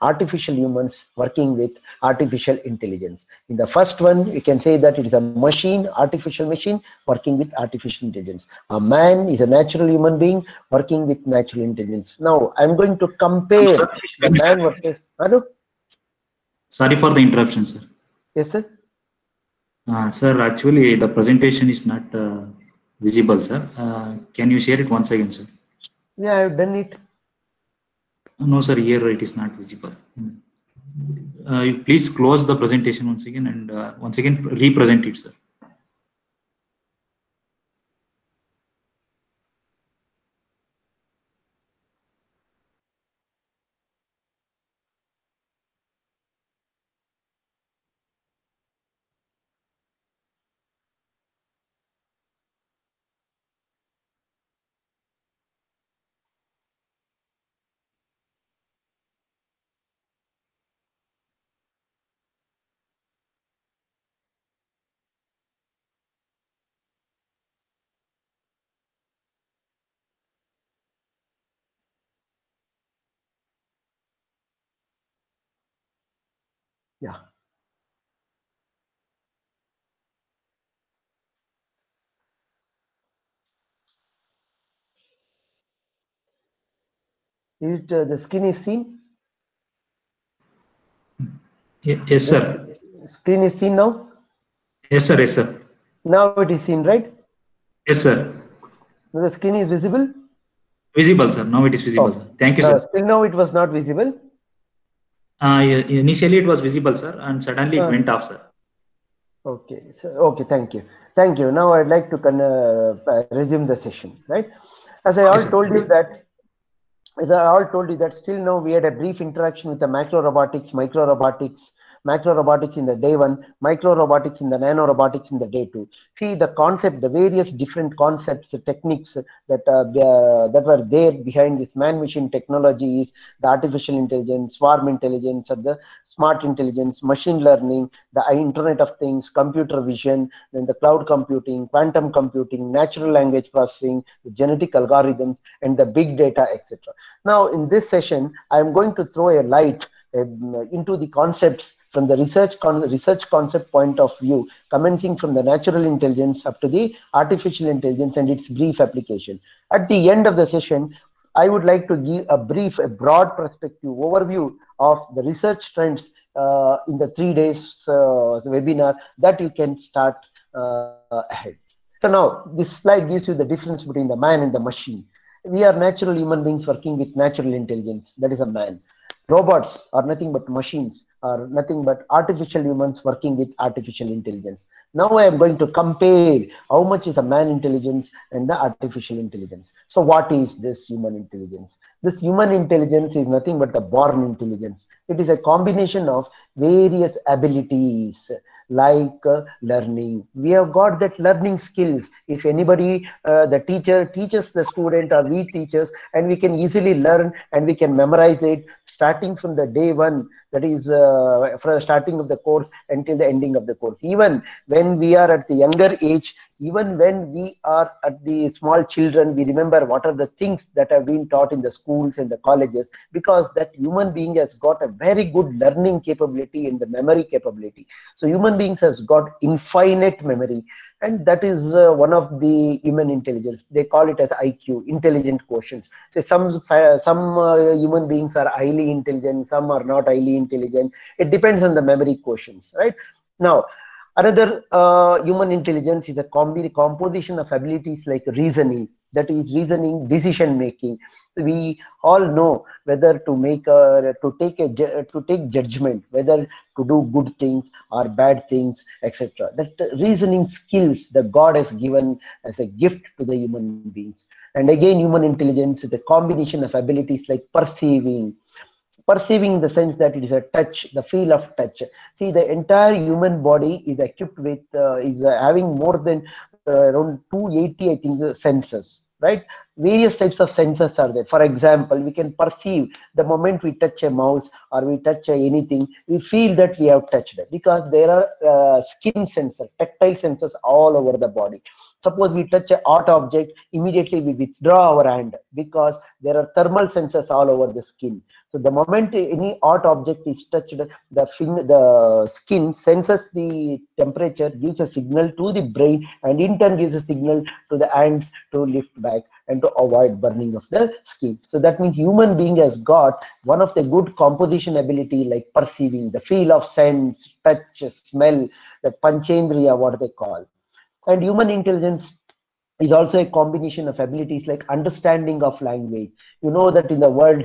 artificial humans working with artificial intelligence. In the first one, you can say that it is a machine, artificial machine working with artificial intelligence. A man is a natural human being working with natural intelligence. Now, I'm going to compare the man versus. Hello? Sorry for the interruption, sir. Yes, sir. Uh, sir, actually, the presentation is not uh, visible, sir. Uh, can you share it once again, sir? Yeah, I've done it. No, sir, here it is not visible. Uh, please close the presentation once again and uh, once again represent it, sir. Yeah. Is it uh, the screen is seen? Yes, sir. Screen is seen now? Yes, sir. Yes, sir. Now it is seen, right? Yes, sir. Now the screen is visible? Visible, sir. Now it is visible. Oh. Thank you, Uh, sir. still now it was not visible. Uh, initially it was visible, sir, and suddenly it Uh. went off, sir. Okay, so, okay, thank you. Thank you. Now I'd like to uh, uh, resume the session, right? As I all sir. told you that, as I all told you that still now we had a brief interaction with the macro robotics, micro robotics, macro robotics in the day one, micro robotics in the nano robotics in the day two. See the concept, the various different concepts, the techniques that uh, that were there behind this man-machine technology is the artificial intelligence, swarm intelligence, or the smart intelligence, machine learning, the Internet of Things, computer vision, then the cloud computing, quantum computing, natural language processing, the genetic algorithms, and the big data, etc. Now, in this session, I am going to throw a light um, into the concepts from the research con- research concept point of view, commencing from the natural intelligence up to the artificial intelligence and its brief application. At the end of the session, I would like to give a brief, a broad perspective overview of the research trends uh, in the three days uh, webinar that you can start uh, ahead. So now this slide gives you the difference between the man and the machine. We are natural human beings working with natural intelligence. That is a man. Robots are nothing but machines, are nothing but artificial humans working with artificial intelligence. Now I am going to compare how much is a man intelligence and the artificial intelligence. So what is this human intelligence? This human intelligence is nothing but the born intelligence. It is a combination of various abilities like uh, learning. We have got that learning skills. If anybody, uh, the teacher teaches the student or we teachers and we can easily learn and we can memorize it starting from the day one that is uh, from starting of the course until the ending of the course. Even when we are at the younger age, even when we are at the small children, we remember what are the things that have been taught in the schools and the colleges because that human being has got a very good learning capability and the memory capability. So human beings has got infinite memory and that is uh, one of the human intelligence. They call it as IQ, intelligent quotients. So some some uh, human beings are highly intelligent, some are not highly intelligent. It depends on the memory quotients, right? Now, another uh, human intelligence is a combi composition of abilities like reasoning, that is reasoning, decision making. We all know whether to make a to take a to take judgment, whether to do good things or bad things, etc. That reasoning skills that God has given as a gift to the human beings. And again, human intelligence is a combination of abilities like perceiving, perceiving in the sense that it is a touch, the feel of touch. See, the entire human body is equipped with, uh, is uh, having more than uh, around 280, I think, senses, right? Various types of senses are there. For example, we can perceive the moment we touch a mouse or we touch anything, we feel that we have touched it because there are uh, skin sensors, tactile sensors all over the body. Suppose we touch a hot object, immediately we withdraw our hand because there are thermal sensors all over the skin. So the moment any hot object is touched, the fin the skin senses the temperature, gives a signal to the brain, and in turn gives a signal to the hands to lift back and to avoid burning of the skin. So that means human being has got one of the good composition ability like perceiving, the feel of sense, touch, smell, the panchendriya, what they call. And human intelligence is also a combination of abilities like understanding of language. You know that in the world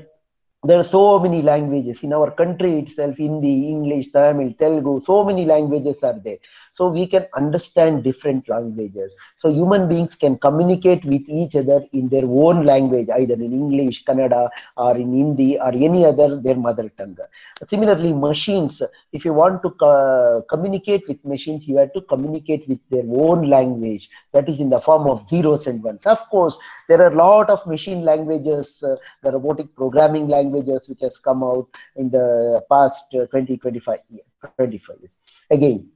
there are so many languages in our country itself hindi english tamil telugu so many languages are there so we can understand different languages. So human beings can communicate with each other in their own language either in english kannada or in hindi or any other their mother tongue. Similarly machines if you want to co- communicate with machines you have to communicate with their own language. That is in the form of zeros and ones. Of course there are a lot of machine languages uh, the robotic programming languages which has come out in the past uh, 20 25 years 25 years. Again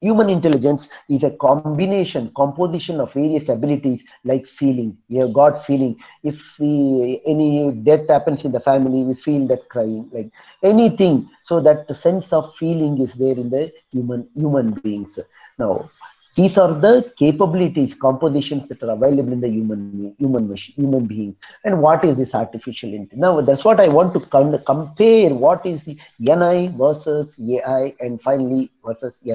human intelligence is a combination composition of various abilities like feeling. Have got feeling. If we any death happens in the family we feel that crying like anything. So that the sense of feeling is there in the human human beings. Now these are the capabilities compositions that are available in the human human human beings. And what is this artificial intelligence now that's what i want to com- compare. What is the ni versus ai and finally versus si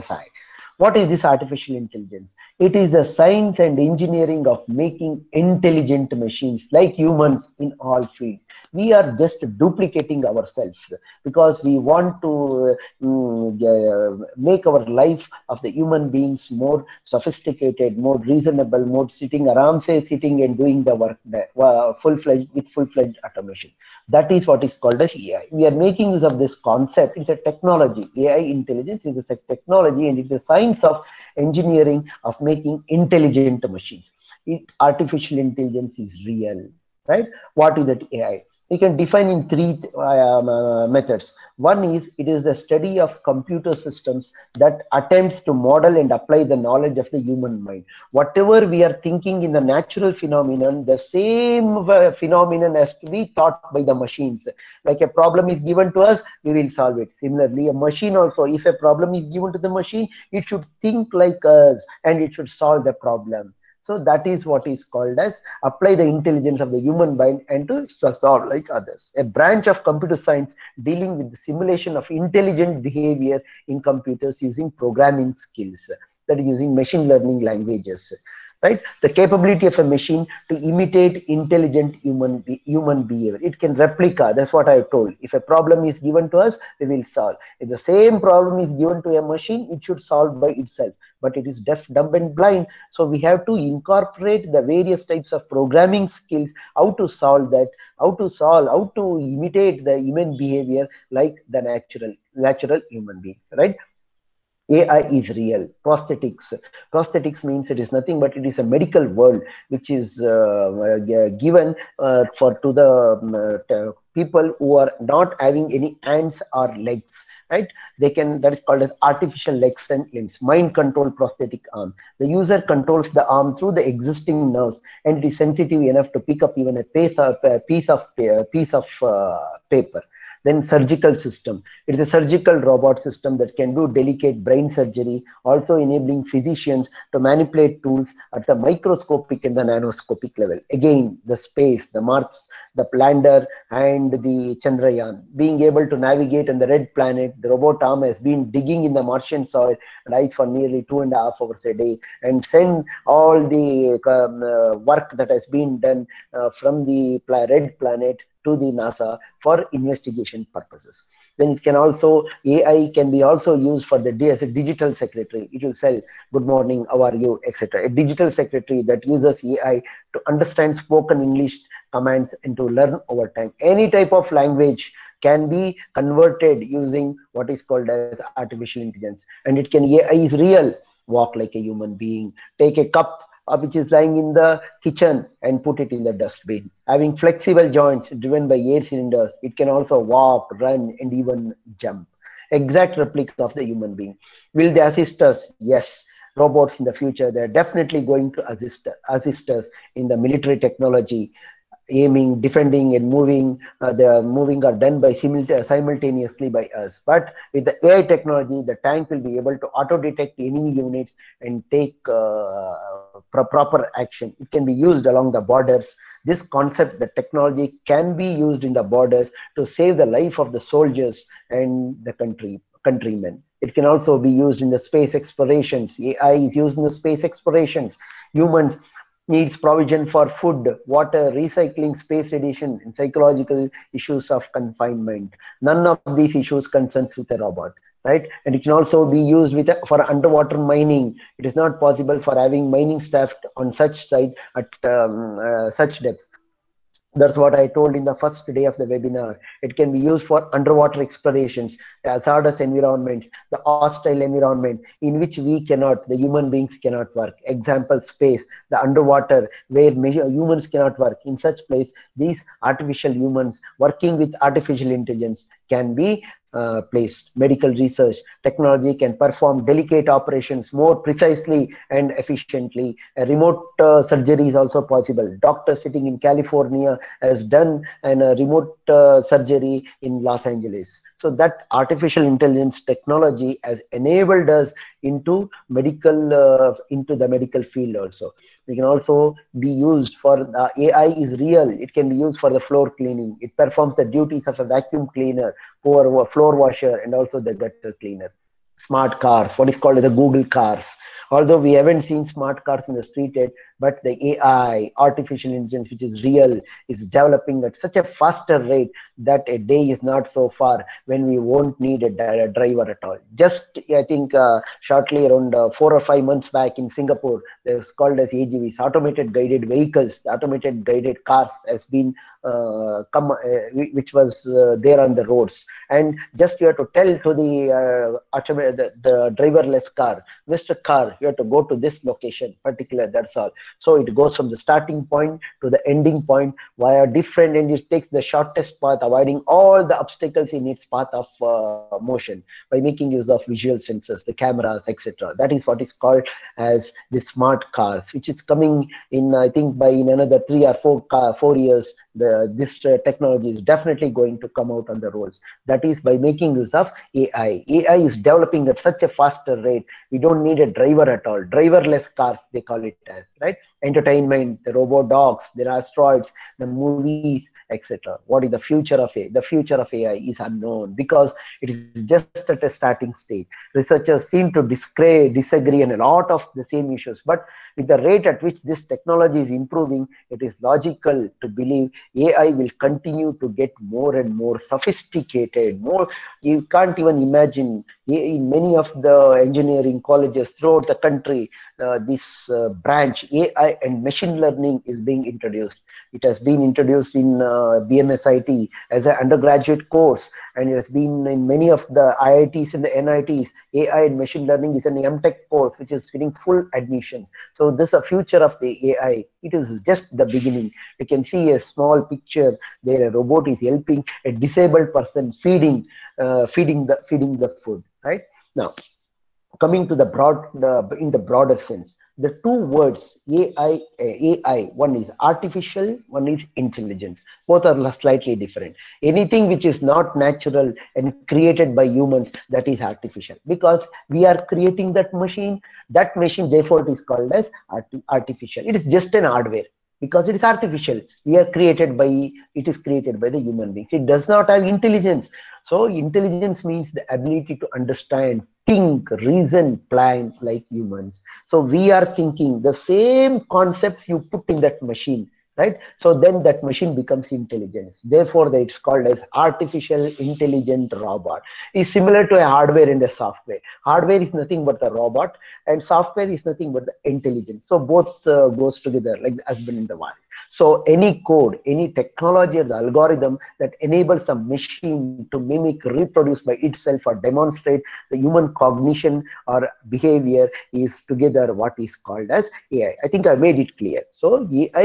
what is this artificial intelligence? It is the science and engineering of making intelligent machines like humans in all fields we are just duplicating ourselves because we want to mm, uh, make our life of the human beings more sophisticated more reasonable more sitting around say sitting and doing the work uh, full-fledged with full-fledged automation. That is what is called as ai we are making use of this concept. It's a technology. Ai intelligence is a technology and it's a science of engineering of making intelligent machines. It, artificial intelligence is real right? What is that ai you can define in three um, uh, methods. One is it is the study of computer systems that attempts to model and apply the knowledge of the human mind. Whatever we are thinking in the natural phenomenon the same uh, phenomenon has to be thought by the machines. Like a problem is given to us we will solve it. Similarly a machine also if a problem is given to the machine it should think like us and it should solve the problem so that is what is called as apply the intelligence of the human mind and to solve like others. A branch of computer science dealing with the simulation of intelligent behavior in computers using programming skills, that is using machine learning languages. Right, the capability of a machine to imitate intelligent human be, human behavior. It can replica. That's what I told. If a problem is given to us, we will solve. If the same problem is given to a machine, it should solve by itself but it is deaf, dumb, and blind. So we have to incorporate the various types of programming skills, how to solve that, how to solve, how to imitate the human behavior like the natural, natural human being right? AI is real. Prosthetics. Prosthetics means it is nothing but it is a medical world which is uh, given uh, for to the uh, people who are not having any hands or legs right they can that is called as artificial legs and limbs mind control prosthetic arm the user controls the arm through the existing nerves and it is sensitive enough to pick up even a piece of a piece of a piece of uh, paper then surgical system. It is a surgical robot system that can do delicate brain surgery also enabling physicians to manipulate tools at the microscopic and the nanoscopic level. Again the space the mars the lander and the chandrayaan. Being able to navigate on the red planet the robot arm has been digging in the martian soil and ice for nearly two and a half hours a day and send all the um, uh, work that has been done uh, from the red planet to the NASA for investigation purposes. Then it can also, AI can be also used for the as a digital secretary. It will say, good morning, how are you, etc. A digital secretary that uses AI to understand spoken English commands and to learn over time. Any type of language can be converted using what is called as artificial intelligence. And it can, AI is real, walk like a human being, take a cup Uh, which is lying in the kitchen and put it in the dustbin. Having flexible joints driven by air cylinders, it can also walk, run, and even jump. Exact replica of the human being. Will they assist us? Yes. robots in the future. They're definitely going to assist, assist us in the military technology, aiming, defending, and moving. Uh, the moving are done by simultaneously by us. But with the AI technology, the tank will be able to auto detect enemy units and take uh, pro proper action. It can be used along the borders. This concept, the technology can be used in the borders to save the life of the soldiers and the country countrymen. It can also be used in the space explorations. AI is used in the space explorations. Humans needs provision for food, water, recycling, space radiation, and psychological issues of confinement. None of these issues concerns with a robot, right? And it can also be used with a, for underwater mining. It is not possible for having mining staff on such site at um, uh, such depth. That's what I told in the first day of the webinar. It can be used for underwater explorations, hazardous environments, the hostile environment in which we cannot, the human beings cannot work. Example, space, the underwater where humans cannot work. In such place, these artificial humans working with artificial intelligence can be uh, placed. Medical research technology can perform delicate operations more precisely and efficiently. A remote uh, surgery is also possible. Doctor sitting in California has done a remote uh, surgery in Los Angeles. So that artificial intelligence technology has enabled us into medical uh, into the medical field also. We can also be used for the ai is real. It can be used for the floor cleaning. It performs the duties of a vacuum cleaner or floor washer and also the gutter cleaner. Smart cars what is called the google cars although we haven't seen smart cars in the street yet but the ai artificial intelligence which is real is developing at such a faster rate that a day is not so far when we won't need a, driver at all. Just i think uh, shortly around uh, four or five months back in singapore it's called as agvs automated guided vehicles automated guided cars has been uh, come uh, which was uh, there on the roads. And just you have to tell to the uh, the, the driverless car mr car you have to go to this location particular that's all so it goes from the starting point to the ending point via different and it takes the shortest path, avoiding all the obstacles in its path of uh, motion by making use of visual sensors, the cameras, etc. That is what is called as the smart cars, which is coming in, I think, by in another three or four car, four years the, this uh, technology is definitely going to come out on the roads. That is by making use of AI. AI is developing at such a faster rate. We don't need a driver at all. Driverless cars, they call it as, right? Entertainment, the robot dogs, the asteroids, the movies, etc. What is the future of AI? The future of AI is unknown because it is just at a starting stage. Researchers seem to disagree, disagree on a lot of the same issues, but with the rate at which this technology is improving, it is logical to believe AI will continue to get more and more sophisticated. More, you can't even imagine in many of the engineering colleges throughout the country, uh, this uh, branch AI and machine learning is being introduced. It has been introduced in uh, BMSIT as an undergraduate course, and it has been in many of the IITs and the NITs. AI and machine learning is an MTech course, which is getting full admissions. So this is a future of the AI. It is just the beginning. You can see a small picture there. A robot is helping a disabled person feeding, uh, feeding the feeding the food. Right now, coming to the broad uh, in the broader sense the two words AI, AI, one is artificial, one is intelligence. Both are slightly different. Anything which is not natural and created by humans, that is artificial. Because we are creating that machine, that machine, therefore it is called as art artificial. It is just an hardware because it is artificial. We are created by, it is created by the human beings. It does not have intelligence. So intelligence means the ability to understand, think, reason, plan like humans. So we are thinking the same concepts you put in that machine, right? So then that machine becomes intelligence. Therefore, it's called as artificial intelligent robot. Is similar to a hardware and a software. Hardware is nothing but the robot, and software is nothing but the intelligence. So both uh, goes together like the husband and the wife. So any code, any technology or the algorithm that enables a machine to mimic, reproduce by itself or demonstrate the human cognition or behavior is together what is called as AI. I think I made it clear. So AI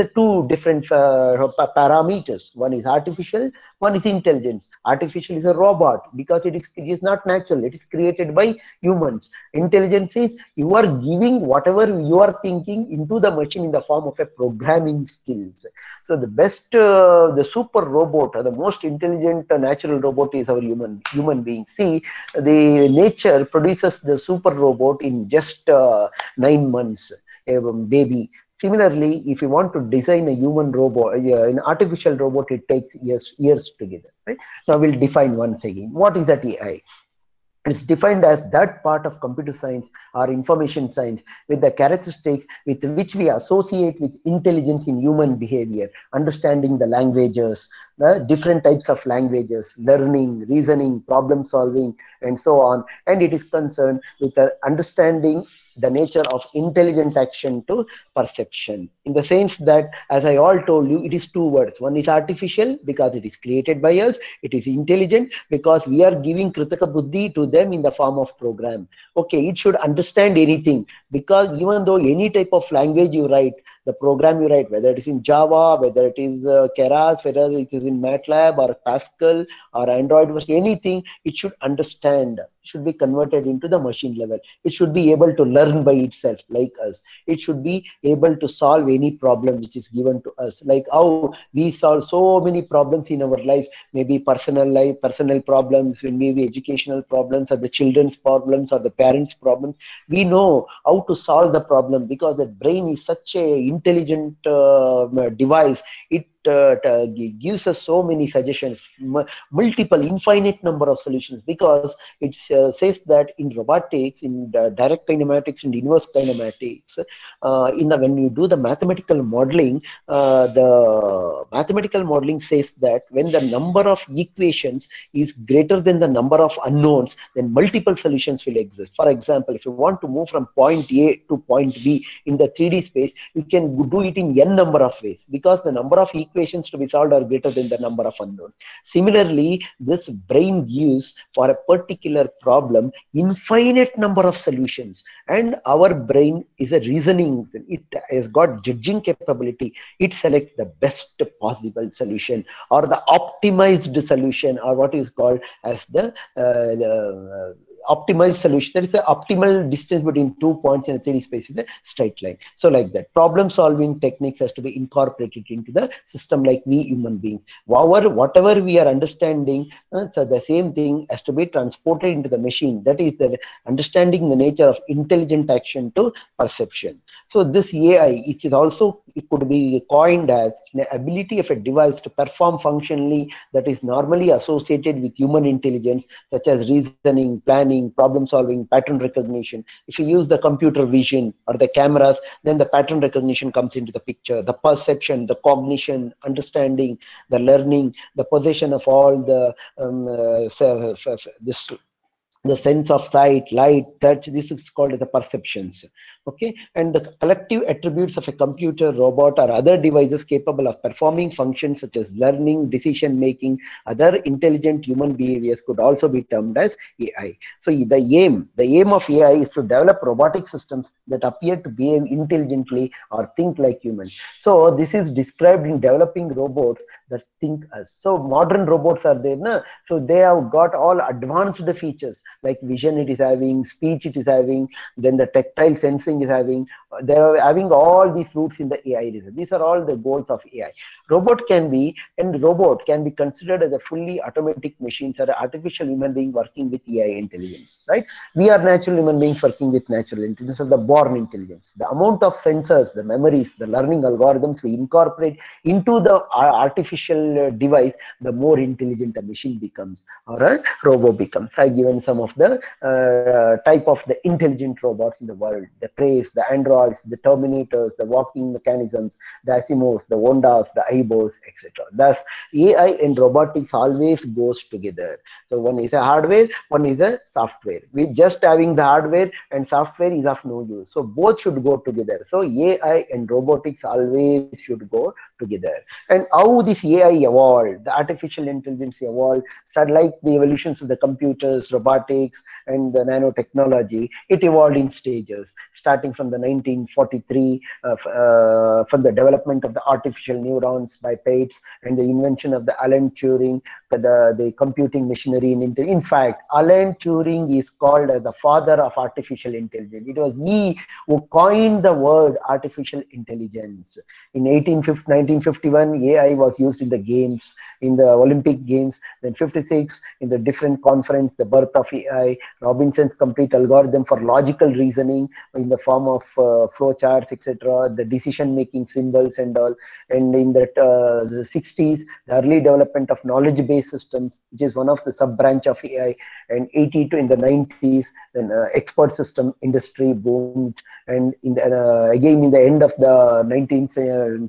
a two different uh, parameters. One is artificial, one is intelligence. Artificial is a robot because it is, it is not natural. It is created by humans. Intelligence is you are giving whatever you are thinking into the machine in the form of a programming skills. So the best, uh, the super robot or the most intelligent uh, natural robot is our human human being. See, the nature produces the super robot in just uh, nine months, a baby. Similarly, if you want to design a human robot, uh, an artificial robot, it takes years years together. Right? So I will define once again. What is that AI? It's defined as that part of computer science or information science with the characteristics with which we associate with intelligence in human behavior, understanding the languages, the different types of languages, learning, reasoning, problem solving, and so on. And it is concerned with the understanding the nature of intelligent action to perception. In the sense that as i all told you it is two words. One is artificial because it is created by us. It is intelligent because we are giving kritaka buddhi to them in the form of program. Okay it should understand anything because even though any type of language you write the program you write, whether it is in Java, whether it is uh, Keras, whether it is in MATLAB or Pascal or Android, anything, it should understand it should be converted into the machine level. It should be able to learn by itself like us. It should be able to solve any problem which is given to us. Like how we solve so many problems in our life, maybe personal life, personal problems, maybe educational problems or the children's problems or the parents' problems. We know how to solve the problem because the brain is such a intelligent uh, device. It gives us so many suggestions, multiple, infinite number of solutions because it uh, says that in robotics, in direct kinematics and inverse kinematics, uh, in the when you do the mathematical modeling, uh, the mathematical modeling says that when the number of equations is greater than the number of unknowns, then multiple solutions will exist. For example, if you want to move from point A to point B in the 3D space, you can do it in n number of ways because the number of equations to be solved are greater than the number of unknown. Similarly, this brain gives for a particular problem infinite number of solutions and our brain is a reasoning it has got judging capability it selects the best possible solution or the optimized solution or what is called as the, uh, the uh, optimized solution. There is an optimal distance between two points in a 3D space is a straight line. So like that, problem solving techniques has to be incorporated into the system like we human beings. Our, whatever we are understanding, uh, so the same thing has to be transported into the machine. That is the understanding the nature of intelligent action to perception. So this AI is also, it could be coined as the ability of a device to perform functionally that is normally associated with human intelligence, such as reasoning, problem solving, pattern recognition. If you use the computer vision or the cameras, then the pattern recognition comes into the picture, the perception, the cognition, understanding, the learning, the possession of all the um, uh, this the sense of sight, light, touch, this is called the perceptions. Okay, and the collective attributes of a computer, robot, or other devices capable of performing functions such as learning, decision making, other intelligent human behaviors could also be termed as AI. So the aim, the aim of AI is to develop robotic systems that appear to behave intelligently or think like humans. So this is described in developing robots that think as. So modern robots are there, na? so they have got all advanced features like vision it is having, speech it is having, then the tactile sensing is having, they are having all these roots in the AI research. These are all the goals of AI. Robot can be, and robot can be considered as a fully automatic machines or artificial human being working with AI intelligence, right? We are natural human beings working with natural intelligence or the born intelligence. The amount of sensors, the memories, the learning algorithms we incorporate into the artificial device, the more intelligent a machine becomes or a robot becomes. I've given some of the uh, type of the intelligent robots in the world, the Trace, the Android, evolves, the terminators, the walking mechanisms, the Asimovs, the Ondas, the eyeballs, etc. Thus, AI and robotics always goes together. So one is a hardware, one is a software. We just having the hardware and software is of no use. So both should go together. So AI and robotics always should go together. And how this AI evolved, the artificial intelligence evolved, start like the evolutions of the computers, robotics, and the nanotechnology, it evolved in stages, starting from the 1943, uh, uh, from the development of the artificial neurons by Bates and the invention of the Alan Turing, the, the computing machinery in Intel. In fact, Alan Turing is called the father of artificial intelligence. It was he who coined the word artificial intelligence. In 1951, AI was used in the games, in the Olympic Games. Then 56, in the Dartmouth conference, the birth of AI, Robinson's complete algorithm for logical reasoning in the form of uh, flowcharts, etc., the decision-making symbols and all. And in the, uh, the 60s, the early development of knowledge-based systems, which is one of the sub-branch of AI. And 82 in the 90s, then uh, expert system industry boomed. And in the, uh, again, in the end of the 19th,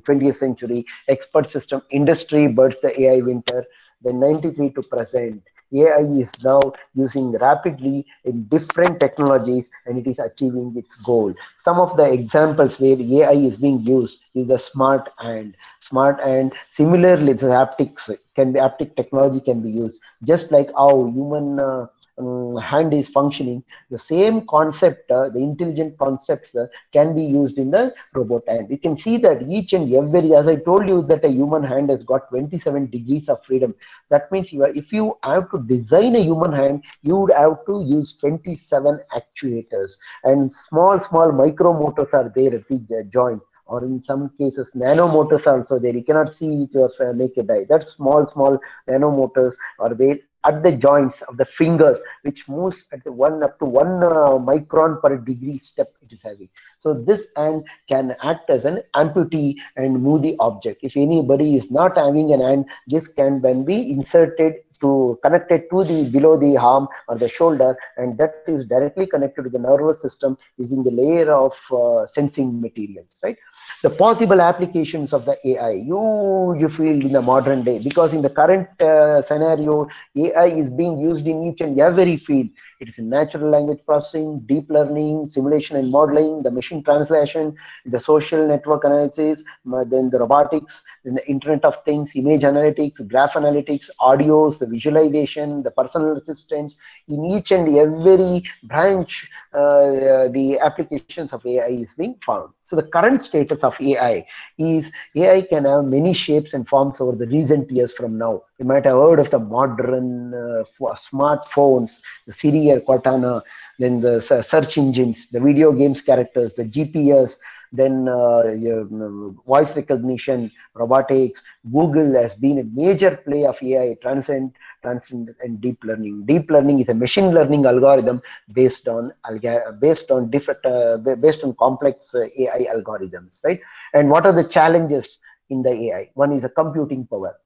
20th century, expert system industry birthed the AI winter. Then 93 to present, AI is now using rapidly in different technologies and it is achieving its goal. Some of the examples where AI is being used is the smart hand. Smart hand, similarly, the haptics can be haptic technology can be used just like how human uh, um, hand is functioning, the same concept, uh, the intelligent concepts uh, can be used in the robot. Hand. We can see that each and every, as I told you that a human hand has got 27 degrees of freedom. That means you are, if you have to design a human hand, you would have to use 27 actuators. And small, small micro motors are there at the joint. Or in some cases nanomotors also there. You cannot see with your uh, naked eye. That small small nanomotors are there at the joints of the fingers which moves at the one up to one uh, micron per degree step it is having. So this hand can act as an amputee and move the object. If anybody is not having an hand this can then be inserted to connected to the below the arm or the shoulder and that is directly connected to the nervous system using the layer of uh, sensing materials right the possible applications of the AI, huge field in the modern day, because in the current uh, scenario, AI is being used in each and every field. It is in natural language processing, deep learning, simulation and modeling, the machine translation, the social network analysis, then the robotics, then the Internet of Things, image analytics, graph analytics, audios, the visualization, the personal assistance. In each and every branch, uh, the applications of AI is being found. So the current status of AI is AI can have many shapes and forms over the recent years from now. You might have heard of the modern uh, smartphones, the Siri or Cortana, then the search engines, the video games characters, the GPS, then uh, voice recognition, robotics. Google has been a major play of AI, transcend, transcend, and deep learning. Deep learning is a machine learning algorithm based on based on different uh, based on complex uh, AI algorithms, right? And what are the challenges in the AI? One is a computing power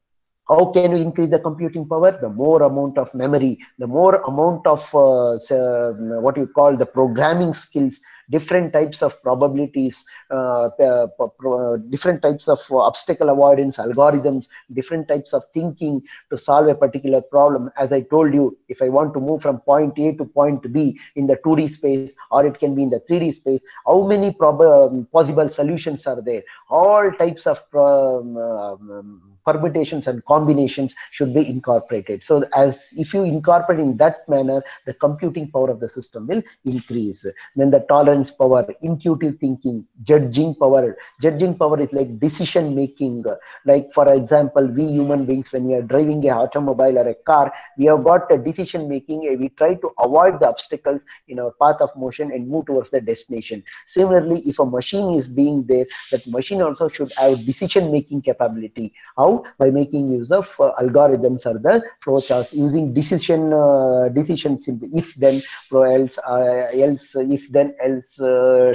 how can we increase the computing power? The more amount of memory the more amount of uh, what you call the programming skills different types of probabilities uh, uh, different types of obstacle avoidance algorithms different types of thinking to solve a particular problem. As i told you if i want to move from point a to point b in the 2d space or it can be in the 3d space how many possible solutions are there? All types of um, um, permutations and combinations should be incorporated. So as if you incorporate in that manner, the computing power of the system will increase. Then the tolerance power, intuitive thinking, judging power. Judging power is like decision making. Like for example, we human beings, when we are driving a automobile or a car, we have got a decision making. We try to avoid the obstacles in our path of motion and move towards the destination. Similarly, if a machine is being there, that machine also should have decision making capability. How by making use of uh, algorithms or the flowcharts using decision uh, decision if then else uh, else if then else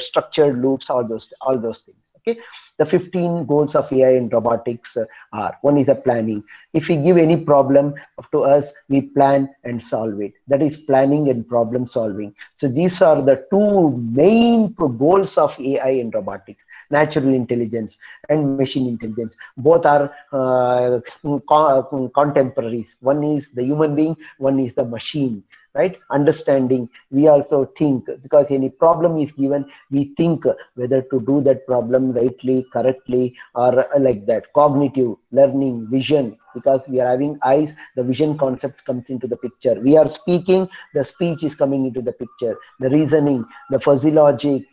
structured loops all those all those things Okay, the 15 goals of AI and robotics uh, are one is a planning. If we give any problem to us, we plan and solve it. That is planning and problem solving. So these are the two main goals of AI and robotics natural intelligence and machine intelligence both are uh, co contemporaries one is the human being one is the machine right? Understanding we also think because any problem is given we think whether to do that problem rightly correctly or like that. Cognitive learning vision because we are having eyes the vision concept comes into the picture. We are speaking the speech is coming into the picture. The reasoning the fuzzy logic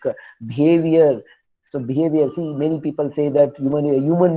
behavior so behavior see many people say that human human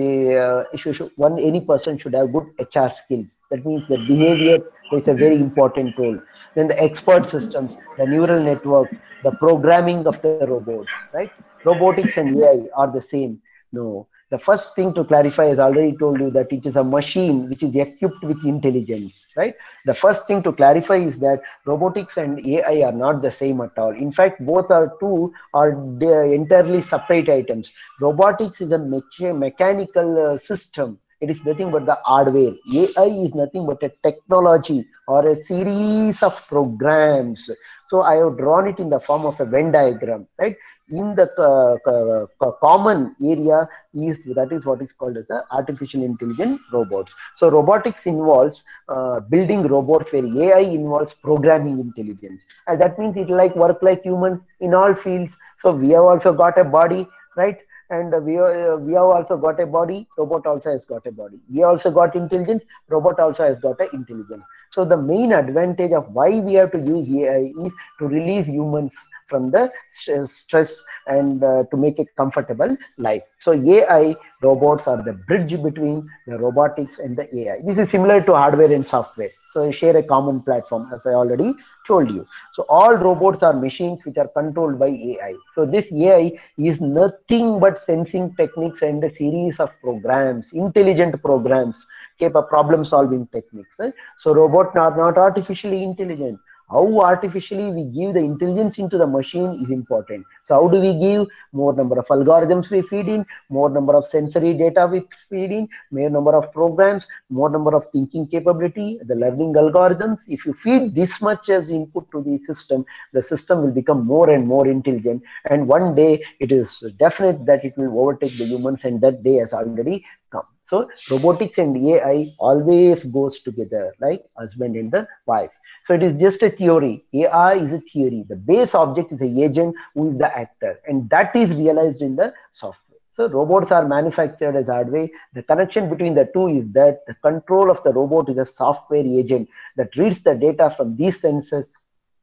the uh, one any person should have good hr skills. That means the behavior plays a very important role. Then the expert systems the neural network the programming of the robots right? Robotics and ai are the same. No the first thing to clarify is already told you that it is a machine which is equipped with intelligence right? The first thing to clarify is that robotics and ai are not the same at all. In fact both are two are entirely separate items. Robotics is a me mechanical uh, system it is nothing but the hardware. Ai is nothing but a technology or a series of programs. So i have drawn it in the form of a venn diagram right? In the uh, uh, common area is that is what is called as a artificial intelligent robots. So robotics involves uh, building robots where ai involves programming intelligence. And that means it like work like human in all fields. So we have also got a body right and we, uh, we have also got a body robot also has got a body. We also got intelligence robot also has got a intelligence. So the main advantage of why we have to use ai is to release humans from the stress and uh, to make a comfortable life. So ai robots are the bridge between the robotics and the ai this is similar to hardware and software. So share a common platform as i already told you. So all robots are machines which are controlled by ai so this ai is nothing but sensing techniques and a series of programs intelligent programs capable problem solving techniques. So robots are not artificially intelligent how artificially we give the intelligence into the machine is important. So how do we give? More number of algorithms we feed in more number of sensory data we feed in more number of programs more number of thinking capability the learning algorithms. If you feed this much as input to the system the system will become more and more intelligent. And one day it is definite that it will overtake the humans and that day has already come so robotics and ai always goes together like husband and the wife so it is just a theory. AI is a theory. The base object is a agent who is the actor, and that is realized in the software. So robots are manufactured as hardware. The connection between the two is that the control of the robot is a software agent that reads the data from these sensors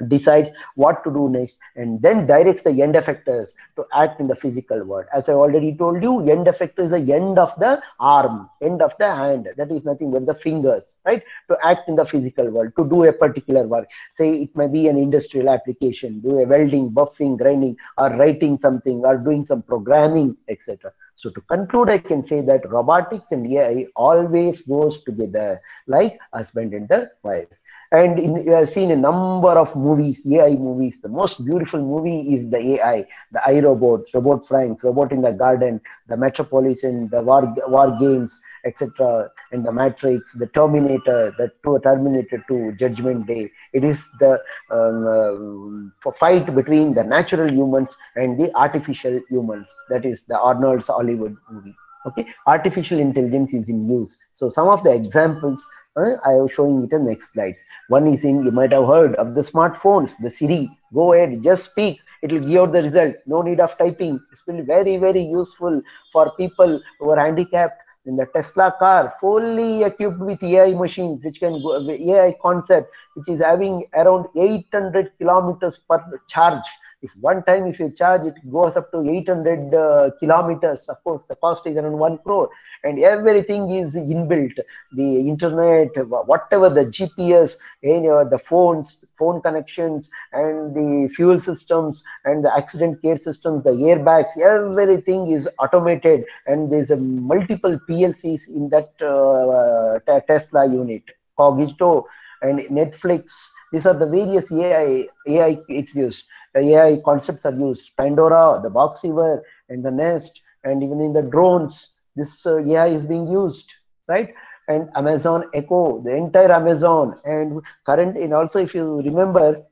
decides what to do next and then directs the end effectors to act in the physical world. As i already told you end effector is the end of the arm end of the hand. That is nothing but the fingers right? To act in the physical world to do a particular work. Say it may be an industrial application do a welding buffing grinding or writing something or doing some programming etc so to conclude, I can say that robotics and AI always goes together like husband and the wife. And in, you have seen a number of movies, AI movies. The most beautiful movie is the AI, the iRobot, Robot Franks, Robot in the Garden, the Metropolitan, the War, war Games, etc. And the Matrix, the Terminator, the two, Terminator 2, Judgment Day. It is the um, uh, fight between the natural humans and the artificial humans. That is the Arnold's Hollywood movie. Okay, artificial intelligence is in use. So some of the examples uh, I am showing it in next slides. One is in, you might have heard of the smartphones, the Siri. Go ahead, just speak. It will give you the result. No need of typing. It's been very, very useful for people who are handicapped. In the Tesla car, fully equipped with AI machines, which can go, AI concept, which is having around 800 kilometers per charge if one time if you charge it goes up to 800 uh, kilometers. Of course the cost is around 1 crore. And everything is inbuilt. The internet whatever the gps you know, the phones phone connections and the fuel systems and the accident care systems the airbags everything is automated. And there's a multiple plcs in that uh, tesla unit cogito and netflix. These are the various ai ai it's used AI concepts are used. Pandora, the Boxever, and the Nest, and even in the drones, this uh, AI is being used, right? And Amazon Echo, the entire Amazon, and current, and also if you remember,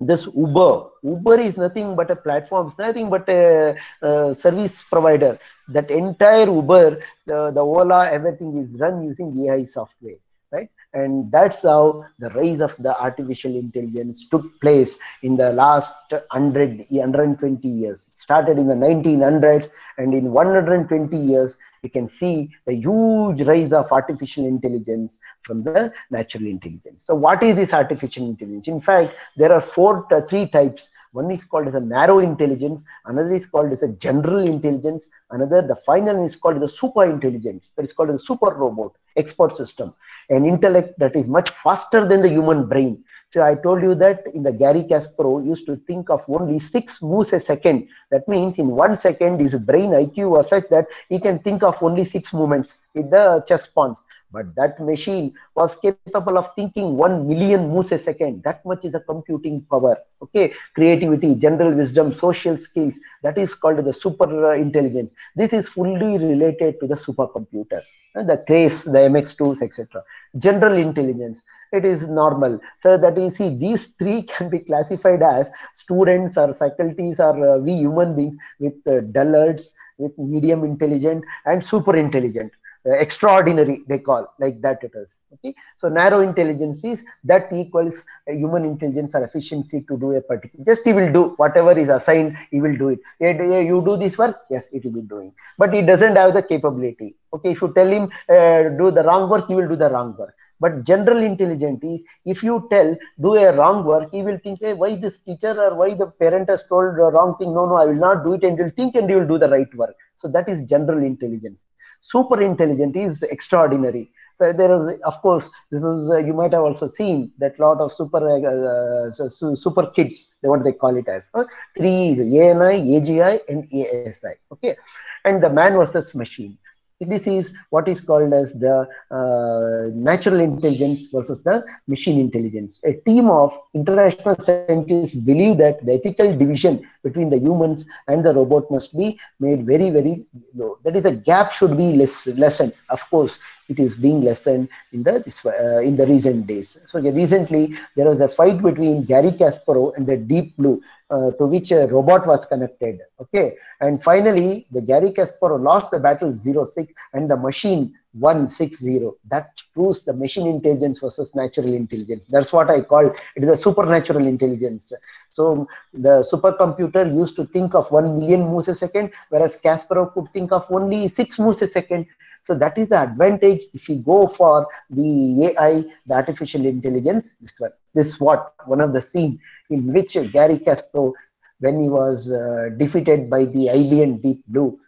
this Uber. Uber is nothing but a platform, it's nothing but a, a service provider. That entire Uber, the, the Ola, everything is run using AI software, right? And that's how the rise of the artificial intelligence took place in the last 100, 120 years. It started in the 1900s, and in 120 years, you can see the huge rise of artificial intelligence from the natural intelligence. So what is this artificial intelligence? In fact, there are four, three types. One is called as a narrow intelligence, another is called as a general intelligence, another, the final is called the super intelligence, that is called a super robot, expert system, an intellect that is much faster than the human brain. So I told you that in the Garry Kasparov used to think of only six moves a second. That means in one second his brain IQ was such that he can think of only six movements with the chess pawns. But that machine was capable of thinking 1 million moves a second. That much is a computing power. Okay, creativity, general wisdom, social skills. That is called the super intelligence. This is fully related to the supercomputer, the Crace, the MX2s, etc. General intelligence. It is normal. So that you see, these three can be classified as students or faculties or uh, we human beings with uh, dullards, with medium intelligent and super intelligent uh, extraordinary they call like that it is okay? So narrow intelligence is that equals human intelligence or efficiency to do a particular just he will do whatever is assigned he will do it. You do this work yes it will be doing. But he doesn't have the capability okay? If you tell him uh, do the wrong work he will do the wrong work. But general intelligence is if you tell do a wrong work he will think hey, why this teacher or why the parent has told the wrong thing? No no i will not do it and he'll think and he will do the right work. So that is general intelligence super intelligent is extraordinary. So there is of course this is uh, you might have also seen that lot of super uh, so, super kids what they call it as uh, three ani agi and asi okay? And the man versus machine this is what is called as the uh, natural intelligence versus the machine intelligence. A team of international scientists believe that the ethical division between the humans and the robot must be made very, very low. That is, the gap should be less, lessened. Of course, it is being lessened in the this, uh, in the recent days. So recently there was a fight between Garry Kasparov and the Deep Blue, uh, to which a robot was connected. Okay, and finally the Garry Kasparov lost the battle 0-6 and the machine won 6-0. That proves the machine intelligence versus natural intelligence. That's what I call it is a supernatural intelligence. So the supercomputer used to think of 1 million moves a second, whereas Kasparov could think of only 6 moves a second. So that is the advantage if you go for the AI, the artificial intelligence. This one, this what one of the scene in which Garry Kasparov, when he was uh, defeated by the IBM Deep Blue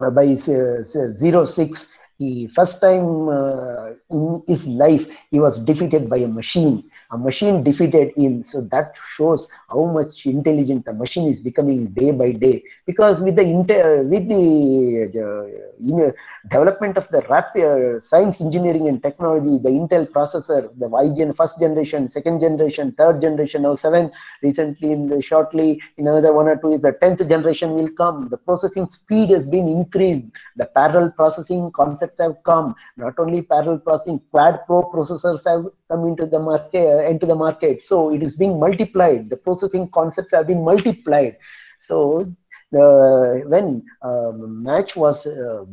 uh, by uh, 06, he first time uh, in his life he was defeated by a machine. A machine defeated him. So that shows how much intelligent the machine is becoming day by day. Because with the inter with the uh, development of the rapid science engineering and technology the intel processor the IGN first generation second generation third generation now seven recently shortly in another one or two is the 10th generation will come. The processing speed has been increased. The parallel processing concept concepts have come. Not only parallel processing, quad pro processors have come into the market. Uh, into the market. So it is being multiplied. The processing concepts have been multiplied. So the when uh, match was uh,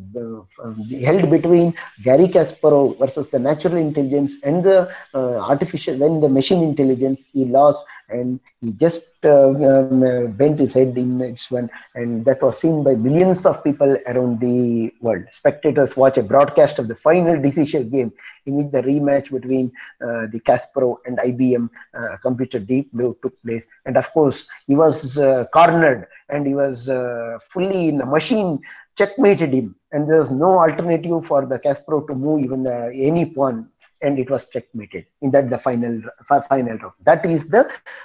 held between Garry Kasparov versus the natural intelligence and the uh, artificial when the machine intelligence he lost and he just uh, um, bent his head in this one and that was seen by millions of people around the world. Spectators watch a broadcast of the final decision game in which the rematch between uh, the Kasparov and IBM uh, computer Deep Blue took place. And of course he was cornered and he was fully in the machine checkmated him. And there was no alternative for the Kasparov to move even uh, any pawn and it was checkmated in that the final final round. That is the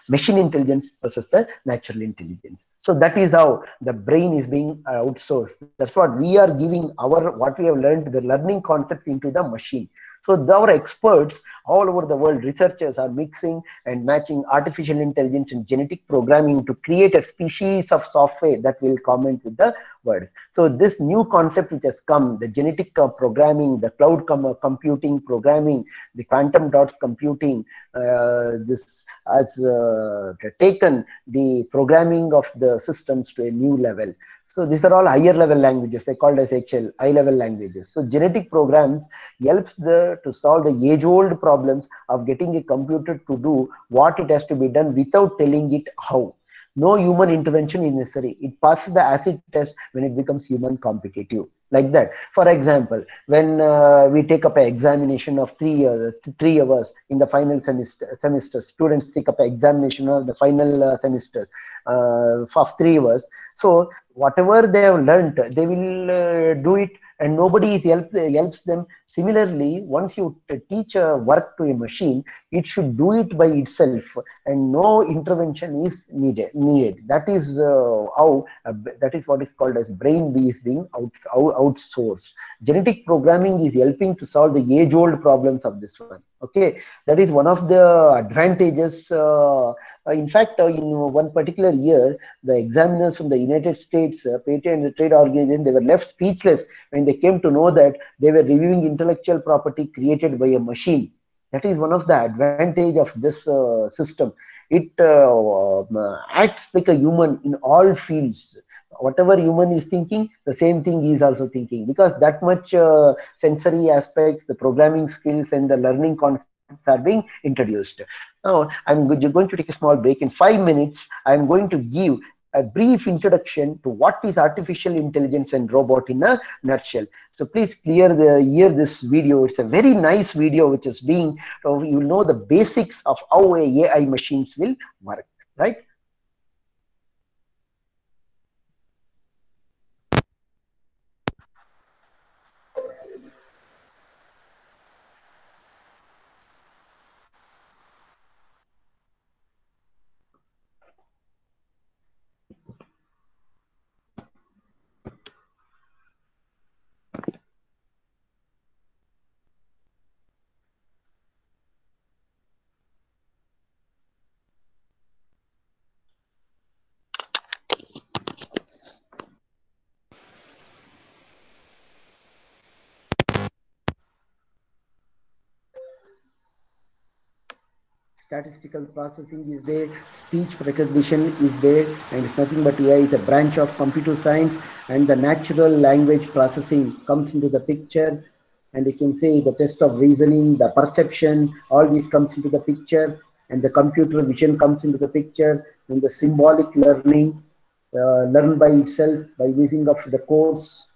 machine intelligence versus the natural intelligence. So that is how the brain is being uh, outsourced. That's what we are giving our what we have learned the learning concept into the machine So our experts all over the world, researchers are mixing and matching artificial intelligence and genetic programming to create a species of software that will comment with the words. So this new concept which has come, the genetic uh, programming, the cloud com computing programming, the quantum dots computing, uh, this has uh, taken the programming of the systems to a new level. So these are all higher level languages. They called as HL, high level languages. So genetic programs helps the to solve the age old problems of getting a computer to do what it has to be done without telling it how. No human intervention is necessary. It passes the acid test when it becomes human competitive like that. For example when uh, we take up an examination of three years three hours in the final semester semester students take up an examination of the final uh, semester uh, of three hours. So whatever they have learned they will uh, do it and nobody help, helps them. Similarly once you teach a work to a machine it should do it by itself and no intervention is needed needed. That is uh, how uh, that is what is called as brain is being out, out, outsourced. Genetic programming is helping to solve the age old problems of this one okay? That is one of the advantages uh, in fact in one particular year the examiners from the united states patent and trade organization they were left speechless when they came to know that they were reviewing intellectual property created by a machine. That is one of the advantage of this uh, system. It uh, acts like a human in all fields whatever human is thinking the same thing is also thinking because that much uh, sensory aspects the programming skills and the learning concepts are being introduced now i'm going to take a small break in five minutes i'm going to give a brief introduction to what is artificial intelligence and robot in a nutshell. So please clear the hear this video. It's a very nice video which is being you know the basics of how AI machines will work, right? Statistical processing is there, speech recognition is there, and it's nothing but AI is a branch of computer science, and the natural language processing comes into the picture, and you can say the test of reasoning, the perception, all these comes into the picture, and the computer vision comes into the picture, and the symbolic learning, uh, learn by itself by using of the codes,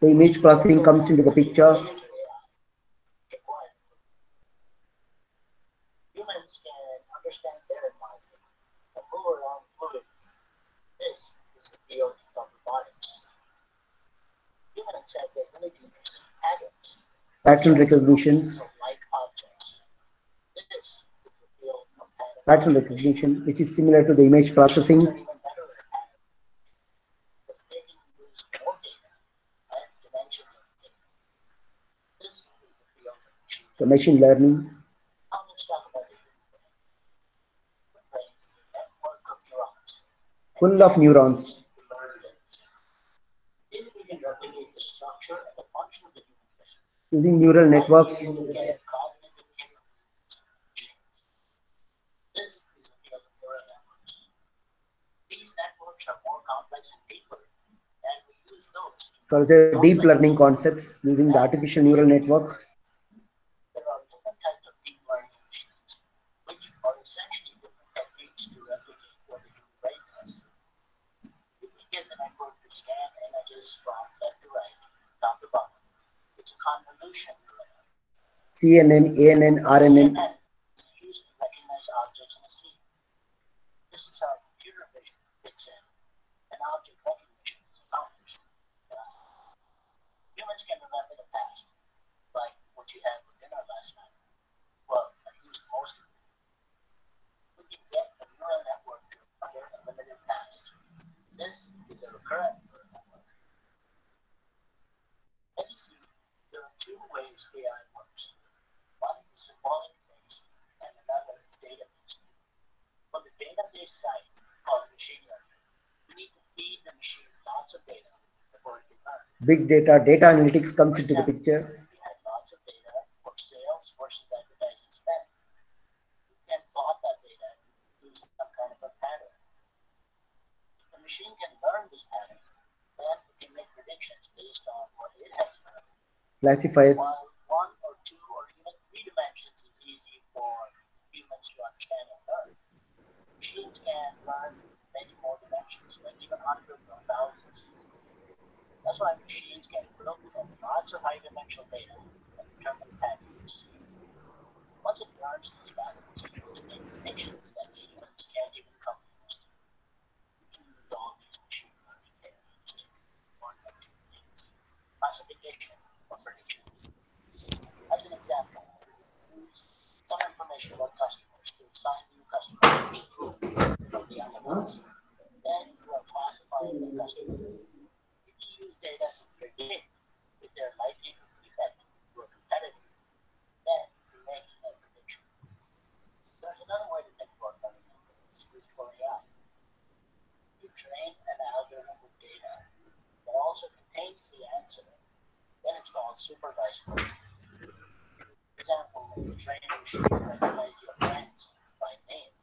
the image processing comes into the picture. Humans can understand their environment and move around fluidly. This is the field of robotics. Humans have the ability to see patterns Pattern recognitions, like objects. This is the field of pattern. pattern recognition, which is similar to the image processing. Complex and deeper, and we use those to for the deep learning concepts using the artificial neural networks. is from left to right, to bottom. It's a convolution. CNN, ANN, RNN. CNN is used to recognize objects in a scene. This is how computer vision fits in object recognition is accomplished. Uh, humans can remember the past, like what you had for dinner last night. Well, at least most of. We can get a neural network under a limited past. This is a recurrent two ways AI works. One is symbolic based and another is data based. On the database side, called machine learning, we need to feed the machine lots of data before it can learn. Big data, data analytics comes into the picture. We had lots of data for sales versus advertising spend. We can plot that data to some kind of a pattern. If the machine can learn this pattern, then it can make predictions based on what it has learned. Classifiers. While one or two or even three dimensions is easy for humans to understand and learn, machines can learn many more dimensions, like even hundreds or thousands. That's why machines can look at lots of high dimensional data and determine patterns. Once it learns these patterns, it can make predictions that humans can't even these machine learning one things classification or prediction. As an example, some information about customers to assign new customers from the other Then you are classifying the customer. You use data to predict if they're likely to defect to a competitor, then you're making a prediction. There's another way to think about algorithms with for AI. You train an algorithm with data that also contains the answer, then it's called supervised learning. For example, when you train a machine to recognize your friends by name,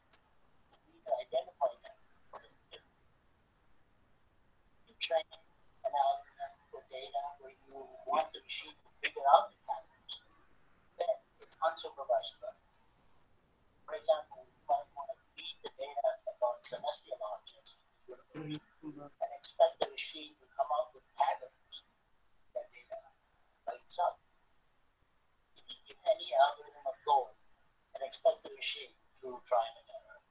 you need to identify them for the You train an algorithm with data where you want the machine to figure out the patterns, then it's unsupervised learning. For example, you might want to feed the data about celestial objects and expect the machine to come up with patterns that data by itself. Any algorithm of goal and expect the machine through trial and error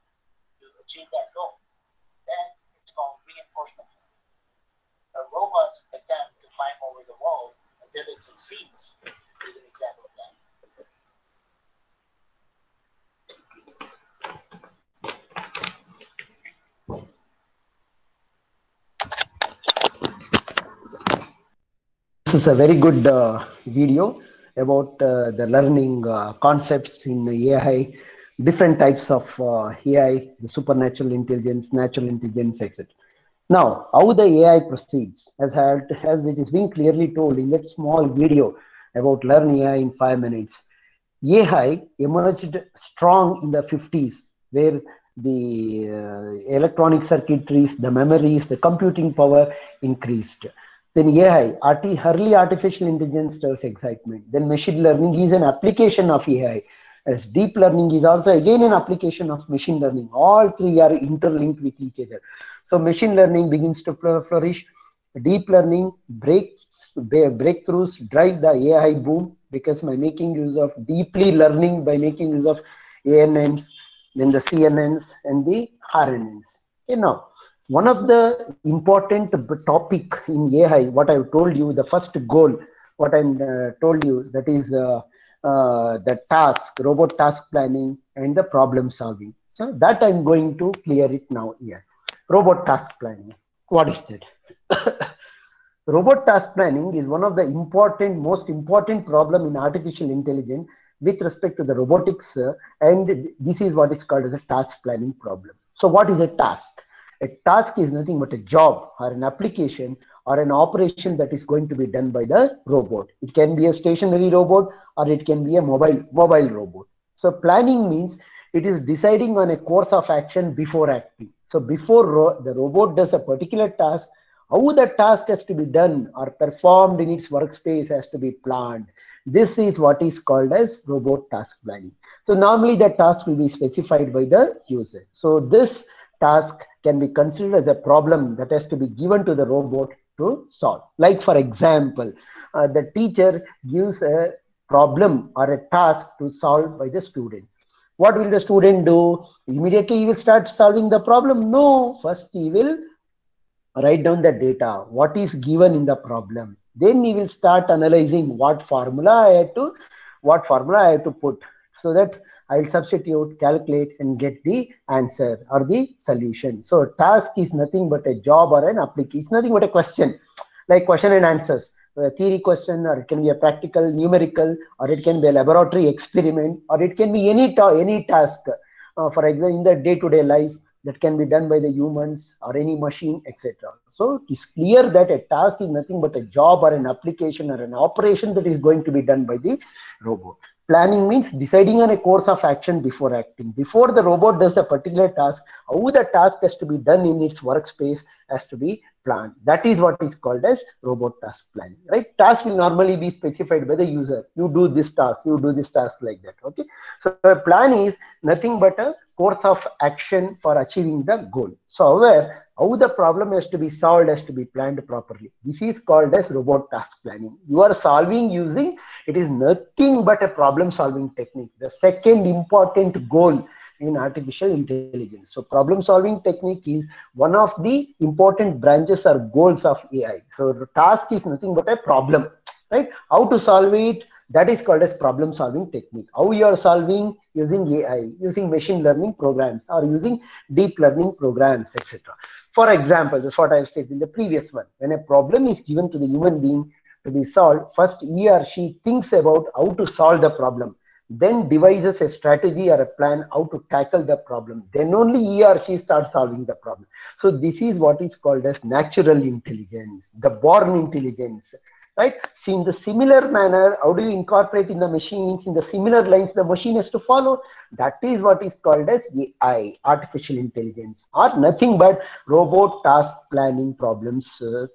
to achieve that goal. Then it's called reinforcement learning. A robot's attempt to climb over the wall until it succeeds is an example of that. This is a very good uh, video about uh, the learning uh, concepts in AI, different types of uh, AI, the supernatural intelligence, natural intelligence, etc. Now, how the AI proceeds, as, as it is being clearly told in that small video about learn AI in five minutes. AI emerged strong in the 50s, where the uh, electronic circuitries, the memories, the computing power increased. Then AI, arti- early artificial intelligence stirs excitement. Then machine learning is an application of AI. As deep learning is also again an application of machine learning. All three are interlinked with each other. So machine learning begins to flourish. Deep learning breaks, breakthroughs drive the AI boom because by making use of deeply learning, by making use of ANNs, then the CNNs and the RNNs. You know, one of the important topic in AI, what I've told you, the first goal, what I uh, told you, that is uh, uh, the task, robot task planning and the problem solving. So that I'm going to clear it now here. Robot task planning. What is that? robot task planning is one of the important, most important problem in artificial intelligence with respect to the robotics, uh, and this is what is called as a task planning problem. So, what is a task? A task is nothing but a job or an application or an operation that is going to be done by the robot. It can be a stationary robot or it can be a mobile mobile robot. So, planning means it is deciding on a course of action before acting. So, before ro- the robot does a particular task, how the task has to be done or performed in its workspace has to be planned. This is what is called as robot task planning. So normally the task will be specified by the user. So this task can be considered as a problem that has to be given to the robot to solve. Like for example, uh, the teacher gives a problem or a task to solve by the student. What will the student do? Immediately he will start solving the problem? No, first he will write down the data, what is given in the problem. Then he will start analyzing what formula I have to, what formula I have to put so that I'll substitute, calculate, and get the answer or the solution. So task is nothing but a job or an application. It's nothing but a question, like question and answers. A theory question, or it can be a practical, numerical, or it can be a laboratory experiment, or it can be any ta any task. Uh, for example, in the day-to-day life, that can be done by the humans or any machine, etc. So it's clear that a task is nothing but a job or an application or an operation that is going to be done by the robot. Planning means deciding on a course of action before acting. Before the robot does a particular task, how the task has to be done in its workspace has to be planned. That is what is called as robot task planning, right? Task will normally be specified by the user. You do this task, you do this task like that, okay? So a plan is nothing but a course of action for achieving the goal. So however, how the problem has to be solved has to be planned properly. This is called as robot task planning. You are solving using, it is nothing but a problem solving technique. The second important goal in artificial intelligence. So problem solving technique is one of the important branches or goals of AI. So task is nothing but a problem, right? How to solve it, that is called as problem solving technique. How you are solving using AI, using machine learning programs or using deep learning programs, etc. For example, that's what I stated in the previous one. When a problem is given to the human being to be solved, first he or she thinks about how to solve the problem, then devises a strategy or a plan how to tackle the problem. Then only he or she starts solving the problem. So this is what is called as natural intelligence, the born intelligence right? See, in the similar manner, how do you incorporate in the machines, in the similar lines the machine has to follow? That is what is called as AI, artificial intelligence, or nothing but robot task planning problems, uh,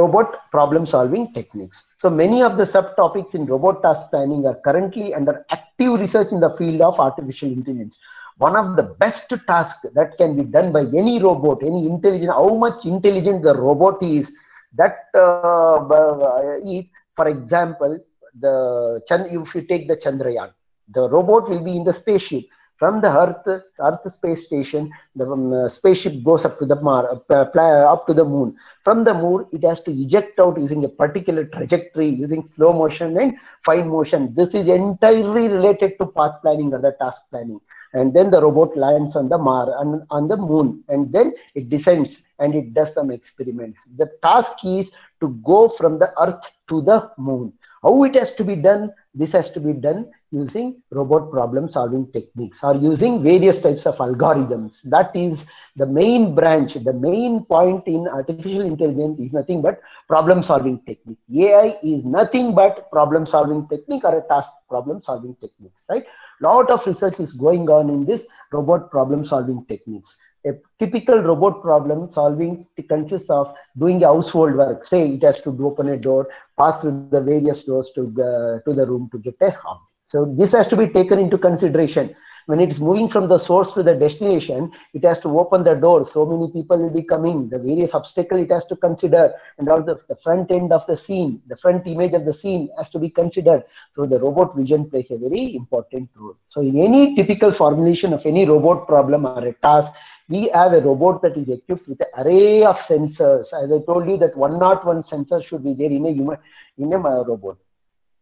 robot problem solving techniques. So many of the subtopics in robot task planning are currently under active research in the field of artificial intelligence one of the best tasks that can be done by any robot, any intelligent, how much intelligent the robot is, that uh, is, for example, the if you take the Chandrayaan, the robot will be in the spaceship. From the Earth, Earth space station, the um, uh, spaceship goes up to the Mar, uh, up to the moon. From the moon, it has to eject out using a particular trajectory, using slow motion and fine motion. This is entirely related to path planning or the task planning and then the robot lands on the Mar on, on the moon and then it descends and it does some experiments. The task is to go from the earth to the moon. How it has to be done? This has to be done using robot problem solving techniques or using various types of algorithms. That is the main branch, the main point in artificial intelligence is nothing but problem solving technique. AI is nothing but problem solving technique or a task problem solving techniques, right? Lot of research is going on in this robot problem solving techniques. A typical robot problem solving consists of doing household work. Say it has to open a door, pass through the various doors to the, to the room to get a object. So this has to be taken into consideration when it is moving from the source to the destination, it has to open the door. So many people will be coming, the various obstacle it has to consider, and all the, the front end of the scene, the front image of the scene has to be considered. So the robot vision plays a very important role. So in any typical formulation of any robot problem or a task, we have a robot that is equipped with an array of sensors. As I told you that one not one sensor should be there in a human in a robot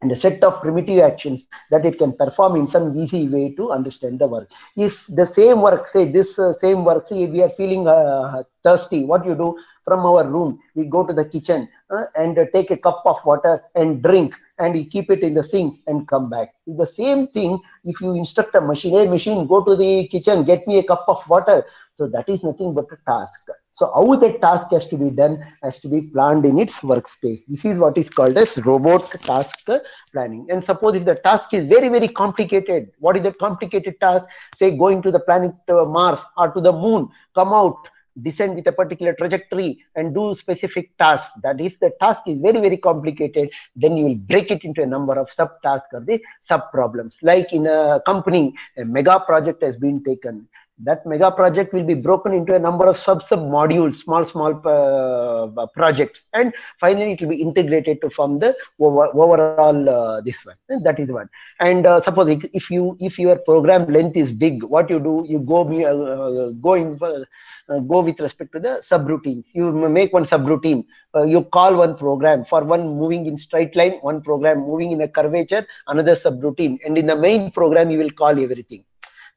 and a set of primitive actions that it can perform in some easy way to understand the work. If the same work, say this uh, same work, say we are feeling uh, thirsty, what you do from our room, we go to the kitchen uh, and take a cup of water and drink and you keep it in the sink and come back. The same thing if you instruct a machine, hey machine, go to the kitchen, get me a cup of water. So that is nothing but a task. So how that task has to be done has to be planned in its workspace. This is what is called as robot task planning. And suppose if the task is very, very complicated, what is that complicated task? Say going to the planet uh, Mars or to the moon, come out, descend with a particular trajectory and do specific tasks. That if the task is very, very complicated, then you will break it into a number of subtasks or the sub problems. Like in a company, a mega project has been taken that mega project will be broken into a number of sub sub modules small small uh, projects. And finally it will be integrated to form the over, overall uh, this one. And that is one. And uh, suppose if you if your program length is big what you do you go uh, go in uh, go with respect to the subroutines you make one subroutine. Uh, you call one program for one moving in straight line one program moving in a curvature another subroutine. And in the main program you will call everything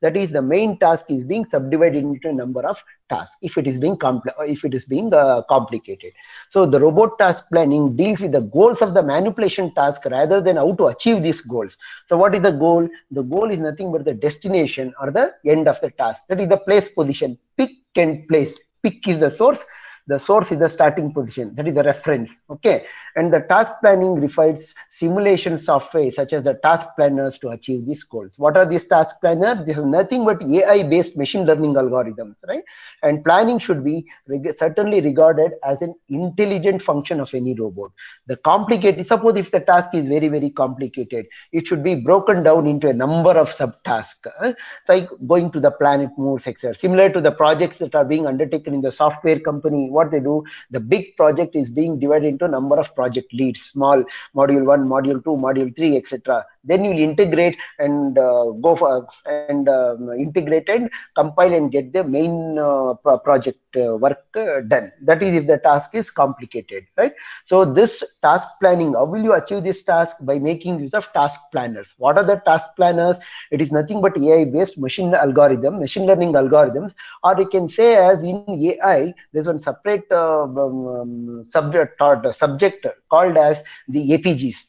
that is the main task is being subdivided into a number of tasks if it is being compl if it is being uh, complicated. So the robot task planning deals with the goals of the manipulation task rather than how to achieve these goals. So what is the goal? The goal is nothing but the destination or the end of the task. That is the place position. Pick and place. Pick is the source the source is the starting position that is the reference okay? And the task planning refers simulation software such as the task planners to achieve these goals. What are these task planners? This is nothing but ai based machine learning algorithms right? And planning should be reg certainly regarded as an intelligent function of any robot. The complicated suppose if the task is very very complicated it should be broken down into a number of subtasks uh, like going to the planet moves etc similar to the projects that are being undertaken in the software company what they do the big project is being divided into number of project leads small module 1 module 2 module 3 etc then you integrate and uh, go for and um, integrate and compile and get the main uh, project uh, work done. That is if the task is complicated right? So this task planning how will you achieve this task? By making use of task planners. What are the task planners? It is nothing but ai based machine algorithm machine learning algorithms. Or you can say as in ai there's one separate uh, um, um subject or subject called as the apgs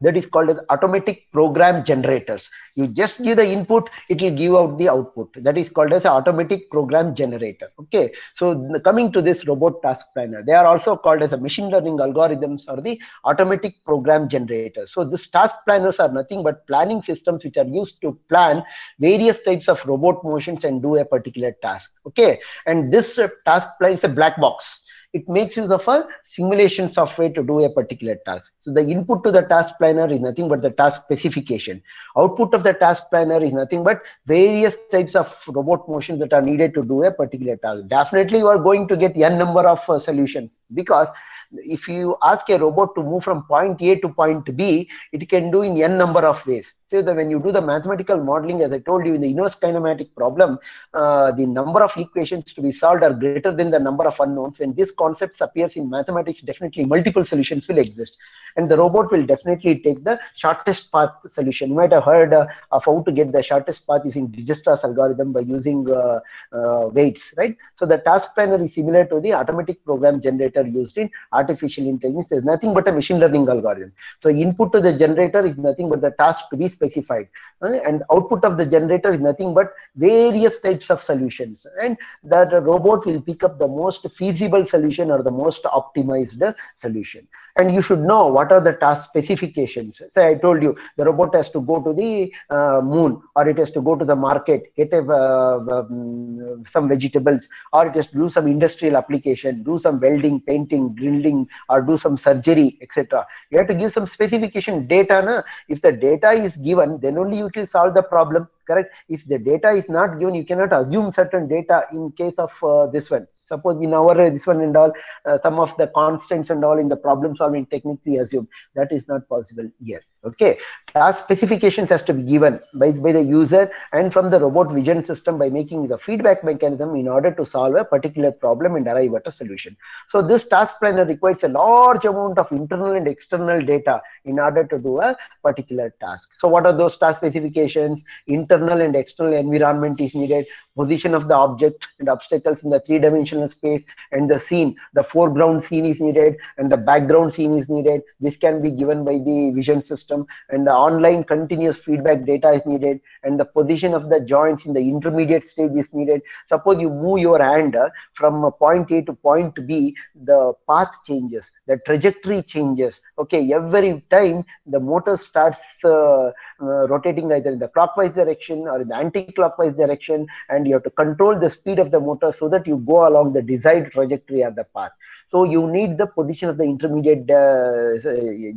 that is called as automatic program generators. You just give the input it will give out the output. That is called as automatic program generator. Okay. So coming to this robot task planner they are also called as a machine learning algorithms or the automatic program generators. So this task planners are nothing but planning systems which are used to plan various types of robot motions and do a particular task. Okay. And this uh, task plan is a black box it makes use of a simulation software to do a particular task. So the input to the task planner is nothing but the task specification. Output of the task planner is nothing but various types of robot motions that are needed to do a particular task. Definitely you are going to get n number of uh, solutions because if you ask a robot to move from point A to point B, it can do in n number of ways. So that when you do the mathematical modeling, as I told you in the inverse kinematic problem, uh, the number of equations to be solved are greater than the number of unknowns. When this concept appears in mathematics, definitely multiple solutions will exist. And the robot will definitely take the shortest path solution. You might have heard uh, of how to get the shortest path using Dijkstra's algorithm by using uh, uh, weights, right? So the task planner is similar to the automatic program generator used in artificial intelligence. There's nothing but a machine learning algorithm. So input to the generator is nothing but the task to be specified. Uh, and output of the generator is nothing but various types of solutions. And that robot will pick up the most feasible solution or the most optimized solution. And you should know what are the task specifications. Say i told you the robot has to go to the uh, moon or it has to go to the market get a, uh, um, some vegetables or it has to do some industrial application do some welding painting drilling or do some surgery etc you have to give some specification data na? if the data is given then only you can solve the problem correct? If the data is not given you cannot assume certain data in case of uh, this one. Suppose in our uh, this one and all uh, some of the constants and all in the problem solving techniques we assume. That is not possible here okay. Task specifications has to be given by, by the user and from the robot vision system by making the feedback mechanism in order to solve a particular problem and arrive at a solution. So this task planner requires a large amount of internal and external data in order to do a particular task. So what are those task specifications? Internal and external environment is needed. Position of the object and obstacles in the three-dimensional space and the scene. The foreground scene is needed and the background scene is needed. This can be given by the vision system system and the online continuous feedback data is needed and the position of the joints in the intermediate stage is needed. Suppose you move your hand uh, from point a to point b the path changes the trajectory changes. Okay every time the motor starts uh, uh, rotating either in the clockwise direction or in the anti-clockwise direction and you have to control the speed of the motor so that you go along the desired trajectory of the path so you need the position of the intermediate uh,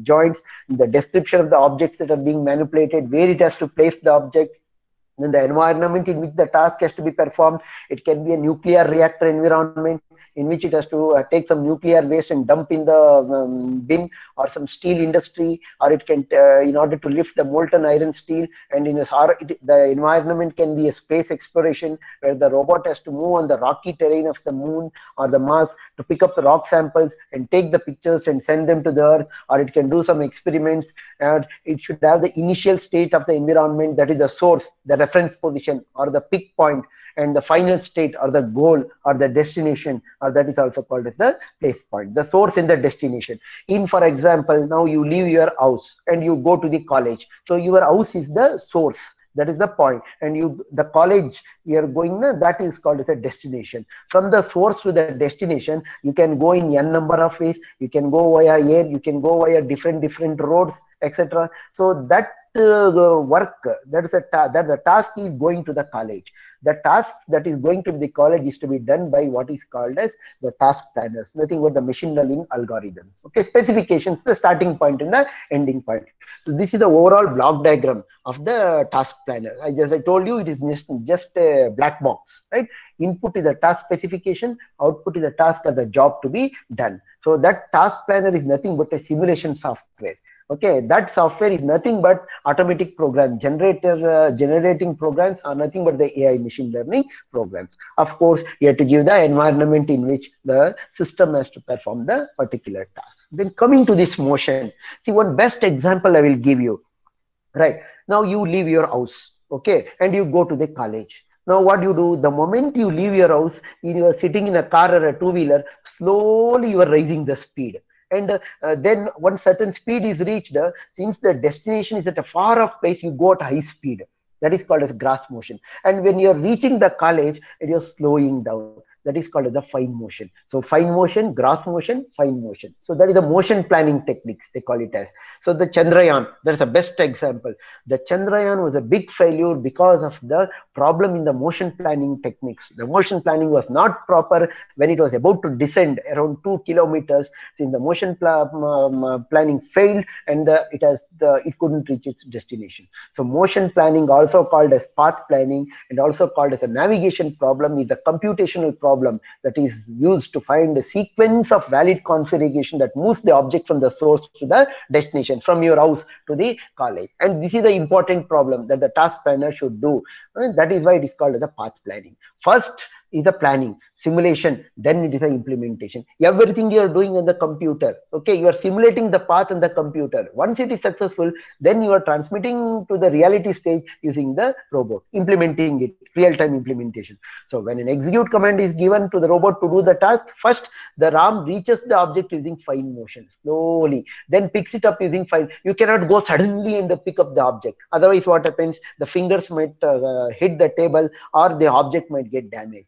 joints, the description of the objects that are being manipulated, where it has to place the object, then the environment in which the task has to be performed. It can be a nuclear reactor environment in which it has to uh, take some nuclear waste and dump in the um, bin or some steel industry or it can uh, in order to lift the molten iron steel. And in a it, the environment can be a space exploration where the robot has to move on the rocky terrain of the moon or the mars to pick up the rock samples and take the pictures and send them to the earth. Or it can do some experiments. And it should have the initial state of the environment that is the source the reference position or the pick point and the final state or the goal or the destination or that is also called as the place point the source in the destination. In for example now you leave your house and you go to the college. So your house is the source that is the point and you the college you are going that is called as a destination. From the source to the destination you can go in n number of ways you can go via air you can go via different different roads etc so that uh, the work that is a that the task is going to the college. The task that is going to the college is to be done by what is called as the task planners. Nothing but the machine learning algorithms. Okay specifications the starting point and the ending point. So this is the overall block diagram of the task planner. I just i told you it is just, just a black box right? Input is the task specification output is the task or the job to be done. So that task planner is nothing but a simulation software okay that software is nothing but automatic program generator uh, generating programs are nothing but the ai machine learning programs. Of course you have to give the environment in which the system has to perform the particular task. Then coming to this motion see one best example i will give you. Right now you leave your house okay and you go to the college. Now what you do the moment you leave your house you are sitting in a car or a two wheeler slowly you are raising the speed and uh, then once certain speed is reached uh, since the destination is at a far off place you go at high speed. That is called as grass motion. And when you're reaching the college you're slowing down that is called as the fine motion. So fine motion, grass motion, fine motion. So that is the motion planning techniques, they call it as. So the Chandrayaan, that's the best example. The Chandrayaan was a big failure because of the problem in the motion planning techniques. The motion planning was not proper when it was about to descend around two kilometers. Since the motion pl um, planning failed and the, it has the, it couldn't reach its destination. So motion planning also called as path planning and also called as a navigation problem is a computational problem problem that is used to find a sequence of valid configuration that moves the object from the source to the destination, from your house to the college. And this is the important problem that the task planner should do. And that is why it is called as the path planning. First, is the planning simulation then it is the implementation. Everything you are doing on the computer okay? You are simulating the path in the computer. Once it is successful then you are transmitting to the reality stage using the robot implementing it real-time implementation. So when an execute command is given to the robot to do the task first the ram reaches the object using fine motion slowly then picks it up using fine. You cannot go suddenly and pick up the object. Otherwise what happens? The fingers might uh, hit the table or the object might get damaged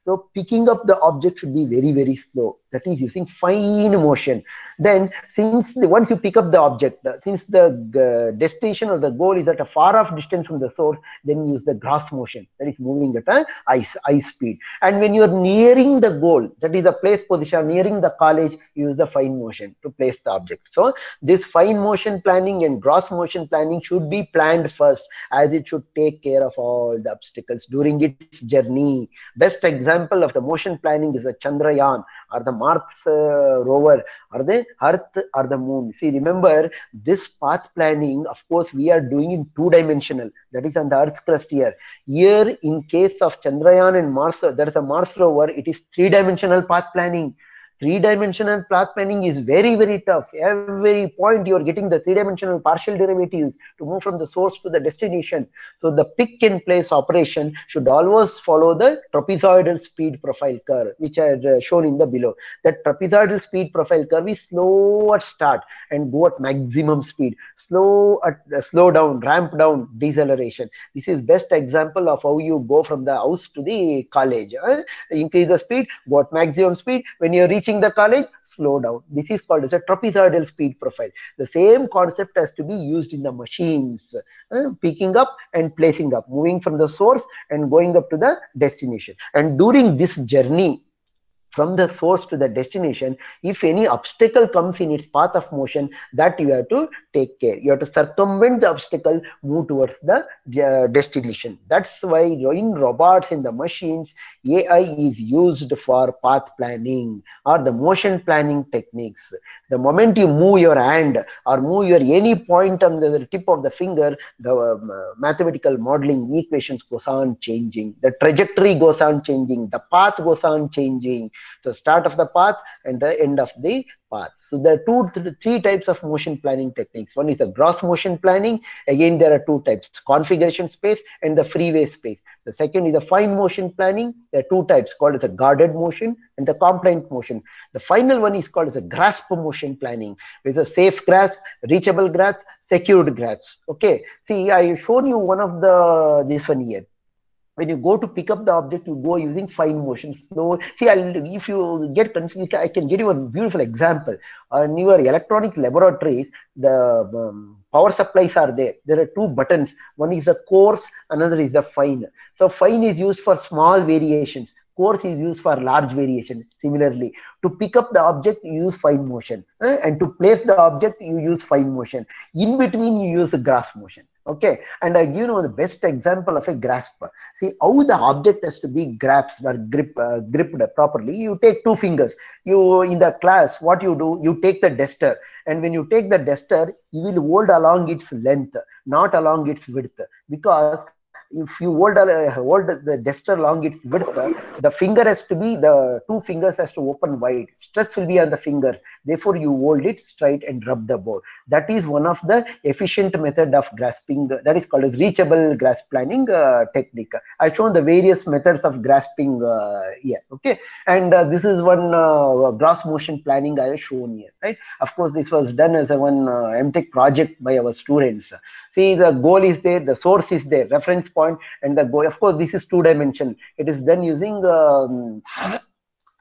so picking up the object should be very, very slow. That is using fine motion. Then since the, once you pick up the object, since the destination or the goal is at a far off distance from the source, then use the grass motion. That is moving at a ice, ice speed. And when you are nearing the goal, that is the place position, nearing the college, use the fine motion to place the object. So this fine motion planning and grass motion planning should be planned first as it should take care of all the obstacles during its journey. Best example example of the motion planning is the Chandrayaan or the Mars uh, rover or the Earth or the Moon. See, remember this path planning, of course, we are doing in two dimensional, that is on the Earth's crust here. Here, in case of Chandrayaan and Mars, there is a Mars rover, it is three dimensional path planning three-dimensional path planning is very very tough. Every point you are getting the three-dimensional partial derivatives to move from the source to the destination. So the pick and place operation should always follow the trapezoidal speed profile curve which i had uh, shown in the below. That trapezoidal speed profile curve is slow at start and go at maximum speed. Slow at uh, slow down ramp down deceleration. This is best example of how you go from the house to the college. Uh, increase the speed go at maximum speed. When you're reaching reaching the college, slow down. This is called as a trapezoidal speed profile. The same concept has to be used in the machines, uh, picking up and placing up, moving from the source and going up to the destination. And during this journey, from the source to the destination if any obstacle comes in its path of motion that you have to take care. You have to circumvent the obstacle move towards the uh, destination. That's why in robots in the machines ai is used for path planning or the motion planning techniques. The moment you move your hand or move your any point on the tip of the finger the um, uh, mathematical modeling equations goes on changing. The trajectory goes on changing. The path goes on changing so start of the path and the end of the path. So there are two, th three types of motion planning techniques. One is the gross motion planning. Again, there are two types, configuration space and the freeway space. The second is the fine motion planning. There are two types called as a guarded motion and the compliant motion. The final one is called as a grasp motion planning, with a safe grasp, reachable grasp, secured grasp. Okay. See, I shown you one of the, this one here when you go to pick up the object, you go using fine motion. So, see, I'll, if you get confused, I can give you a beautiful example. In your electronic laboratories, the um, power supplies are there. There are two buttons. One is the coarse, another is the fine. So, fine is used for small variations. Coarse is used for large variation. Similarly, to pick up the object, you use fine motion. Eh? And to place the object, you use fine motion. In between, you use the grasp motion okay? And i give you the best example of a grasp see how the object has to be grasped or grip uh, gripped properly you take two fingers. You in the class what you do you take the duster. And when you take the duster you will hold along its length not along its width. Because if you hold, uh, hold the duster along its width, the finger has to be, the two fingers has to open wide. Stress will be on the fingers. Therefore, you hold it straight and rub the board. That is one of the efficient method of grasping. That is called as reachable grasp planning uh, technique. I've shown the various methods of grasping uh, here. Okay. And uh, this is one uh, motion planning I have shown here. Right. Of course, this was done as a one uh, MTech project by our students. See, the goal is there, the source is there, reference point point and the goal of course this is two dimension it is done using um,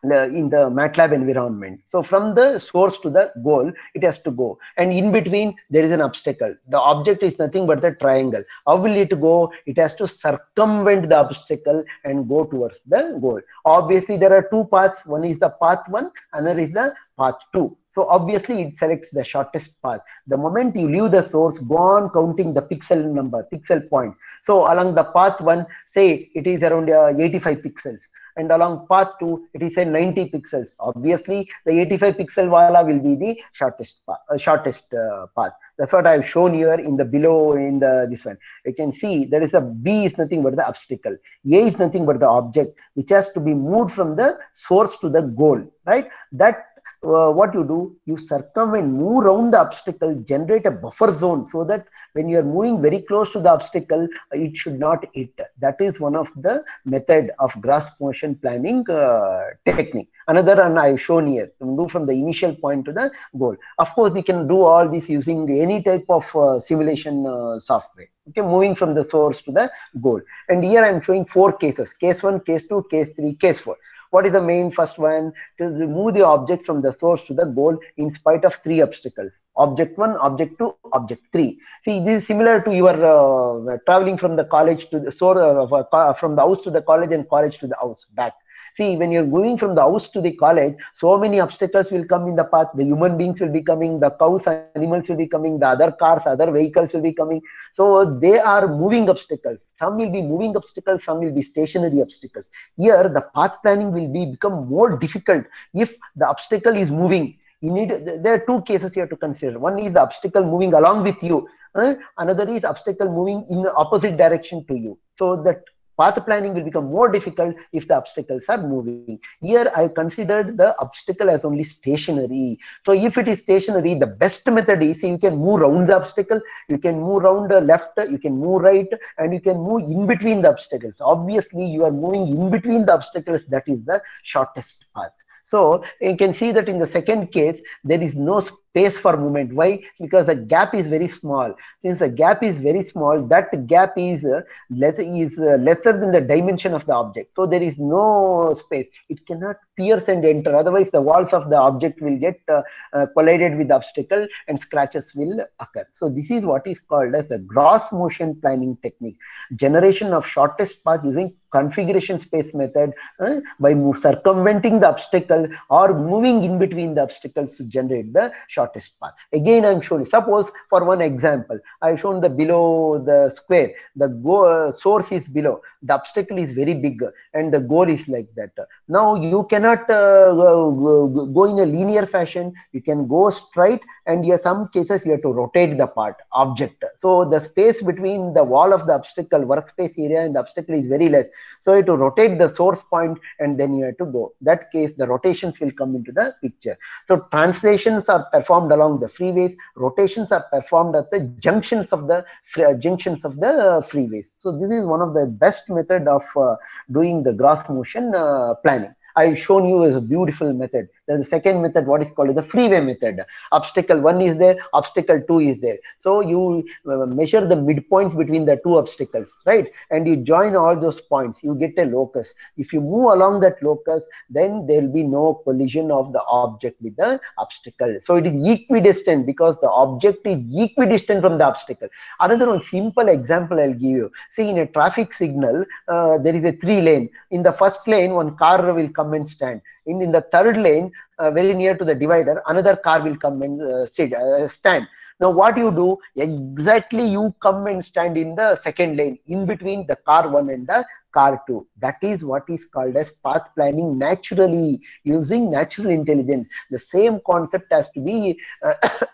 in the MATLAB environment. So from the source to the goal, it has to go. And in between, there is an obstacle. The object is nothing but the triangle. How will it go? It has to circumvent the obstacle and go towards the goal. Obviously, there are two paths. One is the path one, another is the path two. So obviously it selects the shortest path. The moment you leave the source, go on counting the pixel number, pixel point. So along the path one, say it is around uh, 85 pixels. And along path 2 it is a 90 pixels. Obviously the 85 pixel wala will be the shortest path, uh, shortest uh, path. That's what i've shown here in the below in the this one. You can see there is a b is nothing but the obstacle. A is nothing but the object which has to be moved from the source to the goal right? That uh, what you do, you circumvent, move around the obstacle, generate a buffer zone so that when you are moving very close to the obstacle, it should not hit. That is one of the method of grasp motion planning uh, technique. Another one I have shown here, to do from the initial point to the goal. Of course, you can do all this using any type of uh, simulation uh, software okay moving from the source to the goal and here i'm showing four cases case one case two case three case four what is the main first one? To remove the object from the source to the goal in spite of three obstacles. Object 1, object 2, object 3. See, this is similar to your uh, traveling from the college to the source, uh, from the house to the college and college to the house back. See, when you're going from the house to the college, so many obstacles will come in the path. The human beings will be coming, the cows, animals will be coming, the other cars, other vehicles will be coming. So they are moving obstacles. Some will be moving obstacles, some will be stationary obstacles. Here, the path planning will be become more difficult if the obstacle is moving. You need there are two cases you have to consider. One is the obstacle moving along with you. Uh, another is obstacle moving in the opposite direction to you. So that path planning will become more difficult if the obstacles are moving. Here I considered the obstacle as only stationary. So if it is stationary, the best method is you can move around the obstacle, you can move around the left, you can move right, and you can move in between the obstacles. Obviously, you are moving in between the obstacles, that is the shortest path. So you can see that in the second case, there is no space for movement. Why? Because the gap is very small. Since the gap is very small, that gap is uh, less is uh, lesser than the dimension of the object. So there is no space. It cannot pierce and enter. Otherwise, the walls of the object will get uh, uh, collided with the obstacle and scratches will occur. So this is what is called as the gross motion planning technique. Generation of shortest path using configuration space method uh, by circumventing the obstacle or moving in between the obstacles to generate the shortest path. Again, I'm showing, suppose for one example, I've shown the below the square, the go, uh, source is below, the obstacle is very big and the goal is like that. Now you cannot uh, go in a linear fashion, you can go straight and in some cases you have to rotate the part, object. So the space between the wall of the obstacle, workspace area and the obstacle is very less. So you have to rotate the source point and then you have to go. That case, the rotations will come into the picture. So translations are performed along the freeways. Rotations are performed at the junctions of the uh, junctions of the freeways. So this is one of the best method of uh, doing the gross motion uh, planning. I've shown you as a beautiful method. A second method, what is called the freeway method. Obstacle one is there, obstacle two is there. So you uh, measure the midpoints between the two obstacles, right? And you join all those points, you get a locus. If you move along that locus, then there will be no collision of the object with the obstacle. So it is equidistant because the object is equidistant from the obstacle. Another one simple example I'll give you. See in a traffic signal, uh, there is a three lane. In the first lane, one car will come and stand. In, in the third lane, uh, very near to the divider, another car will come and uh, sit, uh, stand. Now what you do, exactly you come and stand in the second lane, in between the car one and the car two. That is what is called as path planning naturally, using natural intelligence. The same concept has to be uh,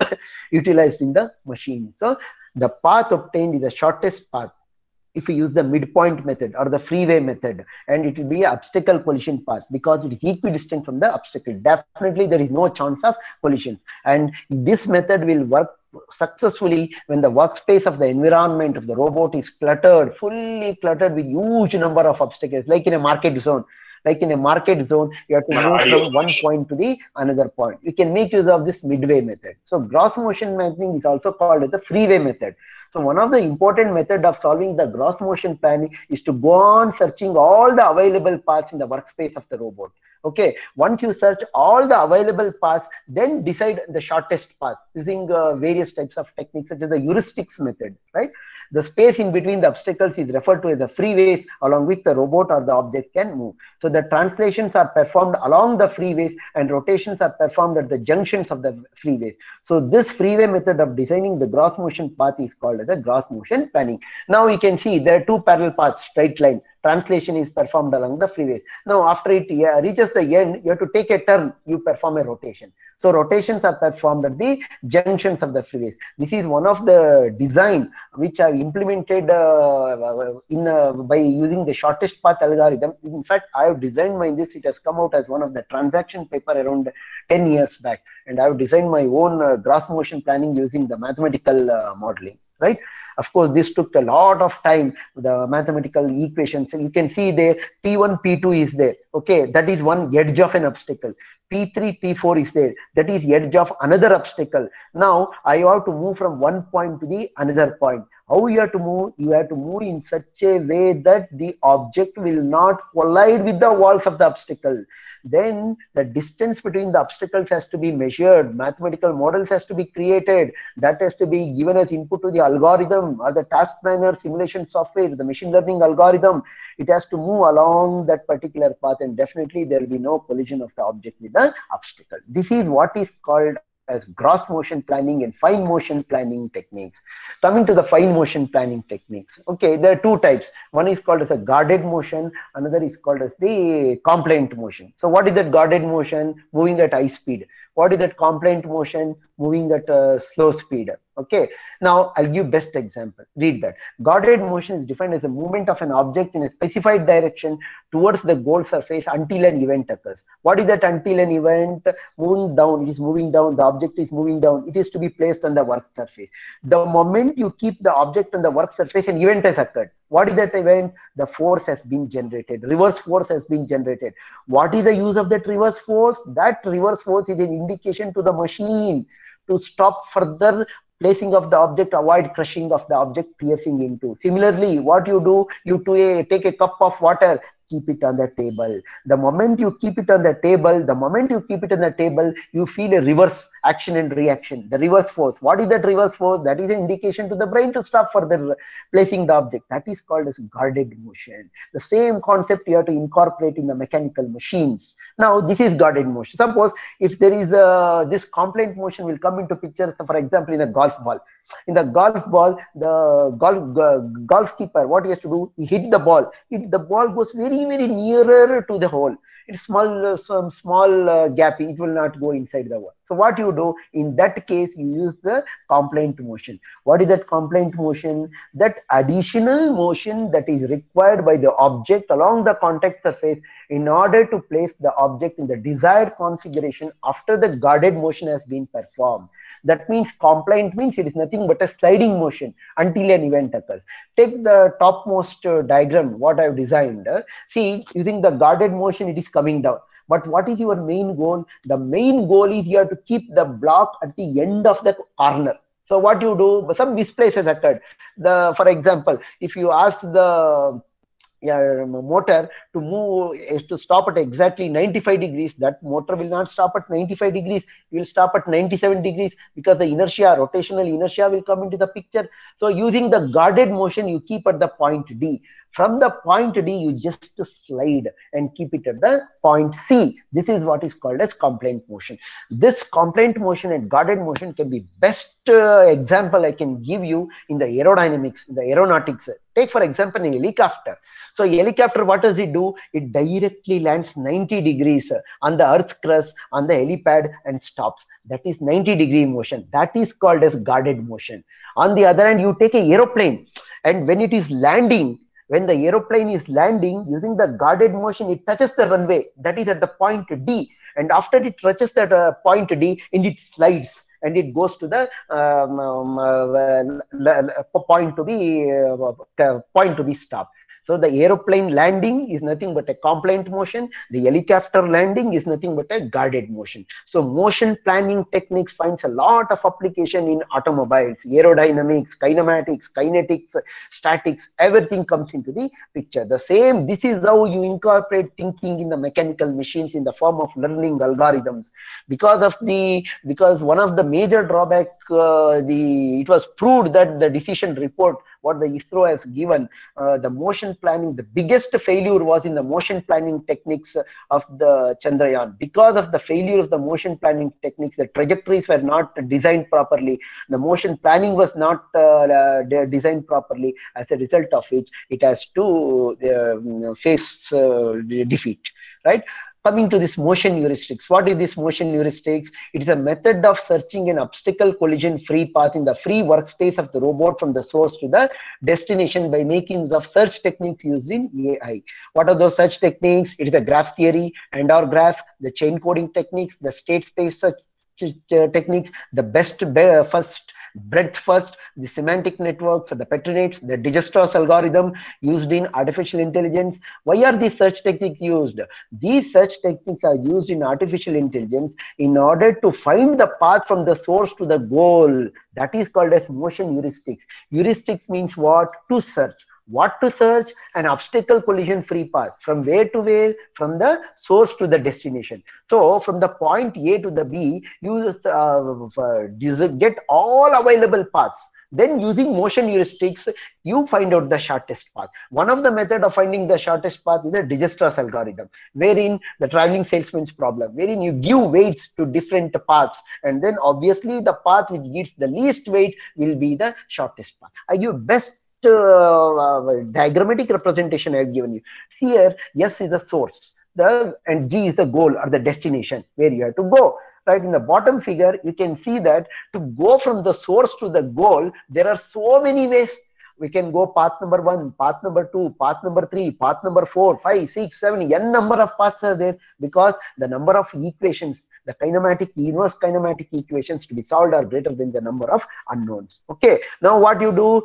utilized in the machine. So the path obtained is the shortest path if you use the midpoint method or the freeway method and it will be an obstacle collision path because it is equidistant from the obstacle. Definitely there is no chance of collisions. And this method will work successfully when the workspace of the environment of the robot is cluttered fully cluttered with huge number of obstacles like in a market zone. Like in a market zone you have to move from one point to the another point. You can make use of this midway method. So gross motion mapping is also called as the freeway method so one of the important method of solving the gross motion planning is to go on searching all the available paths in the workspace of the robot. Okay, once you search all the available paths, then decide the shortest path using uh, various types of techniques such as the heuristics method, right? The space in between the obstacles is referred to as the freeways along which the robot or the object can move. So the translations are performed along the freeways and rotations are performed at the junctions of the freeways. So this freeway method of designing the gross motion path is called as a gross motion planning. Now you can see there are two parallel paths, straight line. Translation is performed along the freeways. Now after it uh, reaches the end, you have to take a turn, you perform a rotation. So rotations are performed at the junctions of the freeways. This is one of the design which are implemented uh, in uh, by using the shortest path algorithm. In fact, I have designed my this. It has come out as one of the transaction paper around 10 years back, and I have designed my own uh, gross motion planning using the mathematical uh, modeling. Right. Of course, this took a lot of time, the mathematical equations. You can see there, P1, P2 is there. Okay, that is one edge of an obstacle. P3, P4 is there. That is edge of another obstacle. Now, I have to move from one point to the another point. How you have to move? You have to move in such a way that the object will not collide with the walls of the obstacle. Then the distance between the obstacles has to be measured. Mathematical models has to be created. That has to be given as input to the algorithm or the task planner simulation software, the machine learning algorithm. It has to move along that particular path and definitely there will be no collision of the object with the obstacle. This is what is called as gross motion planning and fine motion planning techniques. Coming to the fine motion planning techniques. Okay, there are two types. One is called as a guarded motion, another is called as the compliant motion. So what is that guarded motion? Moving at high speed. What is that compliant motion? Moving at a slow speed. Okay, now I'll give best example. Read that. Guarded motion is defined as a movement of an object in a specified direction towards the goal surface until an event occurs. What is that until an event? Moving down, it is moving down, the object is moving down, it is to be placed on the work surface. The moment you keep the object on the work surface, an event has occurred. What is that event? The force has been generated. Reverse force has been generated. What is the use of that reverse force? That reverse force is an indication to the machine to stop further placing of the object, avoid crushing of the object, piercing into. Similarly, what you do, you to a, eh, take a cup of water, keep it on the table. The moment you keep it on the table, the moment you keep it on the table, you feel a reverse action and reaction, the reverse force. What is that reverse force? That is an indication to the brain to stop further placing the object. That is called as guarded motion. The same concept you have to incorporate in the mechanical machines. Now, this is guarded motion. Suppose if there is a, this complaint motion will come into picture, so for example, in a golf ball. In the golf ball, the golf golf keeper, what he has to do, he hit the ball. If the ball goes very, very nearer to the hole, it's small, uh, some small uh, gap, it will not go inside the wall. So what you do, in that case, you use the complaint motion. What is that complaint motion? That additional motion that is required by the object along the contact surface in order to place the object in the desired configuration after the guarded motion has been performed. That means complaint means it is nothing but a sliding motion until an event occurs. Take the topmost uh, diagram, what I have designed. Uh, see, using the guarded motion, it is coming down. But what is your main goal? The main goal is you have to keep the block at the end of the corner. So what you do, some misplace has occurred. The, for example, if you ask the yeah, motor to move is to stop at exactly 95 degrees that motor will not stop at 95 degrees it will stop at 97 degrees because the inertia rotational inertia will come into the picture so using the guarded motion you keep at the point d from the point d you just slide and keep it at the point c this is what is called as complaint motion this complaint motion and guarded motion can be best uh, example i can give you in the aerodynamics in the aeronautics take for example in helicopter so helicopter, what does it do? It directly lands 90 degrees on the earth crust, on the helipad and stops. That is 90 degree motion. That is called as guarded motion. On the other hand, you take a aeroplane and when it is landing, when the aeroplane is landing using the guarded motion, it touches the runway. That is at the point D. And after it touches that uh, point D, and it slides and it goes to the um, um, uh, point to be uh, point to be stopped. So the aeroplane landing is nothing but a compliant motion. The helicopter landing is nothing but a guarded motion. So motion planning techniques finds a lot of application in automobiles, aerodynamics, kinematics, kinetics, statics, everything comes into the picture. The same, this is how you incorporate thinking in the mechanical machines in the form of learning algorithms. Because of the, because one of the major drawback, uh, the, it was proved that the decision report what the ISRO has given, uh, the motion planning, the biggest failure was in the motion planning techniques of the Chandrayaan. Because of the failure of the motion planning techniques, the trajectories were not designed properly. The motion planning was not uh, designed properly. As a result of which, it has to uh, face defeat, right? Coming to this motion heuristics. What is this motion heuristics? It is a method of searching an obstacle collision free path in the free workspace of the robot from the source to the destination by making use of search techniques used in AI. What are those search techniques? It is a graph theory and or graph, the chain coding techniques, the state space search Uh, techniques, the best uh, first breadth first, the semantic networks, the Petri nets, the Dijkstra's algorithm used in artificial intelligence. Why are these search techniques used? These search techniques are used in artificial intelligence in order to find the path from the source to the goal. That is called as motion heuristics. Heuristics means what? To search. What to search? An obstacle collision free path. From where to where? From the source to the destination. So from the point a to the b you uh, get all available paths. Then using motion heuristics you find out the shortest path. One of the method of finding the shortest path is the Dijkstra's algorithm wherein the traveling salesman's problem wherein you give weights to different paths. And then obviously the path which gives the least weight will be the shortest path i give best uh, diagrammatic representation I have given you. See here, S is the source, the and G is the goal or the destination where you have to go. Right in the bottom figure, you can see that to go from the source to the goal, there are so many ways. We can go path number one, path number two, path number three, path number four, five, six, seven, n number of paths are there because the number of equations, the kinematic, inverse kinematic equations to be solved are greater than the number of unknowns. Okay, now what you do,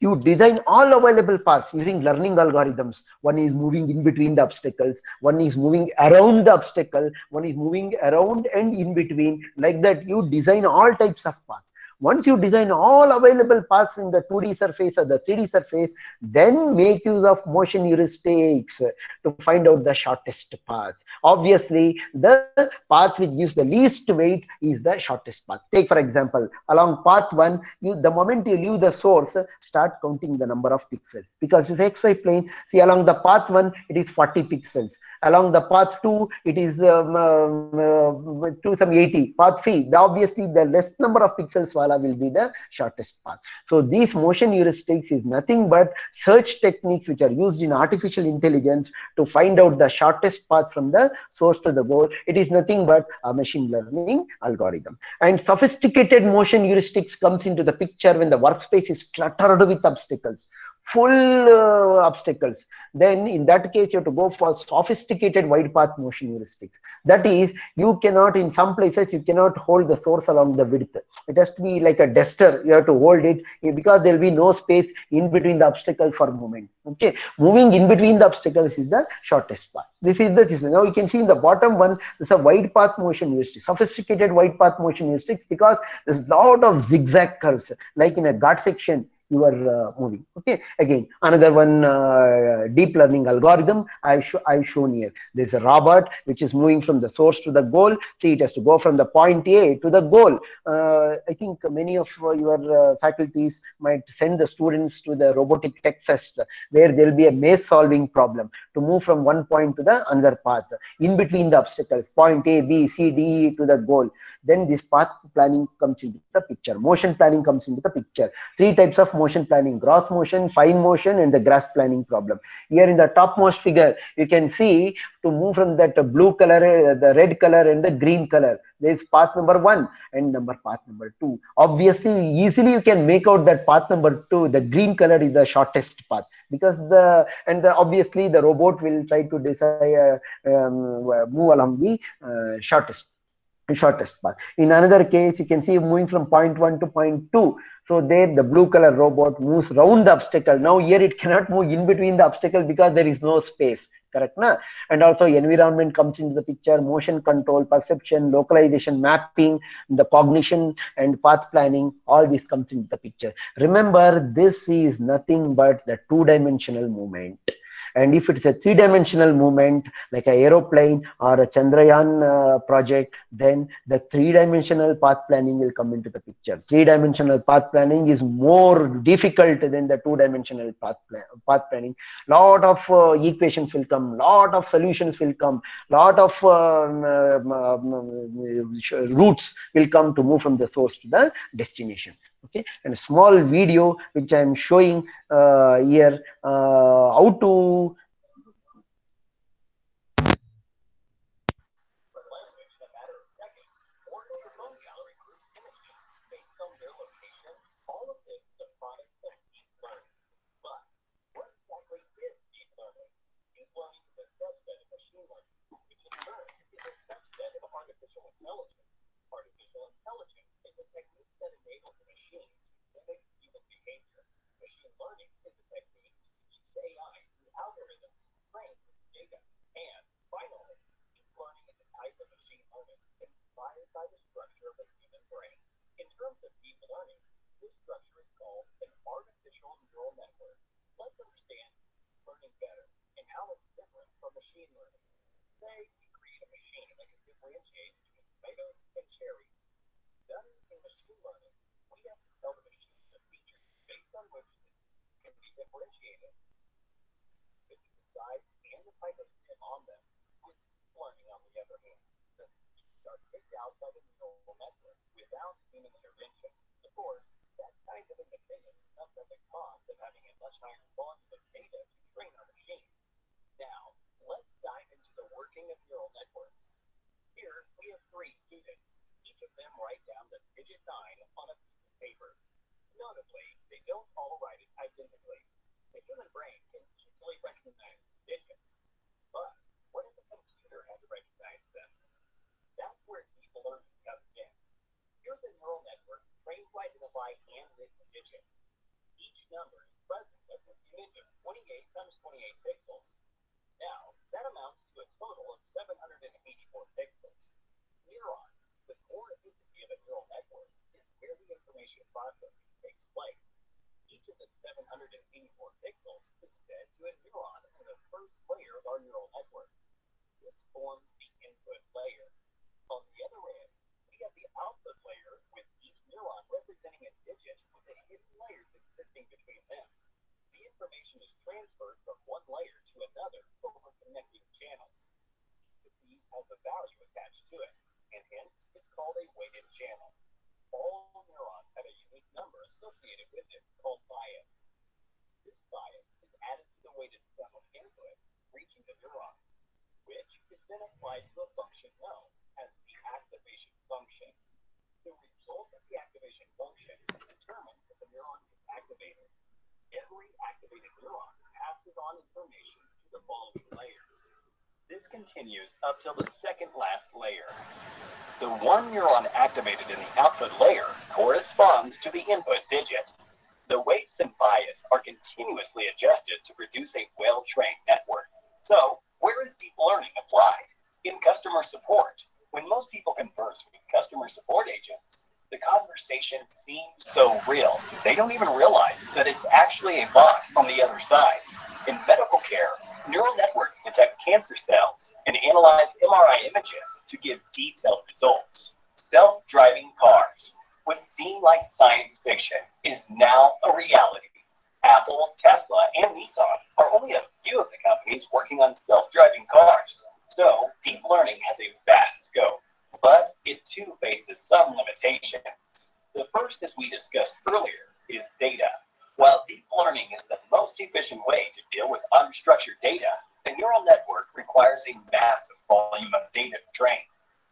you design all available paths using learning algorithms. One is moving in between the obstacles, one is moving around the obstacle, one is moving around and in between. Like that, you design all types of paths. Once you design all available paths in the 2D surface or the 3D surface, then make use of motion heuristics to find out the shortest path. Obviously, the path which gives the least weight is the shortest path. Take for example, along path 1, you the moment you leave the source, start counting the number of pixels. Because with XY plane, see along the path 1, it is 40 pixels. Along the path 2, it is um, um, uh, to some 80. Path 3, the, obviously the less number of pixels will be the shortest path. So these motion heuristics is nothing but search techniques which are used in artificial intelligence to find out the shortest path from the source to the goal. It is nothing but a machine learning algorithm. And sophisticated motion heuristics comes into the picture when the workspace is cluttered with obstacles full uh, obstacles. Then in that case you have to go for sophisticated wide path motion heuristics. That is you cannot in some places you cannot hold the source along the width. It has to be like a duster. You have to hold it because there will be no space in between the obstacle for movement. Okay? Moving in between the obstacles is the shortest path. This is the this is now you can see in the bottom one there's a wide path motion heuristic sophisticated wide path motion heuristics because there's a lot of zigzag curves like in a guard section you are uh, moving okay? Again another one uh, deep learning algorithm i've sh i've shown here. There's a robot which is moving from the source to the goal. See it has to go from the point a to the goal. Uh, i think many of your uh, faculties might send the students to the robotic tech fest where there will be a maze solving problem to move from one point to the another path. In between the obstacles point a b c d to the goal. Then this path planning comes into the picture. Motion planning comes into the picture. Three types of motion planning gross motion fine motion and the grasp planning problem. Here in the topmost figure you can see to move from that blue color the red color and the green color. There is path number one and number path number two. Obviously easily you can make out that path number two. The green color is the shortest path because the and the, obviously the robot will try to decide uh, um, move along the uh, shortest shortest path. In another case, you can see moving from point one to point two. So there the blue color robot moves round the obstacle. Now here it cannot move in between the obstacle because there is no space. Correct? Na? And also environment comes into the picture, motion control, perception, localization, mapping, the cognition and path planning, all this comes into the picture. Remember, this is nothing but the two-dimensional movement and if it's a three-dimensional movement like an aeroplane or a chandrayaan uh, project then the three-dimensional path planning will come into the picture. Three-dimensional path planning is more difficult than the two-dimensional path, plan path planning. Lot of uh, equations will come lot of solutions will come lot of um, um, routes will come to move from the source to the destination okay and a small video which i am showing uh, here uh, how to intelligence. Artificial intelligence is a technique that enables a machine to mimic human behavior. Machine learning is a technique to teach AI through algorithms trained with data. And finally, deep learning is a type of machine learning inspired by the structure of the human brain. In terms of deep learning, this structure is called an artificial neural network. Let's understand learning better and how it's different from machine learning. Say you create a machine that can differentiate between tomatoes and cherries. Done using machine learning, we have to tell the machine the features based on which it can be differentiated. It the size and the type of skin on them. Learning, on the other hand, the features are picked out by the neural network without human intervention. Of course, that kind of independence comes at the cost of having a much higher volume of data to train our machine. Now, let's dive into the working of neural networks. Here, we have three students. Each of them write down the digit 9 on a piece of paper. Notably, they don't all write it identically. The human brain can easily recognize digits. But what if the computer had to recognize them? That's where deep learning comes in. Here's a neural network trained to identify handwritten digits. Each number is present as an image of 28 times 28 pixels. Now, that amounts to a total of 784 pixels. Neurons, the core entity of a neural network, is where the information processing. Each of the 784 pixels is fed to a neuron in the first layer of our neural network. This forms the input layer. On the other end, we have the output layer with each neuron representing a digit with the hidden layers existing between them. The information is transferred from one layer to another over connecting channels. Of these has a value attached to it, and hence it's called a weighted channel. All neurons have a unique number associated with it called bias. This bias is added to the weighted sum of inputs reaching the neuron, which is then applied to a function known as the activation function. The result of the activation function determines if the neuron is activated. Every activated neuron passes on information to the following layers. This continues up till the second last layer. The one neuron activated in the output layer corresponds to the input digit. The weights and bias are continuously adjusted to produce a well-trained network. So, where is deep learning applied? In customer support. When most people converse with customer support agents, the conversation seems so real, they don't even realize that it's actually a bot on the other side. In medical care, neural networks detect cancer cells and analyze MRI images to give detailed results. Self driving cars, what seemed like science fiction, is now a reality. Apple, Tesla, and Nissan are only a few of the companies working on self driving cars. So, deep learning has a vast scope, but it too faces some limitations. The first, as we discussed earlier, is data. While deep learning is the most efficient way to deal with unstructured data, a neural network requires a massive volume of data to train.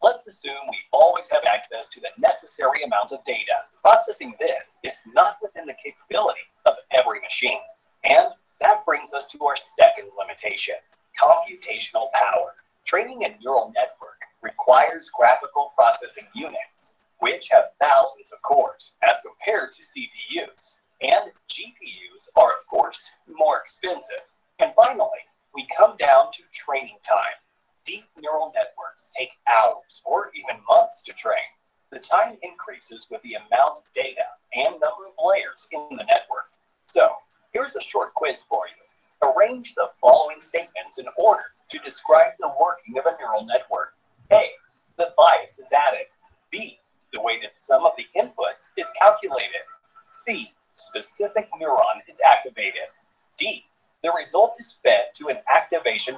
Let's assume we always have access to the necessary amount of data. Processing this is not within the capability of every machine. And that brings us to our second limitation computational power. Training a neural network requires graphical processing units, which have thousands of cores as compared to CPUs. And GPUs are, of course, more expensive. And finally, we come down to training time. Deep neural networks take hours or even months to train. The time increases with the amount of data and number of layers in the network. So, here's a short quiz for you. Arrange the following statements in order to describe the working of a neural network. A. The bias is added. B. The weighted sum of the inputs is calculated. C. Specific neuron is activated. D. The result is fed to an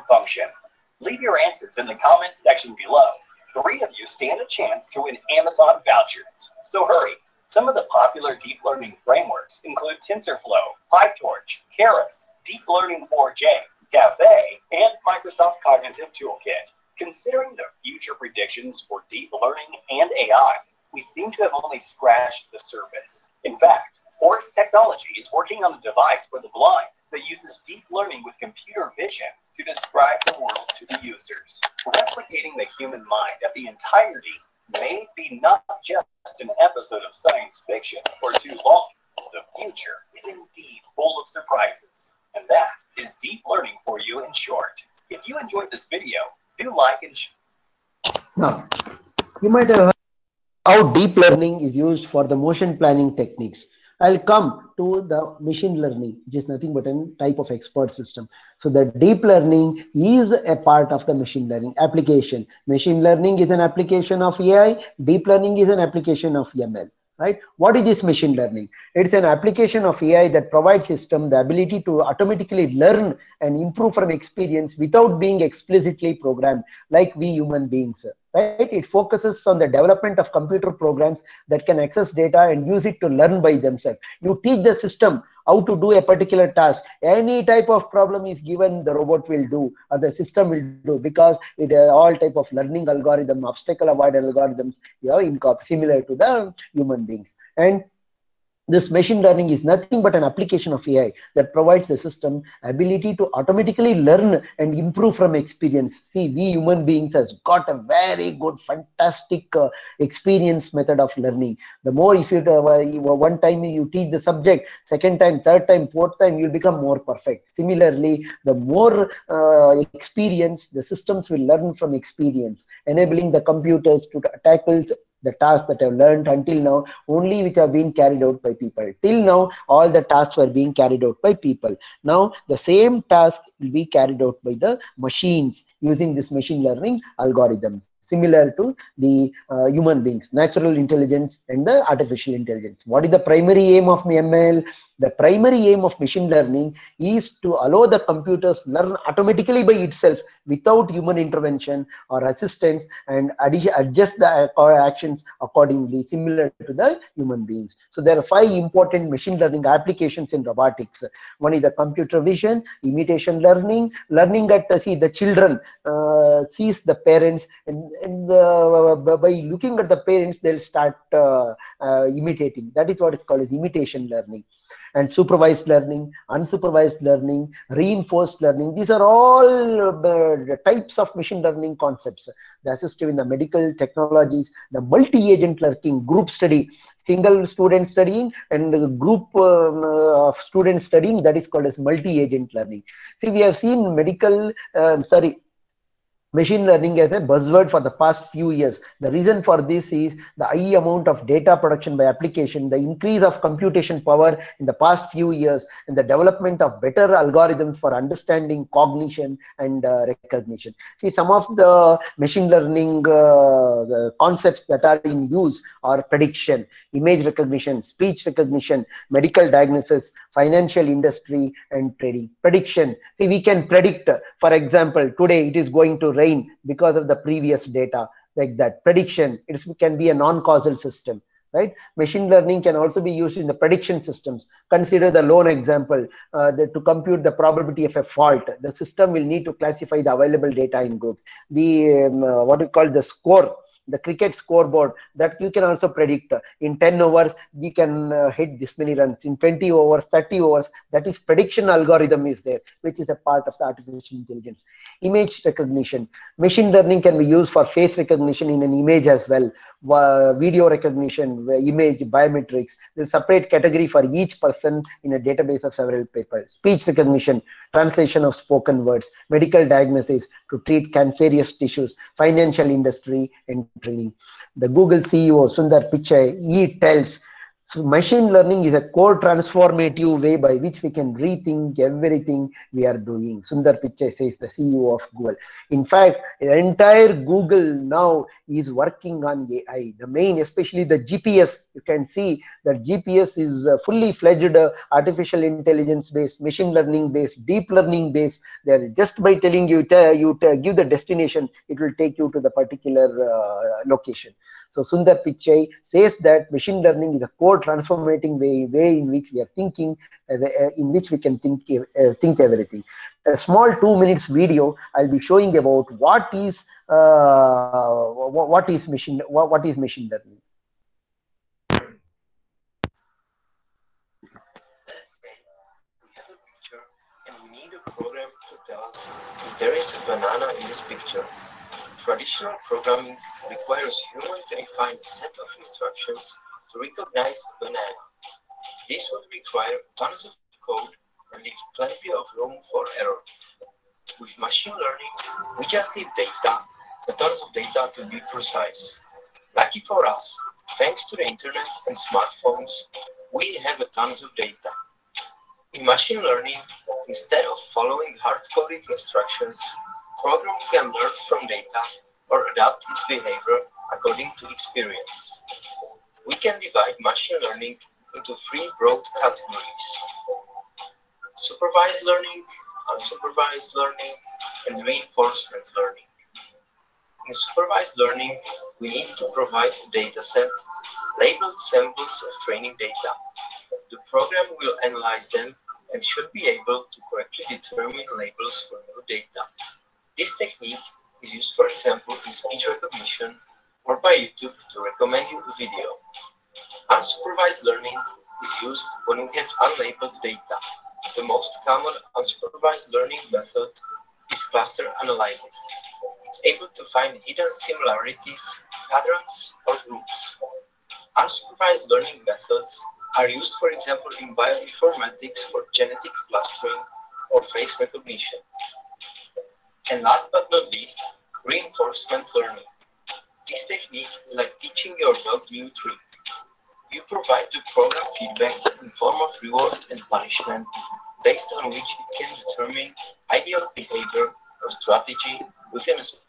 function. Leave your answers in the comments section below. Three of you stand a chance to win Amazon vouchers. So hurry. Some of the popular deep learning frameworks include TensorFlow, PyTorch, Keras, Deep Learning 4J, Caffe, and Microsoft Cognitive Toolkit. Considering the future predictions for deep learning and AI, we seem to have only scratched the surface. In fact, Horus Technology is working on a device for the blind that uses deep learning with computer vision to describe the world to the users. Replicating the human mind at the entirety may be not just an episode of science fiction or too long. The future is indeed full of surprises. And that is deep learning for you in short. If you enjoyed this video, do like and share. Now, you might have heard how deep learning is used for the motion planning techniques. I'll come to the machine learning, which is nothing but a type of expert system. So the deep learning is a part of the machine learning application. Machine learning is an application of AI. Deep learning is an application of ML. Right? What is this machine learning? It's an application of AI that provides system the ability to automatically learn and improve from experience without being explicitly programmed, like we human beings right it focuses on the development of computer programs that can access data and use it to learn by themselves you teach the system how to do a particular task. Any type of problem is given the robot will do or the system will do because it uh, all type of learning algorithm obstacle avoid algorithms you know in similar to the human beings. And this machine learning is nothing but an application of AI that provides the system ability to automatically learn and improve from experience. See, we human beings has got a very good, fantastic uh, experience method of learning. The more if you uh, one time you teach the subject, second time, third time, fourth time, you'll become more perfect. Similarly, the more uh, experience, the systems will learn from experience, enabling the computers to tackle the tasks that I've learned until now, only which have been carried out by people. Till now, all the tasks were being carried out by people. Now, the same task will be carried out by the machines using this machine learning algorithms similar to the uh, human beings, natural intelligence and the artificial intelligence. What is the primary aim of ML? The primary aim of machine learning is to allow the computers learn automatically by itself without human intervention or assistance and adjust the actions accordingly similar to the human beings. So there are five important machine learning applications in robotics. One is the computer vision, imitation learning, learning at uh, see the children uh, sees the parents and, uh, by looking at the parents they'll start uh, uh, imitating. That is what is called as imitation learning and supervised learning, unsupervised learning, reinforced learning. These are all uh, types of machine learning concepts. The assistive in the medical technologies, the multi-agent learning, group study, single student studying and the group um, uh, of students studying, that is called as multi-agent learning. See, we have seen medical, um, sorry, machine learning as a buzzword for the past few years. The reason for this is the high amount of data production by application, the increase of computation power in the past few years, and the development of better algorithms for understanding cognition and uh, recognition. See, some of the machine learning uh, concepts that are in use are prediction, image recognition, speech recognition, medical diagnosis, financial industry, and trading. Prediction. See, we can predict, for example, today it is going to because of the previous data like that prediction it can be a non-causal system right? Machine learning can also be used in the prediction systems. Consider the loan example uh, to compute the probability of a fault. The system will need to classify the available data in groups. The um, uh, what we call the score the cricket scoreboard that you can also predict. In 10 overs you can uh, hit this many runs. In 20 overs 30 overs that is prediction algorithm is there which is a part of the artificial intelligence. Image recognition. Machine learning can be used for face recognition in an image as well video recognition image biometrics a separate category for each person in a database of several papers speech recognition translation of spoken words medical diagnosis to treat cancerous tissues financial industry and training. The Google CEO Sundar Pichai, he tells so machine learning is a core transformative way by which we can rethink everything we are doing. Sundar Pichai says the CEO of Google. In fact, the entire Google now is working on AI. The main, especially the GPS, you can see that GPS is fully fledged uh, artificial intelligence based, machine learning based, deep learning based. They're just by telling you, you give the destination, it will take you to the particular uh, location. So Sundar Pichai says that machine learning is a core transformating way, way in which we are thinking, uh, uh in which we can think, uh, think everything. A small two minutes video, I'll be showing about what is, uh, what, is machine, what, what is machine learning. tell us if there is a banana in this picture. Traditional programming requires human to define a set of instructions to recognize a banana. This would require tons of code and leave plenty of room for error. With machine learning, we just need data, but tons of data to be precise. Lucky for us, thanks to the internet and smartphones, we have a tons of data. In machine learning, instead of following hard-coded instructions, program can learn from data or adapt its behavior according to experience. We can divide machine learning into three broad categories. Supervised learning, unsupervised learning, and reinforcement learning. In supervised learning, we need to provide a dataset, labeled samples of training data. The program will analyze them and should be able to correctly determine labels for new data. This technique is used, for example, in speech recognition or by YouTube to recommend you a video. Unsupervised learning is used when we have unlabeled data. The most common unsupervised learning method is cluster analysis. It's able to find hidden similarities, patterns, or groups. Unsupervised learning methods are used, for example, in bioinformatics for genetic clustering or face recognition. And last but not least, reinforcement learning. This technique is like teaching your dog new trick. You provide the program feedback in form of reward and punishment based on which it can determine ideal behavior or strategy within a small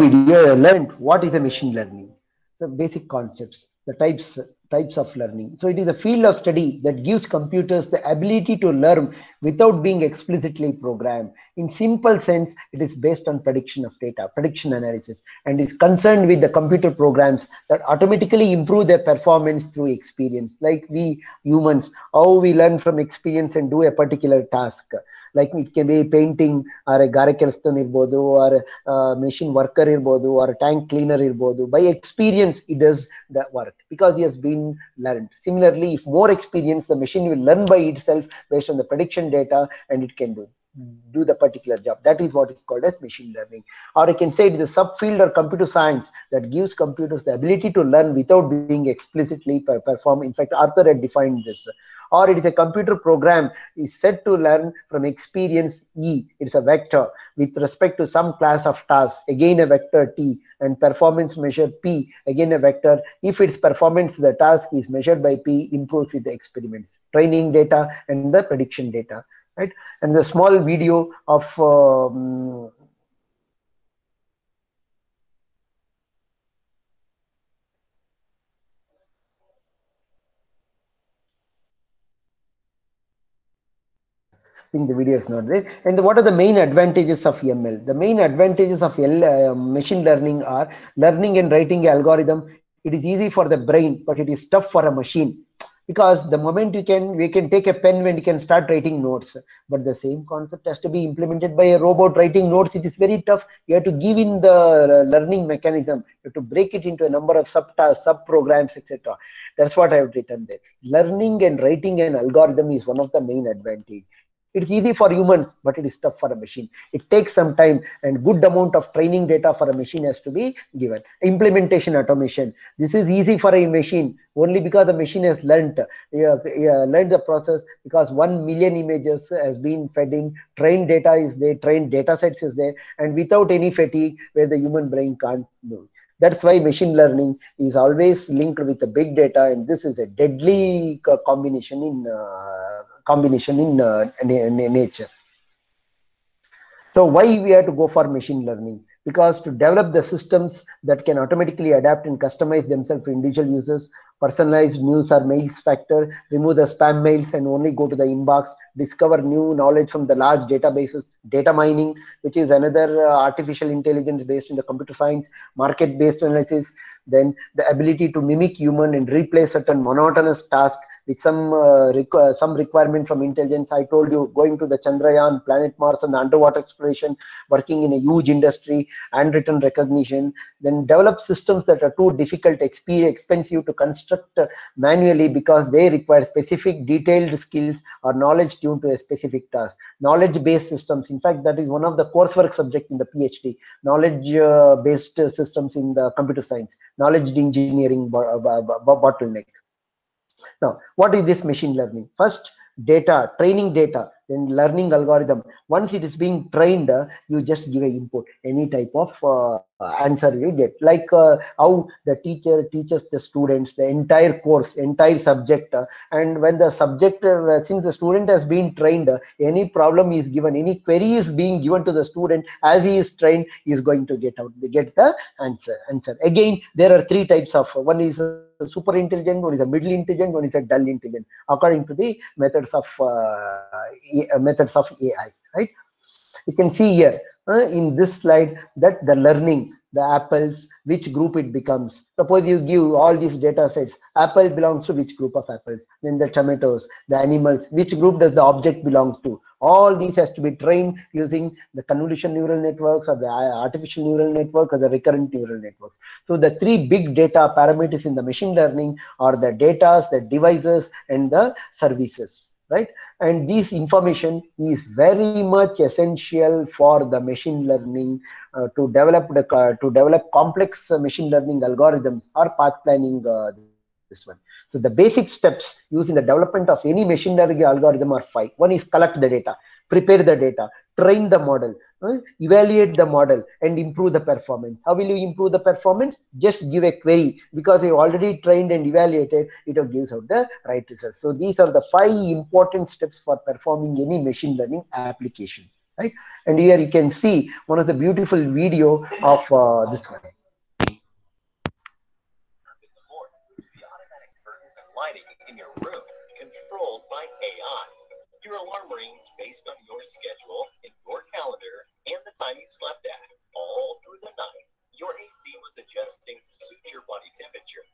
video learned what is a machine learning the basic concepts the types types of learning. So it is a field of study that gives computers the ability to learn without being explicitly programmed. In simple sense it is based on prediction of data prediction analysis and is concerned with the computer programs that automatically improve their performance through experience like we humans how we learn from experience and do a particular task like it can be painting or a ಗಾರೆ ಕೆಲಸದವನು ಇರ್ಬೋದು or machine worker ಇರ್ಬೋದು or tank cleaner ಇರ್ಬೋದು by experience it does the work because he has been learned similarly if more experience the machine will learn by itself based on the prediction data and it can do do the particular job that is what is called as machine learning or i can say it is a subfield or computer science that gives computers the ability to learn without being explicitly performed in fact arthur had defined this or it is a computer program is said to learn from experience E. It's a vector with respect to some class of tasks, again a vector T, and performance measure P, again a vector. If its performance, the task is measured by P, improves with the experiments, training data and the prediction data, right? And the small video of um, think the video is not there. And what are the main advantages of ML? The main advantages of L, uh, machine learning are learning and writing algorithm. It is easy for the brain, but it is tough for a machine. Because the moment you can we can take a pen when you can start writing notes. But the same concept has to be implemented by a robot writing notes. It is very tough. You have to give in the learning mechanism. You have to break it into a number of sub sub programs etc that's what i have written there. Learning and writing an algorithm is one of the main advantage it's easy for humans but it is tough for a machine. It takes some time and good amount of training data for a machine has to be given. Implementation automation. This is easy for a machine only because the machine has learned uh, uh, learned the process because 1 million images has been fed in trained data is there trained data sets is there and without any fatigue where the human brain can't do that's why machine learning is always linked with the big data and this is a deadly combination in uh, combination in uh, nature. So why we have to go for machine learning? Because to develop the systems that can automatically adapt and customize themselves to individual users personalized news or mails factor remove the spam mails and only go to the inbox discover new knowledge from the large databases data mining which is another uh, artificial intelligence based in the computer science market based analysis then the ability to mimic human and replace certain monotonous tasks with some uh, requ uh, some requirement from intelligence. I told you going to the Chandrayaan, planet Mars, and the underwater exploration, working in a huge industry, and written recognition. Then develop systems that are too difficult, expensive to construct uh, manually because they require specific detailed skills or knowledge tuned to a specific task. Knowledge-based systems. In fact, that is one of the coursework subject in the PhD. Knowledge-based uh, systems in the computer science. Knowledge engineering bottleneck. Now, what is this machine learning? First, data, training data, then learning algorithm. Once it is being trained, uh, you just give a input, any type of uh, answer you get. Like uh, how the teacher teaches the students the entire course, entire subject. and when the subject, since the student has been trained, any problem is given, any query is being given to the student as he is trained, he is going to get out, They get the answer. answer. Again, there are three types of, one is super intelligent, one is a middle intelligent, one is a dull intelligent, according to the methods of uh, methods of AI, right? You can see here uh, in this slide that the learning, the apples, which group it becomes. Suppose you give all these data sets, apple belongs to which group of apples, then the tomatoes, the animals, which group does the object belong to? All these has to be trained using the convolution neural networks or the uh, artificial neural network or the recurrent neural networks. So the three big data parameters in the machine learning are the data, the devices, and the services right? And this information is very much essential for the machine learning uh, to develop the uh, to develop complex uh, machine learning algorithms or path planning uh, this one. So the basic steps used in the development of any machine learning algorithm are five. One is collect the data prepare the data train the model uh, evaluate the model and improve the performance. How will you improve the performance? Just give a query. Because you already trained and evaluated it gives out the right results. So these are the five important steps for performing any machine learning application. Right? And here you can see one of the beautiful video of uh, this one. And based on your schedule in your calendar and the time you slept at. All through the night, your AC was adjusting to suit your body temperature.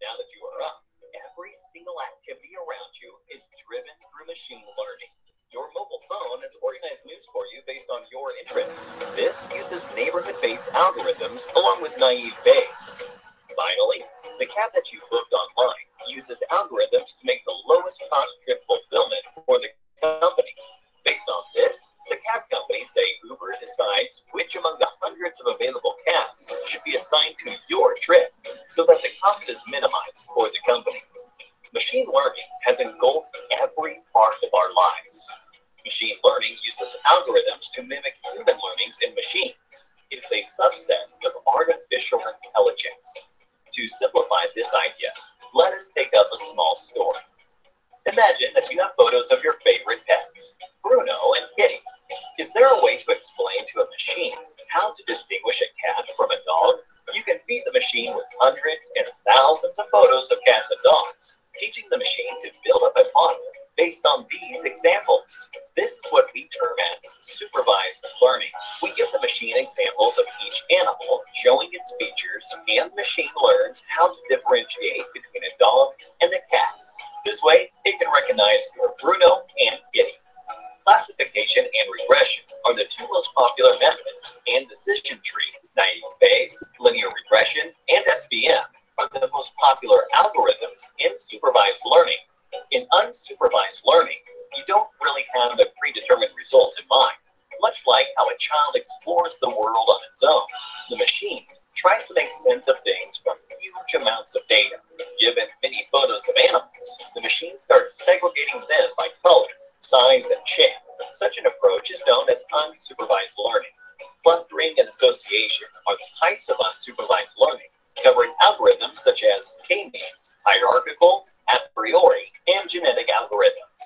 Now that you are up, every single activity around you is driven through machine learning. Your mobile phone has organized news for you based on your interests. This uses neighborhood-based algorithms along with naive Bayes. Finally, the cab that you booked online uses algorithms to make the lowest cost trip fulfillment for the company. Based on this, the cab companies say Uber decides which among the hundreds of available cabs should be assigned to your trip so that the cost is minimized for the company. Machine learning has engulfed every part of our lives. Machine learning uses algorithms to mimic human learnings in machines. It is a subset of artificial intelligence. To simplify this idea, let us take up a small story. Imagine that you have photos of your favorite pets, Bruno and Kitty. Is there a way to explain to a machine how to distinguish a cat from a dog? You can feed the machine with hundreds and thousands of photos of cats and dogs, teaching the machine to build up a model based on these examples. This is what we term as supervised learning. We give the machine examples of each animal, showing its features, and the machine learns how to differentiate between a dog and a cat. This way, it can recognize your Bruno and Kitty. Classification and regression are the two most popular methods, and decision tree, naive Bayes, linear regression, and SVM are the most popular algorithms in supervised learning. In unsupervised learning, you don't really have a predetermined result in mind. Much like how a child explores the world on its own, the machine tries to make sense of things from huge amounts of data. Given many photos of animals, the machine starts segregating them by color, size, and shape. Such an approach is known as unsupervised learning. Clustering and association are the types of unsupervised learning, covering algorithms such as k-means, hierarchical, a priori, and genetic algorithms.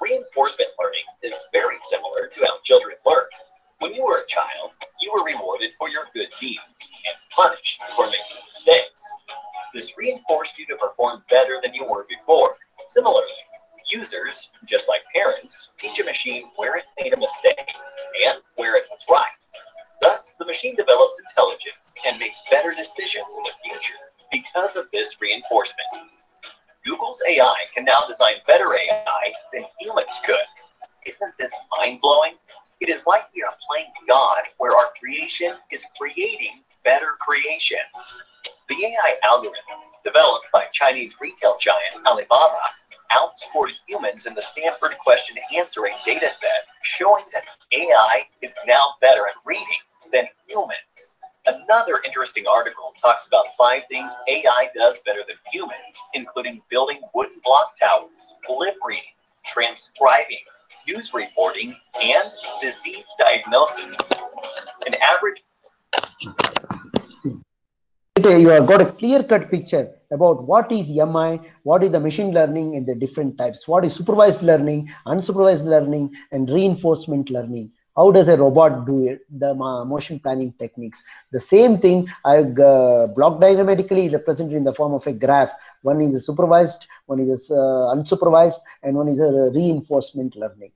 Reinforcement learning is very similar to how children learn. When you were a child, you were rewarded for your good deeds and punished for making mistakes. This reinforced you to perform better than you were before. Similarly, users, just like parents, teach a machine where it made a mistake and where it was right. Thus, the machine develops intelligence and makes better decisions in the future because of this reinforcement. Google's AI can now design better AI than humans could. Isn't this mind blowing? It is like we are playing God, where our creation is creating better creations. The AI algorithm, developed by Chinese retail giant Alibaba, outscored humans in the Stanford question answering dataset, showing that AI is now better at reading than humans. Another interesting article talks about five things AI does better than humans, including building wooden block towers, lip reading, transcribing, news reporting, and disease diagnosis. An average you have got a clear cut picture about what is MI, what is the machine learning and the different types, what is supervised learning, unsupervised learning, and reinforcement learning. How does a robot do it? The motion planning techniques. The same thing I've uh, block diagrammatically represented in the form of a graph. One is a supervised, one is uh, unsupervised, and one is a reinforcement learning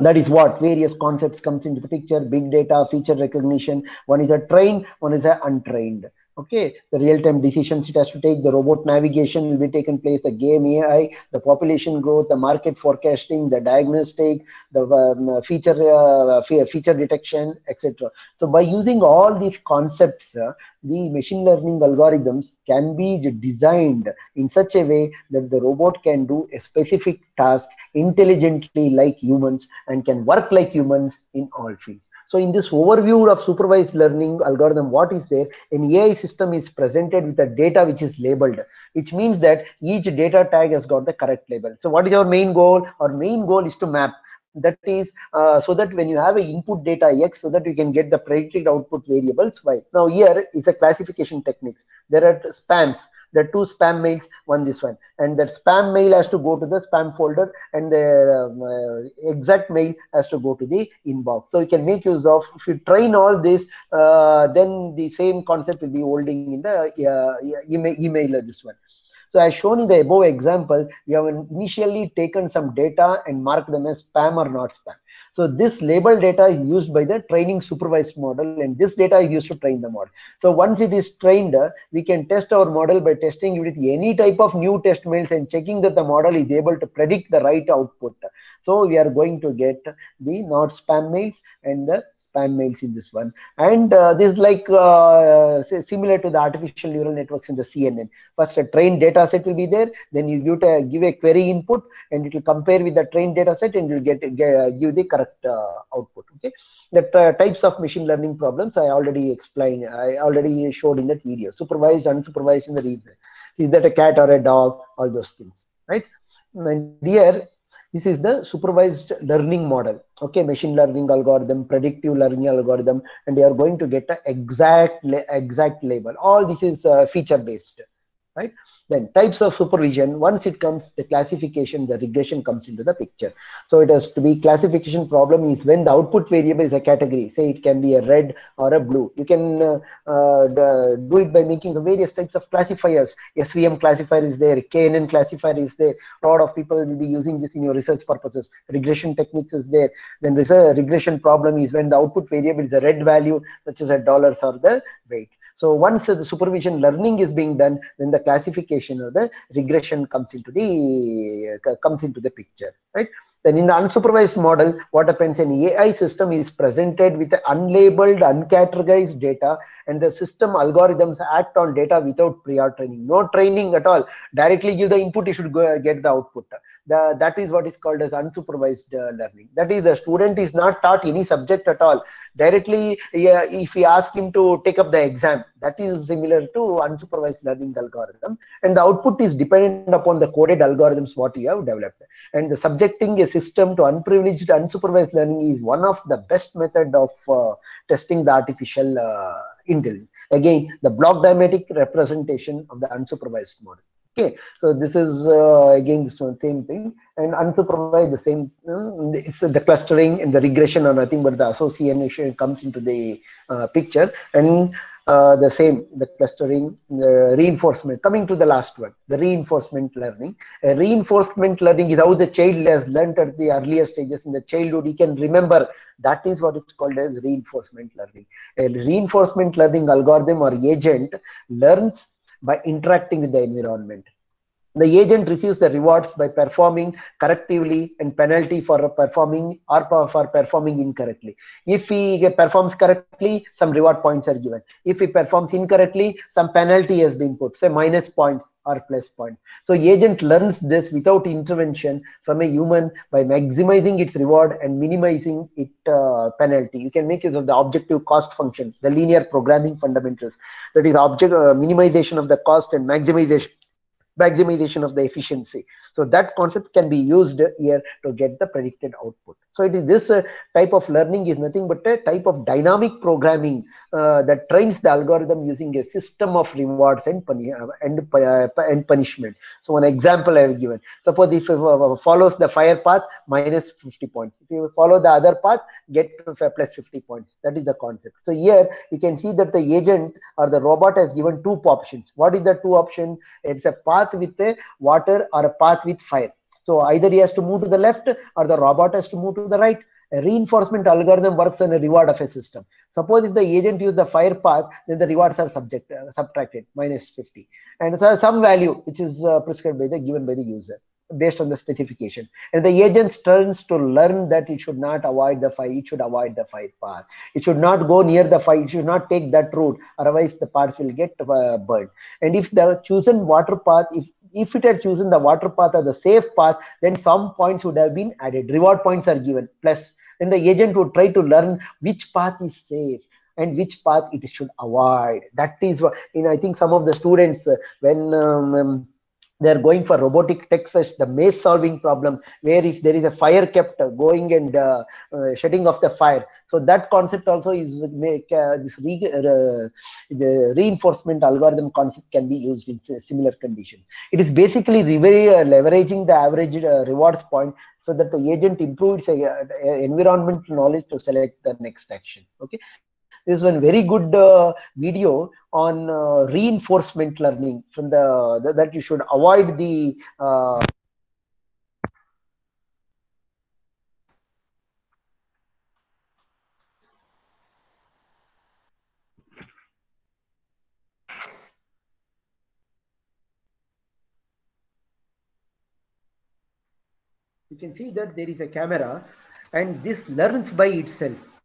that is what various concepts comes into the picture big data feature recognition one is a trained one is a untrained okay the real-time decisions it has to take the robot navigation will be taken place the game ai the population growth the market forecasting the diagnostic the um, feature uh, feature detection etc so by using all these concepts uh, the machine learning algorithms can be designed in such a way that the robot can do a specific task intelligently like humans and can work like humans in all fields so in this overview of supervised learning algorithm, what is there? An AI system is presented with a data which is labeled, which means that each data tag has got the correct label. So what is our main goal? Our main goal is to map that is uh, so that when you have a input data x so that you can get the predicted output variables y. Now here is a classification techniques. There are spams. Are two spam mails one this one. And that spam mail has to go to the spam folder and the um, uh, exact mail has to go to the inbox. So you can make use of if you train all this uh, then the same concept will be holding in the uh, email, email this one so as shown in the above example, we have initially taken some data and marked them as spam or not spam. So this label data is used by the training supervised model and this data is used to train the model. So once it is trained, uh, we can test our model by testing it with any type of new test mails and checking that the model is able to predict the right output. So we are going to get the not spam mails and the spam mails in this one. And uh, this is like uh, similar to the artificial neural networks in the CNN. First a trained data set will be there. Then you give a, give a query input and it will compare with the trained data set and you'll get, get give the correct uh, output. Okay. The types of machine learning problems I already explained. I already showed in that video. Supervised, unsupervised in the read. Is that a cat or a dog? All those things. Right. And here this is the supervised learning model okay machine learning algorithm predictive learning algorithm and you are going to get a exact exact label all this is uh, feature based right? Then types of supervision once it comes the classification the regression comes into the picture. So it has to be classification problem is when the output variable is a category say it can be a red or a blue. You can uh, uh, do it by making the various types of classifiers. Svm classifier is there knn classifier is there. A lot of people will be using this in your research purposes. Regression techniques is there. Then there's a regression problem is when the output variable is a red value such as a dollars or the weight so once the supervision learning is being done, then the classification or the regression comes into the uh, comes into the picture, right? Then in the unsupervised model, what happens? An AI system is presented with unlabeled, uncategorized data, and the system algorithms act on data without prior training. No training at all. Directly give the input, you should go get the output. The, that is what is called as unsupervised uh, learning. That is, the student is not taught any subject at all. Directly, if we ask him to take up the exam, that is similar to unsupervised learning algorithm. And the output is dependent upon the coded algorithms what you have developed. And the subjecting a system to unprivileged, unsupervised learning is one of the best method of uh, testing the artificial uh, intelligence. Again, the block diagrammatic representation of the unsupervised model okay so this is uh, again this one same thing and unsupervised the same uh, it's the clustering and the regression or nothing but the association comes into the uh, picture and uh, the same the clustering the reinforcement coming to the last one the reinforcement learning. Reinforcement learning is how the child has learned at the earlier stages in the childhood. He can remember. That is what is called as reinforcement learning. A reinforcement learning algorithm or agent learns by interacting with the environment. The agent receives the rewards by performing correctively and penalty for performing or for performing incorrectly. If he performs correctly, some reward points are given. If he performs incorrectly, some penalty has been put, say minus point or plus point. So agent learns this without intervention from a human by maximizing its reward and minimizing its uh, penalty. You can make use of the objective cost function, the linear programming fundamentals. That is object uh, minimization of the cost and maximization maximization of the efficiency. So that concept can be used here to get the predicted output. So it is this uh, type of learning is nothing but a type of dynamic programming uh, that trains the algorithm using a system of rewards and puni and, uh, and punishment. So one example I have given. Suppose if uh, follows the fire path, minus 50 points. If you follow the other path, get plus 50 points. That is the concept. So here you can see that the agent or the robot has given two options. What is the two option? It's a path with a water or a path with fire. So either he has to move to the left or the robot has to move to the right. A reinforcement algorithm works on a reward of a system. Suppose if the agent use the fire path, then the rewards are subject, uh, subtracted minus 50. And so some value which is uh, prescribed by the given by the user based on the specification. And the agent turns to learn that it should not avoid the fire, it should avoid the fire path. It should not go near the fire, it should not take that route, otherwise the parts will get uh, burned. And if the chosen water path, if if it had chosen the water path as the safe path, then some points would have been added. Reward points are given. Plus, then the agent would try to learn which path is safe and which path it should avoid. That is what you know. I think some of the students uh, when um, um, they're going for robotic tech fest, the maze solving problem, where if there is a fire kept going and uh, uh, shutting off the fire. So that concept also is make uh, this re, uh, the reinforcement algorithm concept can be used in similar condition. It is basically uh, leveraging the average uh, rewards point so that the agent improves uh, environmental knowledge to select the next action. Okay. This is one very good uh, video on uh, reinforcement learning from the, the that you should avoid the uh, you can see that there is a camera and this learns by itself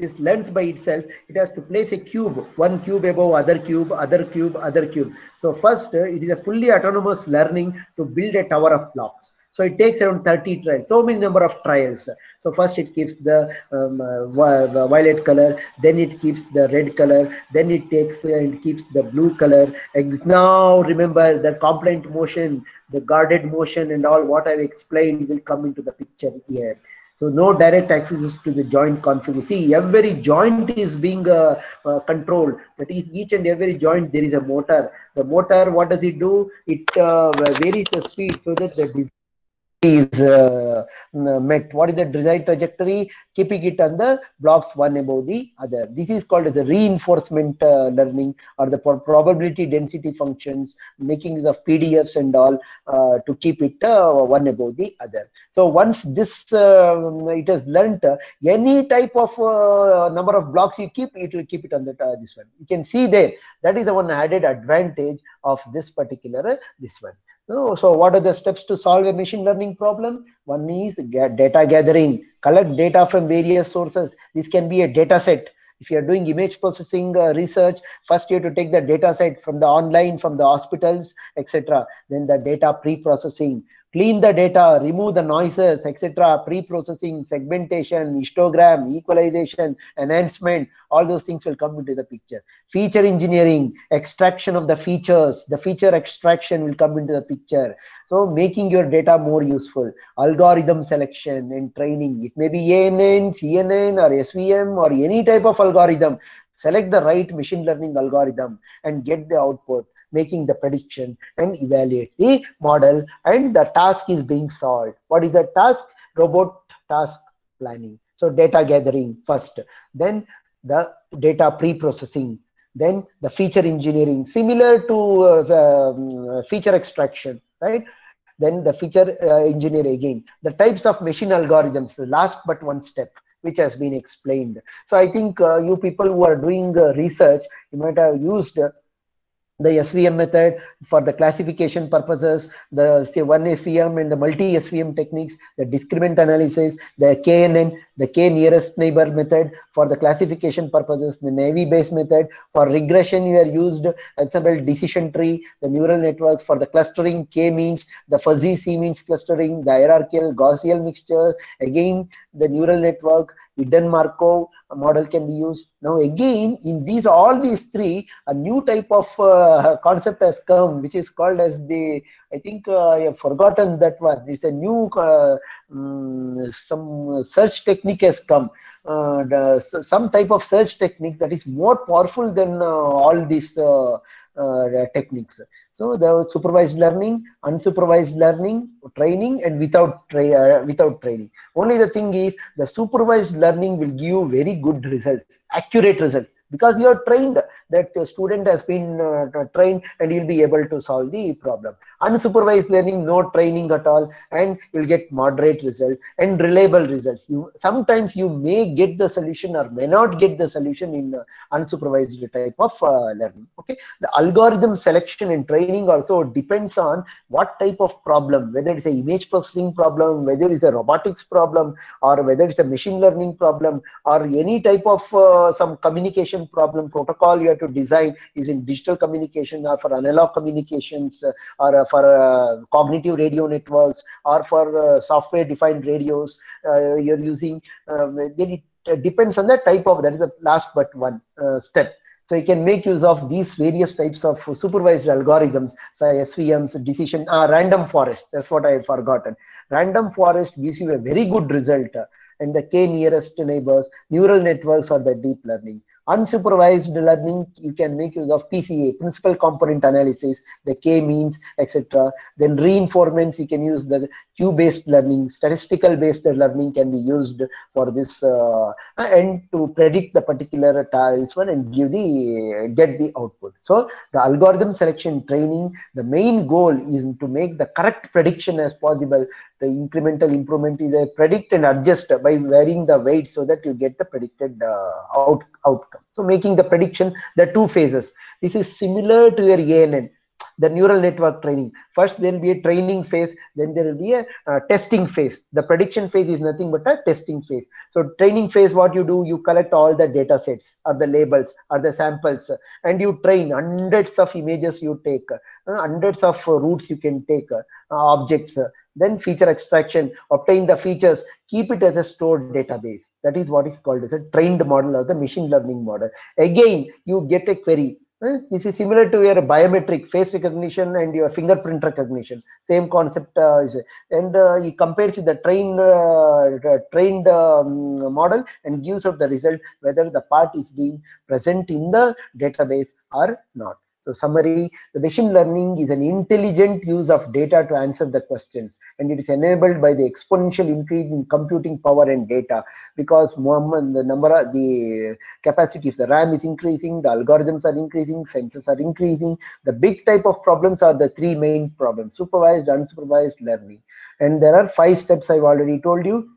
this learns by itself it has to place a cube one cube above other cube other cube other cube. So first uh, it is a fully autonomous learning to build a tower of blocks. So it takes around 30 trials so many number of trials. So first it keeps the um, uh, the violet color then it keeps the red color then it takes uh, and keeps the blue color. And now remember the compliant motion the guarded motion and all what i've explained will come into the picture here so no direct access to the joint config. See, every joint is being uh, uh, controlled. That is, each and every joint there is a motor. The motor, what does it do? It uh, varies the speed so that the is uh, met. What is the desired trajectory? Keeping it on the blocks one above the other. This is called the reinforcement uh, learning or the probability density functions, making of PDFs and all uh, to keep it uh, one above the other. So once this um, it has learnt any type of uh, number of blocks you keep, it will keep it on the uh, this one. You can see there that is the one added advantage of this particular this one. So, what are the steps to solve a machine learning problem? One is data gathering, collect data from various sources. This can be a data set. If you are doing image processing uh, research, first you have to take the data set from the online, from the hospitals, etc. Then the data pre-processing, clean the data, remove the noises, etc. Pre-processing, segmentation, histogram, equalization, enhancement, all those things will come into the picture. Feature engineering, extraction of the features, the feature extraction will come into the picture. So making your data more useful, algorithm selection and training. It may be ANN, CNN or SVM or any type of algorithm. Select the right machine learning algorithm and get the output making the prediction and evaluate the model and the task is being solved. What is the task? Robot task planning. So data gathering first, then the data pre-processing, then the feature engineering, similar to uh, um, feature extraction, right? Then the feature uh, engineer again. The types of machine algorithms, the last but one step which has been explained. So I think uh, you people who are doing uh, research, you might have used uh, the SVM method for the classification purposes, the say one SVM and the multi SVM techniques, the discriminant analysis, the KNN, the K nearest neighbor method for the classification purposes, the naive Bayes method for regression you are used example decision tree, the neural networks for the clustering K means, the fuzzy C means clustering, the hierarchical Gaussian mixture, again the neural network, hidden Markov model can be used. Now again, in these all these three, a new type of uh, concept has come, which is called as the. I think uh, I have forgotten that one. It's a new uh, um, some search technique has come. Uh, the, some type of search technique that is more powerful than uh, all these uh, techniques. So the supervised learning, unsupervised learning, training, and without tra- uh, without training. Only the thing is the supervised learning will give you very good results, accurate results because you are trained. That the student has been uh, trained and he'll be able to solve the problem. Unsupervised learning, no training at all, and you'll get moderate result and reliable results. You sometimes you may get the solution or may not get the solution in uh, unsupervised type of uh, learning. Okay, the algorithm selection and training also depends on what type of problem, whether it's a image processing problem, whether it's a robotics problem, or whether it's a machine learning problem, or any type of uh, some communication problem protocol you have to design is in digital communication or for analog communications uh, or uh, for uh, cognitive radio networks or for uh, software defined radios uh, you're using um, then it depends on the type of that is the last but one step so you can make use of these various types of supervised algorithms, say SVMs, decision, uh, random forest. That's what I have forgotten. Random forest gives you a very good result. Uh, and the k nearest neighbors, neural networks or the deep learning. Unsupervised learning, you can make use of PCA, principal component analysis, the k-means, etc. Then reinforcements, you can use the Q-based learning, statistical based learning can be used for this uh, and to predict the particular this one and give the get the output. So the algorithm selection training, the main goal is to make the correct prediction as possible. The incremental improvement is a predict and adjust by varying the weight so that you get the predicted uh, out, outcome. So making the prediction, the two phases. This is similar to your ANN the neural network training. First, there will be a training phase, then there will be a uh, testing phase. The prediction phase is nothing but a testing phase. So, training phase, what you do, you collect all the data sets or the labels or the samples and you train hundreds of images you take, uh, hundreds of uh, routes you can take, uh, objects. Then feature extraction, obtain the features, keep it as a stored database. That is what is called as a trained model or the machine learning model. Again, you get a query this is similar to your biometric face recognition and your fingerprint recognition. Same concept, uh, is, and uh, he compares the trained uh, trained um, model and gives out the result whether the part is being present in the database or not. So summary, the machine learning is an intelligent use of data to answer the questions and it is enabled by the exponential increase in computing power and data because the number of the capacity of the RAM is increasing, the algorithms are increasing, sensors are increasing. The big type of problems are the three main problems, supervised, unsupervised learning. And there are five steps I've already told you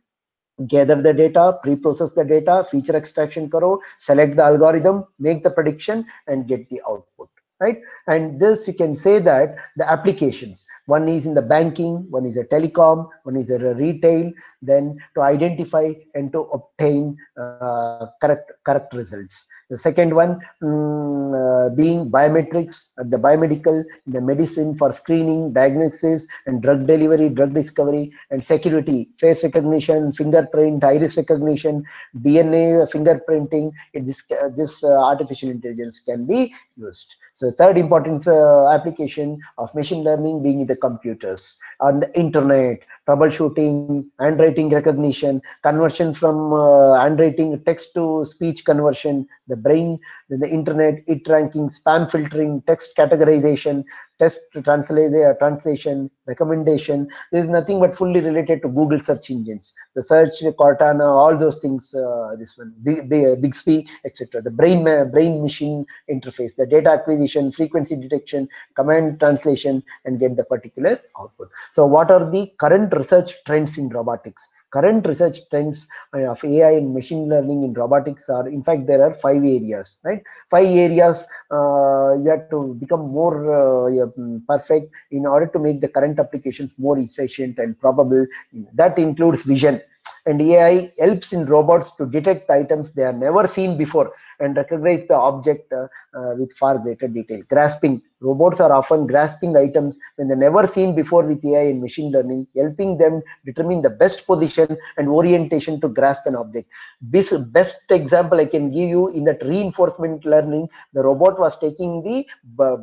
gather the data, pre-process the data, feature extraction karo, select the algorithm, make the prediction and get the output right? And this you can say that the applications, one is in the banking, one is a telecom, one is a retail, then to identify and to obtain uh, correct correct results. The second one um, uh, being biometrics, uh, the biomedical, the medicine for screening, diagnosis, and drug delivery, drug discovery, and security, face recognition, fingerprint, iris recognition, DNA fingerprinting. This this uh, artificial intelligence can be used. So third important uh, application of machine learning being in the computers, on the internet, troubleshooting, handwriting recognition, conversion from uh, handwriting text to speech conversion, the brain, then the internet, it ranking, spam filtering, text categorization, test translation, uh, translation, recommendation. This is nothing but fully related to Google search engines. The search, Cortana, all those things. Uh, this one, Big, Bixby, etc. The brain brain machine interface, the data acquisition, frequency detection, command translation, and get the particular output. So, what are the current research trends in robotics? Current research trends uh, of AI and machine learning in robotics are, in fact, there are five areas, right? Five areas uh, you have to become more uh, mm, perfect in order to make the current applications more efficient and probable. That includes vision. And AI helps in robots to detect items they have never seen before and recognize the object uh, uh, with far greater detail. Grasping. Robots are often grasping items when they never seen before with AI and machine learning, helping them determine the best position and orientation to grasp an object. This best example I can give you in that reinforcement learning, the robot was taking the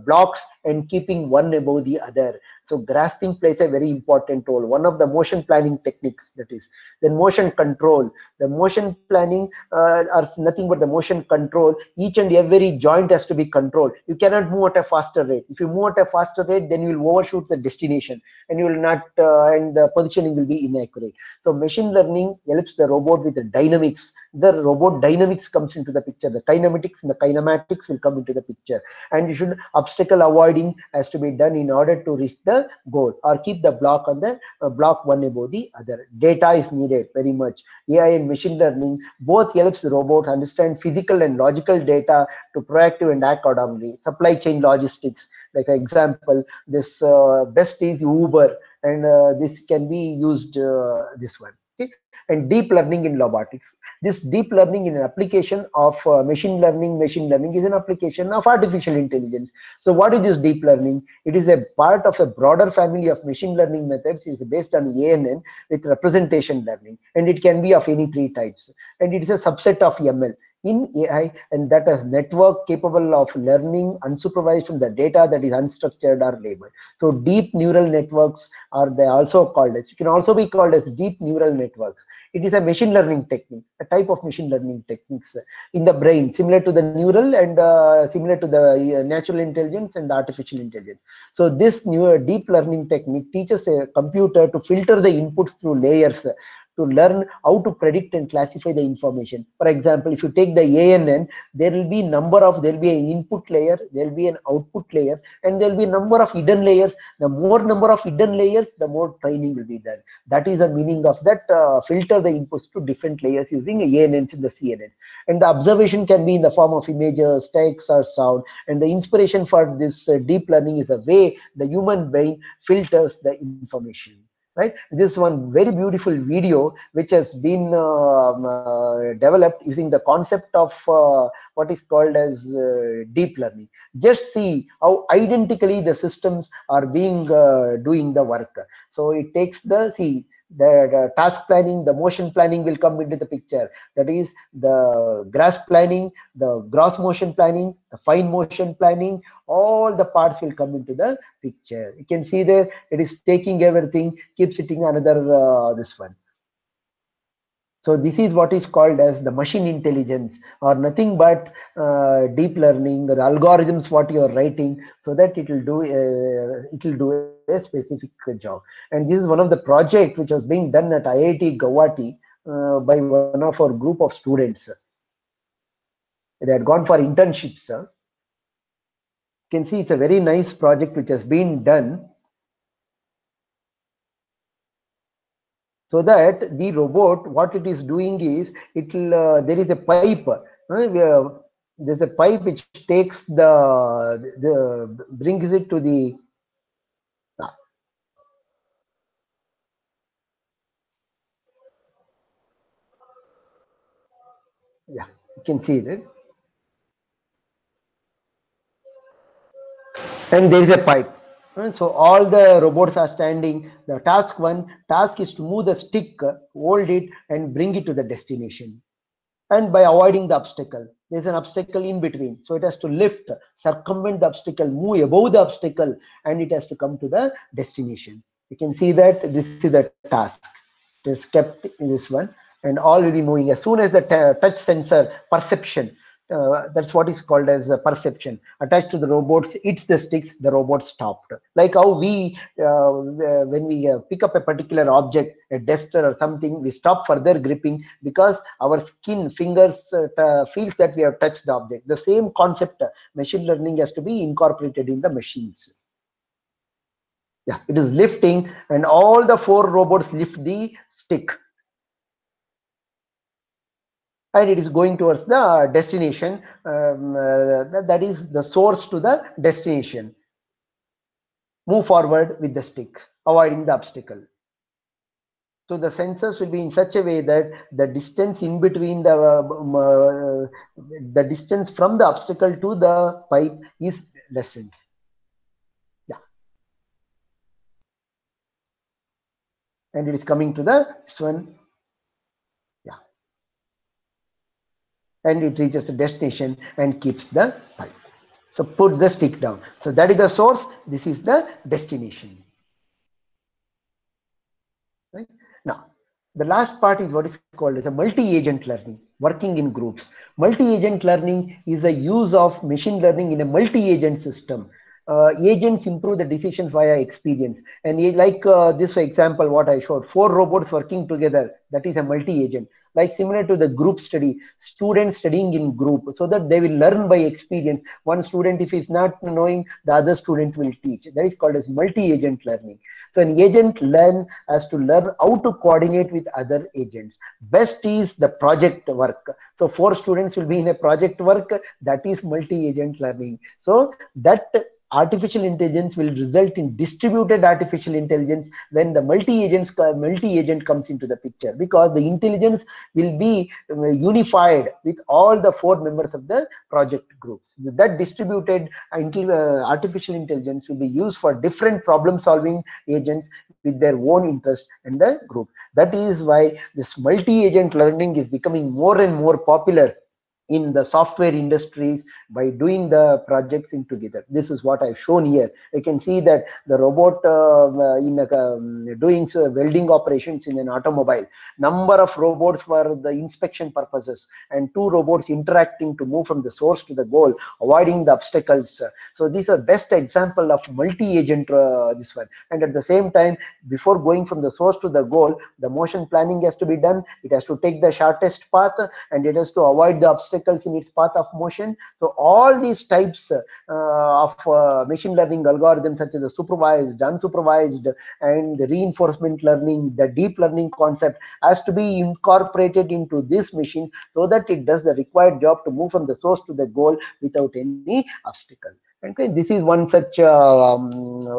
blocks and keeping one above the other. So grasping plays a very important role. One of the motion planning techniques that is. Then motion control. The motion planning uh, are nothing but the motion control. Each and every joint has to be controlled. You cannot move at a faster rate. If you move at a faster rate, then you will overshoot the destination and you will not, uh, and the positioning will be inaccurate. So machine learning helps the robot with the dynamics the robot dynamics comes into the picture. The kinematics and the kinematics will come into the picture. And you should obstacle avoiding has to be done in order to reach the goal or keep the block on the uh, block one above the other. Data is needed very much. AI and machine learning both helps the robot understand physical and logical data to proactive and act accordingly. Supply chain logistics, like example, this uh, best is Uber and uh, this can be used uh, this one okay and deep learning in robotics this deep learning in an application of uh, machine learning machine learning is an application of artificial intelligence. So what is this deep learning? It is a part of a broader family of machine learning methods. It is based on ann with representation learning and it can be of any three types. And it is a subset of ml in AI and that is network capable of learning unsupervised from the data that is unstructured or labeled. So deep neural networks are they also called as, you can also be called as deep neural networks. It is a machine learning technique, a type of machine learning techniques in the brain, similar to the neural and uh, similar to the uh, natural intelligence and artificial intelligence. So this new deep learning technique teaches a computer to filter the inputs through layers to learn how to predict and classify the information. For example, if you take the ANN, there will be number of, there will be an input layer, there will be an output layer, and there will be number of hidden layers. The more number of hidden layers, the more training will be done. That is the meaning of that uh, filter the inputs to different layers using ANNs in the CNN. And the observation can be in the form of images, text, or sound. And the inspiration for this uh, deep learning is the way the human brain filters the information right? This one very beautiful video which has been um, uh, developed using the concept of uh, what is called as uh, deep learning. Just see how identically the systems are being uh, doing the work. So it takes the see the, task planning, the motion planning will come into the picture. That is the grasp planning, the gross motion planning, the fine motion planning, all the parts will come into the picture. You can see there, it is taking everything, keep sitting another uh, this one. So this is what is called as the machine intelligence or nothing but uh, deep learning or algorithms what you are writing so that it will do uh, it will do a specific job. And this is one of the project which was being done at IIT Guwahati uh, by one of our group of students. They had gone for internships. You can see it's a very nice project which has been done so that the robot what it is doing is it will uh, there is a pipe. Uh, there's a pipe which takes the the brings it to the yeah you can see that. And there is a pipe so all the robots are standing. The task one task is to move the stick, hold it, and bring it to the destination. And by avoiding the obstacle, there's an obstacle in between. So it has to lift, circumvent the obstacle, move above the obstacle, and it has to come to the destination. You can see that this is the task. It is kept in this one, and be moving. As soon as the touch sensor perception uh, that's what is called as perception. Attached to the robots it's the sticks the robot stopped. Like how we uh, when we uh, pick up a particular object a duster or something we stop further gripping because our skin fingers uh, feels that we have touched the object. The same concept machine learning has to be incorporated in the machines. Yeah it is lifting and all the four robots lift the stick and it is going towards the destination um, uh, that, is the source to the destination. Move forward with the stick avoiding the obstacle. So the sensors will be in such a way that the distance in between the um, uh, the distance from the obstacle to the pipe is lessened. Yeah. And it is coming to the this one and it reaches the destination and keeps the pipe. So put the stick down. So that is the source. This is the destination. Right? Now, the last part is what is called as a multi-agent learning, working in groups. Multi-agent learning is the use of machine learning in a multi-agent system. Uh, agents improve the decisions via experience. And like uh, this example, what I showed, four robots working together, that is a multi-agent. Like similar to the group study, students studying in group, so that they will learn by experience. One student, if he's not knowing, the other student will teach. That is called as multi-agent learning. So an agent learn has to learn how to coordinate with other agents. Best is the project work. So four students will be in a project work. That is multi-agent learning. So that artificial intelligence will result in distributed artificial intelligence when the multi-agents multi-agent comes into the picture. Because the intelligence will be uh, unified with all the four members of the project groups. That distributed uh, uh, artificial intelligence will be used for different problem solving agents with their own interest in the group. That is why this multi-agent learning is becoming more and more popular in the software industries by doing the projects in together. This is what I've shown here. You can see that the robot uh, uh, in a, um, doing uh, welding operations in an automobile, number of robots for the inspection purposes and two robots interacting to move from the source to the goal, avoiding the obstacles. So these are best example of multi-agent uh, this one. And at the same time, before going from the source to the goal, the motion planning has to be done. It has to take the shortest path and it has to avoid the obstacles in its path of motion. So all these types uh, of uh, machine learning algorithms such as the supervised, unsupervised and the reinforcement learning, the deep learning concept has to be incorporated into this machine so that it does the required job to move from the source to the goal without any obstacle. Okay, this is one such uh, um,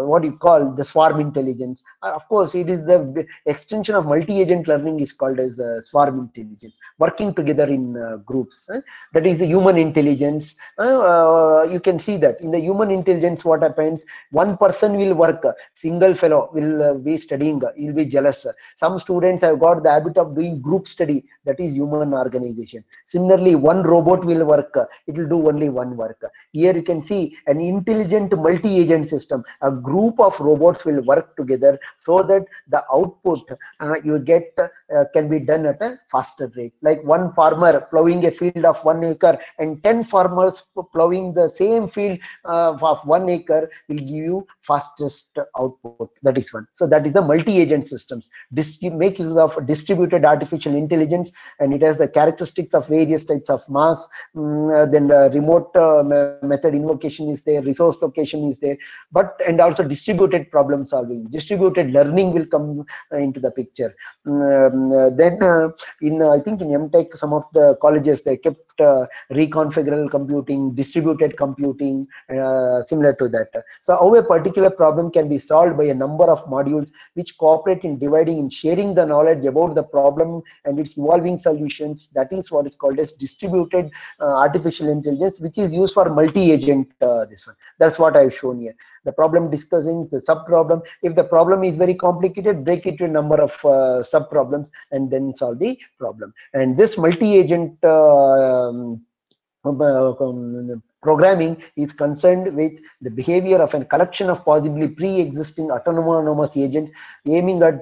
what you call the swarm intelligence. Uh, of course, it is the extension of multi-agent learning is called as uh, swarm intelligence, working together in uh, groups. eh. That is the human intelligence. Uh, uh, you can see that in the human intelligence, what happens? One person will work, single fellow will be studying, he'll be jealous. Some students have got the habit of doing group study. That is human organization. Similarly, one robot will work. It will do only one work. Here you can see an intelligent multi-agent system. A group of robots will work together so that the output uh, you get uh, can be done at a faster rate. Like one farmer plowing a field of one acre and 10 farmers plowing the same field uh, of one acre will give you fastest output. That is one. So that is the multi-agent systems. Make use of distributed artificial intelligence and it has the characteristics of various types of mass. Mm, uh, then the remote uh, method invocation is there, resource location is there, but and also distributed problem solving. Distributed learning will come uh, into the picture. Um, uh, then uh, in uh, I think in MTech some of the colleges they kept uh, reconfigurable computing, distributed computing, uh, similar to that. So how a particular problem can be solved by a number of modules which cooperate in dividing and sharing the knowledge about the problem and its evolving solutions. That is what is called as distributed uh, artificial intelligence, which is used for multi-agent. This one. That's what I've shown here. The problem discussing the sub-problem. If the problem is very complicated, break it to a number of uh, sub-problems and then solve the problem. And this multi-agent uh, um, uh, um, programming is concerned with the behavior of a collection of possibly pre-existing autonomous agents aiming at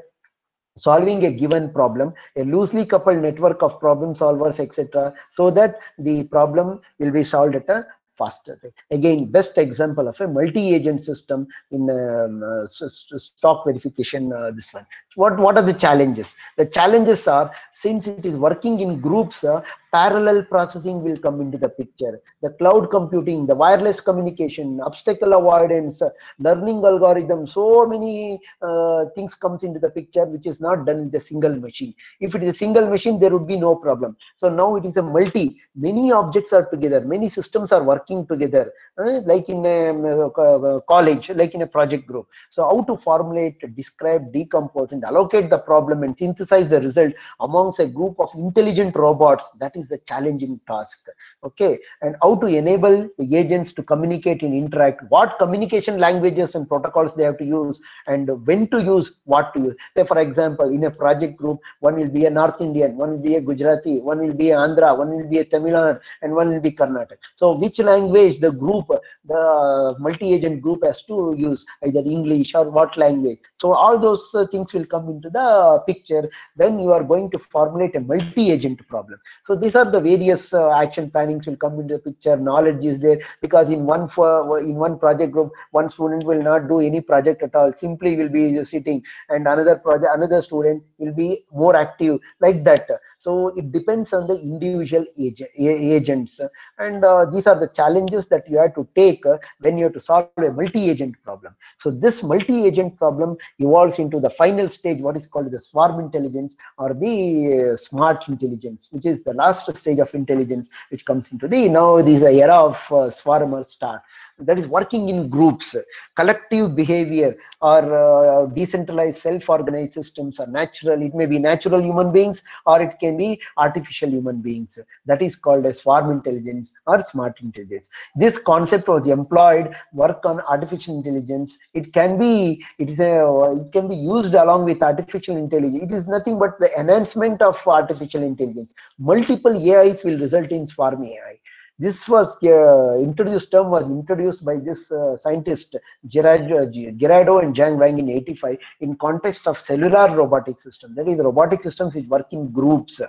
solving a given problem, a loosely coupled network of problem solvers, etc., so that the problem will be solved at a faster. Again, best example of a multi-agent system in um, uh, stock verification. Uh, this one. What what are the challenges? The challenges are since it is working in groups, uh, parallel processing will come into the picture. The cloud computing, the wireless communication, obstacle avoidance, learning algorithm, so many uh, things comes into the picture which is not done with a single machine. If it is a single machine, there would be no problem. So now it is a multi. Many objects are together. Many systems are working together, uh, like in a um, uh, college, like in a project group. So how to formulate, describe, decompose, and allocate the problem and synthesize the result amongst a group of intelligent robots. That is the challenging task. Okay, and how to enable the agents to communicate and interact. What communication languages and protocols they have to use, and when to use what to use. Say, for example, in a project group, one will be a North Indian, one will be a Gujarati, one will be a Andhra, one will be a Tamil and one will be Karnataka. So, which language the group, the multi-agent group has to use, either English or what language. So, all those uh, things will come into the picture when you are going to formulate a multi-agent problem. So, this these are the various uh, action plannings will come into the picture. Knowledge is there because in one for in one project group, one student will not do any project at all. Simply will be sitting, and another project, another student will be more active like that. So it depends on the individual agent, agents, and uh, these are the challenges that you have to take when you have to solve a multi-agent problem. So this multi-agent problem evolves into the final stage, what is called the swarm intelligence or the uh, smart intelligence, which is the last stage of intelligence, which comes into the now this era of uh, swarm or star that is working in groups. Collective behavior or uh, decentralized self-organized systems are natural. It may be natural human beings or it can be artificial human beings. That is called as swarm intelligence or smart intelligence. This concept was employed work on artificial intelligence. It can be it is a it can be used along with artificial intelligence. It is nothing but the enhancement of artificial intelligence. Multiple ais will result in swarm ai this was uh, introduced term was introduced by this uh, scientist uh, Gerardo and Zhang Wang in 85 in context of cellular robotic system. That is robotic systems which work in groups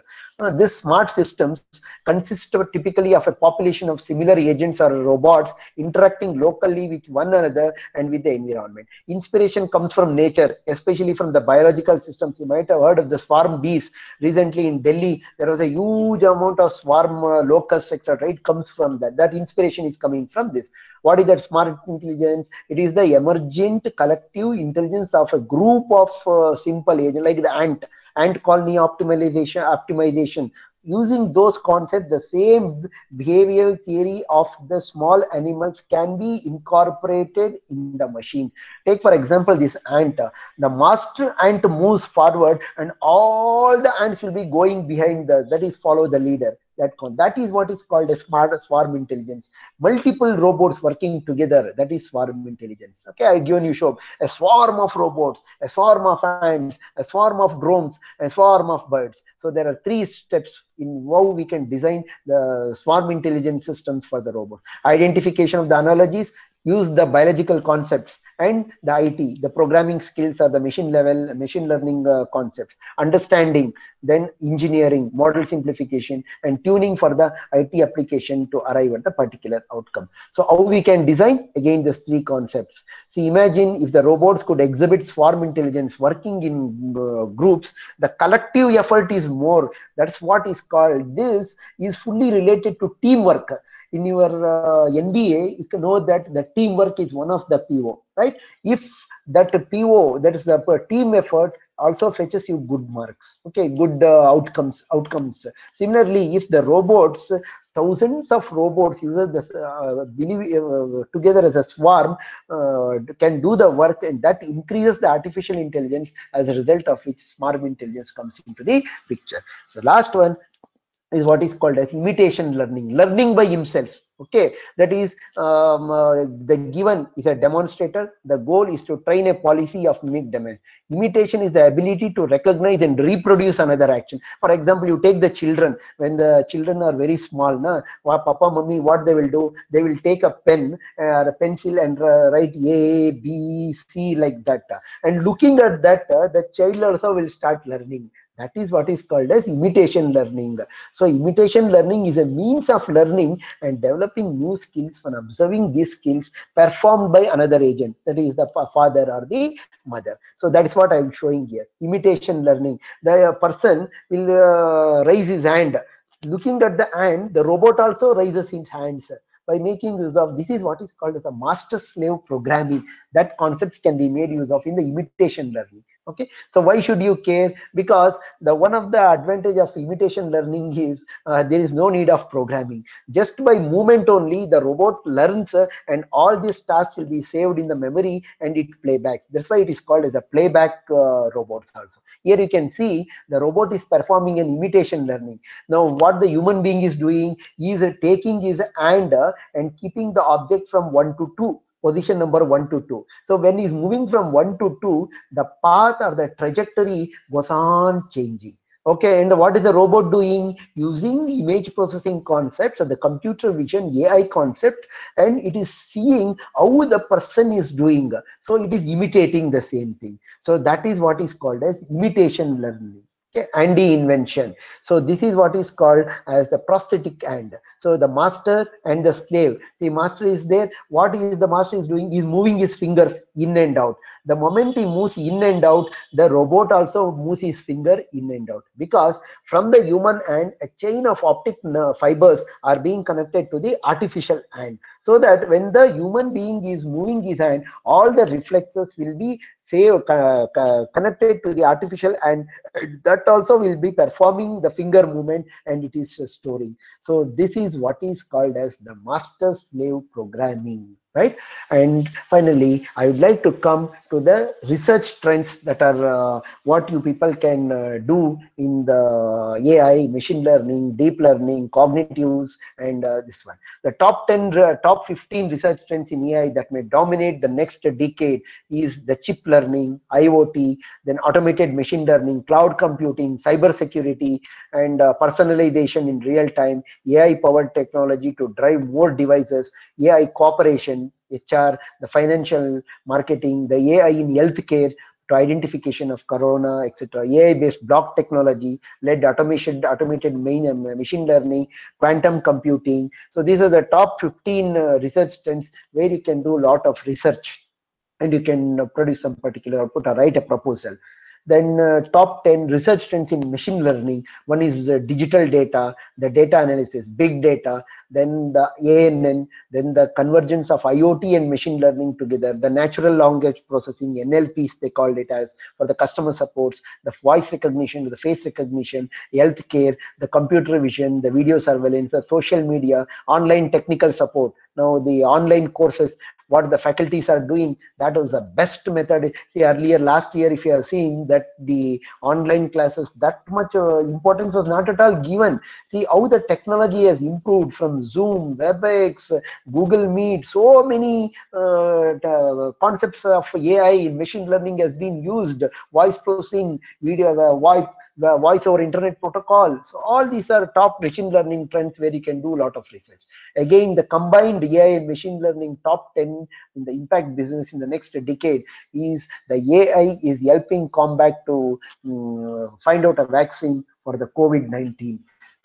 uh, this smart systems consist of typically of a population of similar agents or robots interacting locally with one another and with the environment. Inspiration comes from nature especially from the biological systems. You might have heard of the swarm bees recently in delhi. There was a huge amount of swarm uh, locusts etc it comes from that. That inspiration is coming from this. What is that smart intelligence? It is the emergent collective intelligence of a group of uh, simple agents like the ant ant colony optimization optimization. Using those concepts the same behavioral theory of the small animals can be incorporated in the machine. Take for example this ant. The master ant moves forward and all the ants will be going behind the that is follow the leader that that is what is called a smart swarm intelligence. Multiple robots working together. That is swarm intelligence. Okay i given you show. A swarm of robots a swarm of ants a swarm of drones a swarm of birds. So there are three steps in how we can design the swarm intelligence systems for the robot. Identification of the analogies use the biological concepts and the IT, the programming skills or the machine level, machine learning uh, concepts, understanding, then engineering, model simplification, and tuning for the IT application to arrive at the particular outcome. So how we can design? Again, these three concepts. See, imagine if the robots could exhibit swarm intelligence working in uh, groups, the collective effort is more. That's what is called, this is fully related to teamwork in your uh, NBA, you can know that the teamwork is one of the PO, right? If that PO, that is the team effort, also fetches you good marks, okay, good uh, outcomes. Outcomes. Similarly, if the robots, thousands of robots users uh, uh, together as a swarm uh, can do the work, and that increases the artificial intelligence as a result of which swarm intelligence comes into the picture. So last one, is what is called as imitation learning learning by himself. Okay? That is um, uh, the given is a demonstrator. The goal is to train a policy of mimic domain. Imitation is the ability to recognize and reproduce another action. For example you take the children. When the children are very small na, papa mummy what they will do? They will take a pen or a pencil and uh, write a b c like that. And looking at that uh, the child also will start learning that is what is called as imitation learning. So imitation learning is a means of learning and developing new skills from observing these skills performed by another agent, that is the father or the mother. So that is what I am showing here. Imitation learning. The person will uh, raise his hand. Looking at the hand, the robot also raises his hands by making use of this is what is called as a master slave programming that concepts can be made use of in the imitation learning okay? So why should you care? Because the one of the advantage of imitation learning is uh, there is no need of programming. Just by movement only the robot learns uh, and all these tasks will be saved in the memory and it playback that's why it is called as a playback uh, robots also. Here you can see the robot is performing an imitation learning. Now what the human being is doing is taking his hand and keeping the object from 1 to 2 position number 1 to 2 so when he's moving from 1 to 2 the path or the trajectory goes on changing. Okay and what is the robot doing? Using image processing concepts and the computer vision ai concept and it is seeing how the person is doing. So it is imitating the same thing. So that is what is called as imitation learning okay Andy invention. So this is what is called as the prosthetic hand so the master and the slave. The master is there. What is the master is doing is moving his fingers in and out. The moment he moves in and out the robot also moves his finger in and out. Because from the human hand a chain of optic nerve fibers are being connected to the artificial hand. So that when the human being is moving his hand all the reflexes will be saved uh, uh, connected to the artificial and that also will be performing the finger movement and it is storing. So this is what is called as the master slave programming right? And finally i would like to come to the research trends that are uh, what you people can uh, do in the ai machine learning deep learning cognitives and uh, this one. The top 10 uh, top 15 research trends in ai that may dominate the next decade is the chip learning iot then automated machine learning cloud computing cyber security and uh, personalization in real time ai powered technology to drive more devices ai cooperation HR, the financial marketing, the AI in healthcare to identification of corona, etc. AI-based block technology, led automation, automated main, um, machine learning, quantum computing. So these are the top 15 uh, research trends where you can do a lot of research and you can uh, produce some particular output or write a proposal then uh, top 10 research trends in machine learning. One is uh, digital data the data analysis big data then the ann then the convergence of iot and machine learning together the natural language processing nlps they called it as for the customer supports the voice recognition the face recognition healthcare the computer vision the video surveillance the social media online technical support. Now the online courses what the faculties are doing that was the best method. See earlier last year if you have seen that the online classes that much uh, importance was not at all given. See how the technology has improved from zoom webex google meet so many uh, concepts of ai machine learning has been used. Voice processing video uh, voice over internet protocol. So all these are top machine learning trends where you can do a lot of research. Again, the combined AI and machine learning top 10 in the impact business in the next decade is the AI is helping combat to um, find out a vaccine for the COVID-19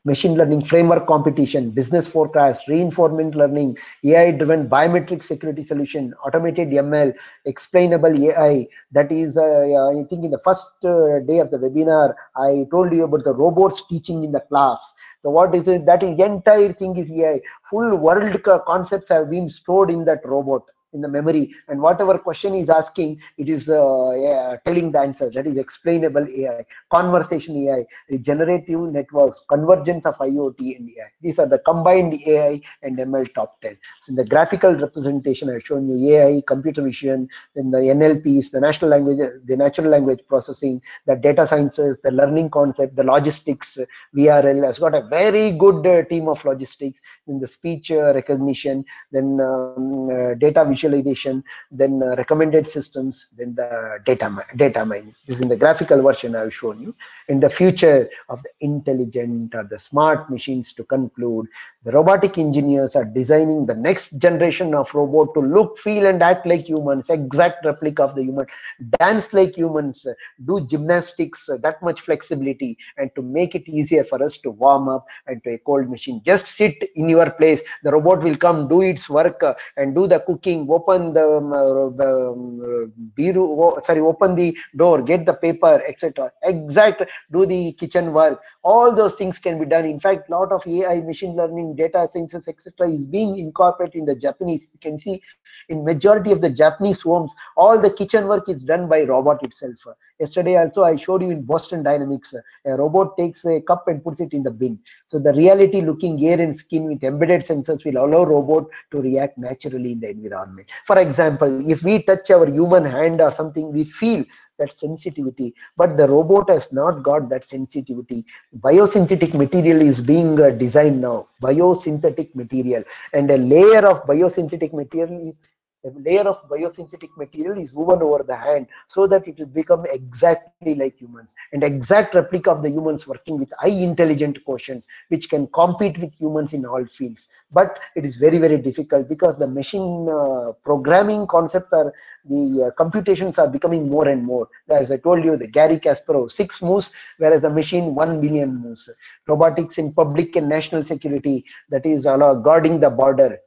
machine learning framework competition, business forecast, reinforcement learning, AI-driven biometric security solution, automated ML, explainable AI. That is, uh, I think in the first uh, day of the webinar, I told you about the robots teaching in the class. So what is it? That is entire thing is AI. Full world concepts have been stored in that robot in the memory. And whatever question is asking it is uh, yeah, telling the answer. That is explainable ai conversation ai generative networks convergence of iot and ai these are the combined ai and ml top 10 so in the graphical representation i've shown you ai computer vision then the nlps the national language the natural language processing the data sciences the learning concept the logistics vrl has got a very good uh, team of logistics. In the speech uh, recognition then um, uh, data visualization then uh, recommended systems then the data data mining. This is in the graphical version i've shown you. In the future of the intelligent or the smart machines to conclude the robotic engineers are designing the next generation of robot to look feel and act like humans exact replica of the human dance like humans do gymnastics that much flexibility and to make it easier for us to warm up and to a cold machine. Just sit in your place. The robot will come do its work uh, and do the cooking open the, um, uh, um, bureau sorry open the door get the paper etc exact do the kitchen work. All those things can be done. In fact lot of ai machine learning data sciences etc is being incorporated in the japanese. You can see in majority of the japanese homes all the kitchen work is done by robot itself yesterday also i showed you in boston dynamics a robot takes a cup and puts it in the bin. So the reality looking air and skin with embedded sensors will allow robot to react naturally in the environment. For example if we touch our human hand or something we feel that sensitivity. But the robot has not got that sensitivity. Biosynthetic material is being uh, designed now. Biosynthetic material. And a layer of biosynthetic material is a layer of biosynthetic material is woven over the hand so that it will become exactly like humans. And exact replica of the humans working with high intelligent quotients which can compete with humans in all fields. But it is very very difficult because the machine uh, programming concepts are the uh, computations are becoming more and more. As i told you the Garry Kasparov six moves whereas the machine 1 billion moves robotics in public and national security that is uh, guarding the border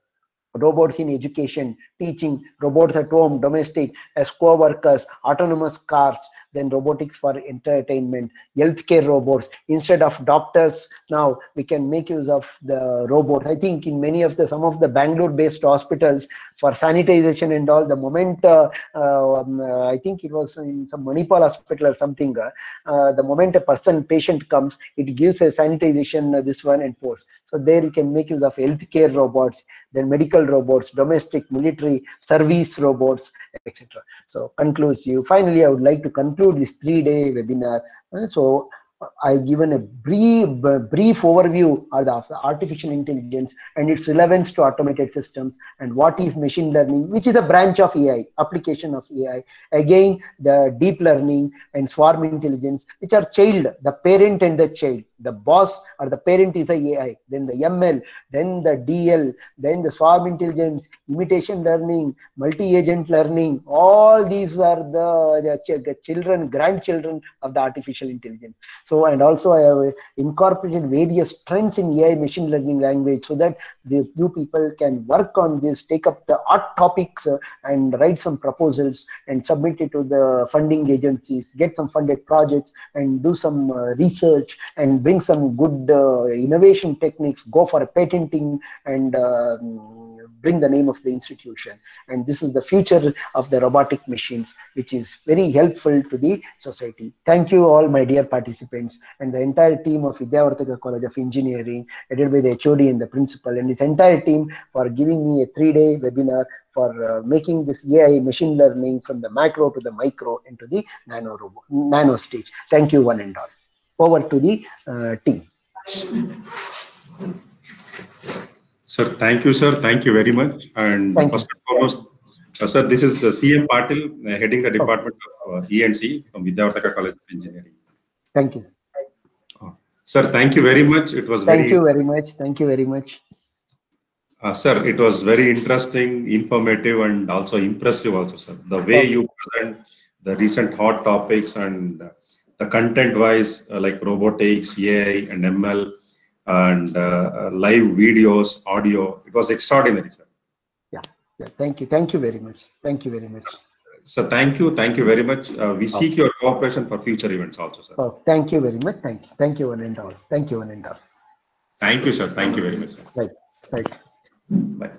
robots in education teaching robots at home domestic as co-workers autonomous cars then robotics for entertainment healthcare robots. Instead of doctors now we can make use of the robot. I think in many of the some of the bangalore based hospitals for sanitization and all the moment uh, um, uh, i think it was in some manipal hospital or something uh, uh, the moment a person patient comes it gives a sanitization uh, this one and post so there you can make use of healthcare robots then medical robots domestic military service robots etc so conclusive finally i would like to conclude this three day webinar. Uh, so I've given a brief, brief overview of the artificial intelligence and its relevance to automated systems and what is machine learning, which is a branch of AI, application of AI. Again, the deep learning and swarm intelligence, which are child, the parent and the child. The boss or the parent is the AI, then the ML, then the DL, then the swarm intelligence, imitation learning, multi-agent learning. All these are the, the ch children, grandchildren of the artificial intelligence. So, and also I have incorporated various trends in AI machine learning language so that the you people can work on this, take up the hot topics uh, and write some proposals and submit it to the funding agencies, get some funded projects and do some uh, research and bring some good uh, innovation techniques, go for a patenting and bring the name of the institution. And this is the future of the robotic machines, which is very helpful to the society. Thank you all, my dear participants, and the entire team of Vidyavardhaka College of Engineering, headed by the HOD and the principal, and his entire team for giving me a three-day webinar for uh, making this AI machine learning from the macro to the micro into the nano robot, nano stage. Thank you, one and all. Over to the uh, team. Sir, thank you, sir. Thank you very much. And Thank first and foremost, uh, sir, this is uh, CM Patil, uh, heading the Department of uh, E&C from Vidyavardhaka College of Engineering. Thank you. Sir, thank you very much. It was Thank very, Thank you very much. Thank you very much. uh, sir, it was very interesting, informative, and also impressive also, sir. The way you present the recent hot topics and uh, the content-wise, uh, like robotics, AI, and ML, and uh, uh, live videos, audio, it was extraordinary, sir. Yeah. Thank you. Thank you very much. Thank you very much. So thank you, thank you very much. Uh, we seek your cooperation for future events also, sir. Oh, thank you very much. Thank you. Thank you, one and all. Thank you, one and all. Thank you, sir. Thank you very much, sir. Right. Right. Bye.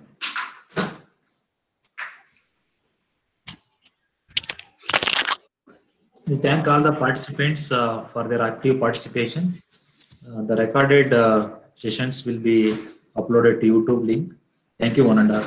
We thank all the participants uh, for their active participation. Uh, the recorded uh, sessions will be uploaded to YouTube link. Thank you, one and all.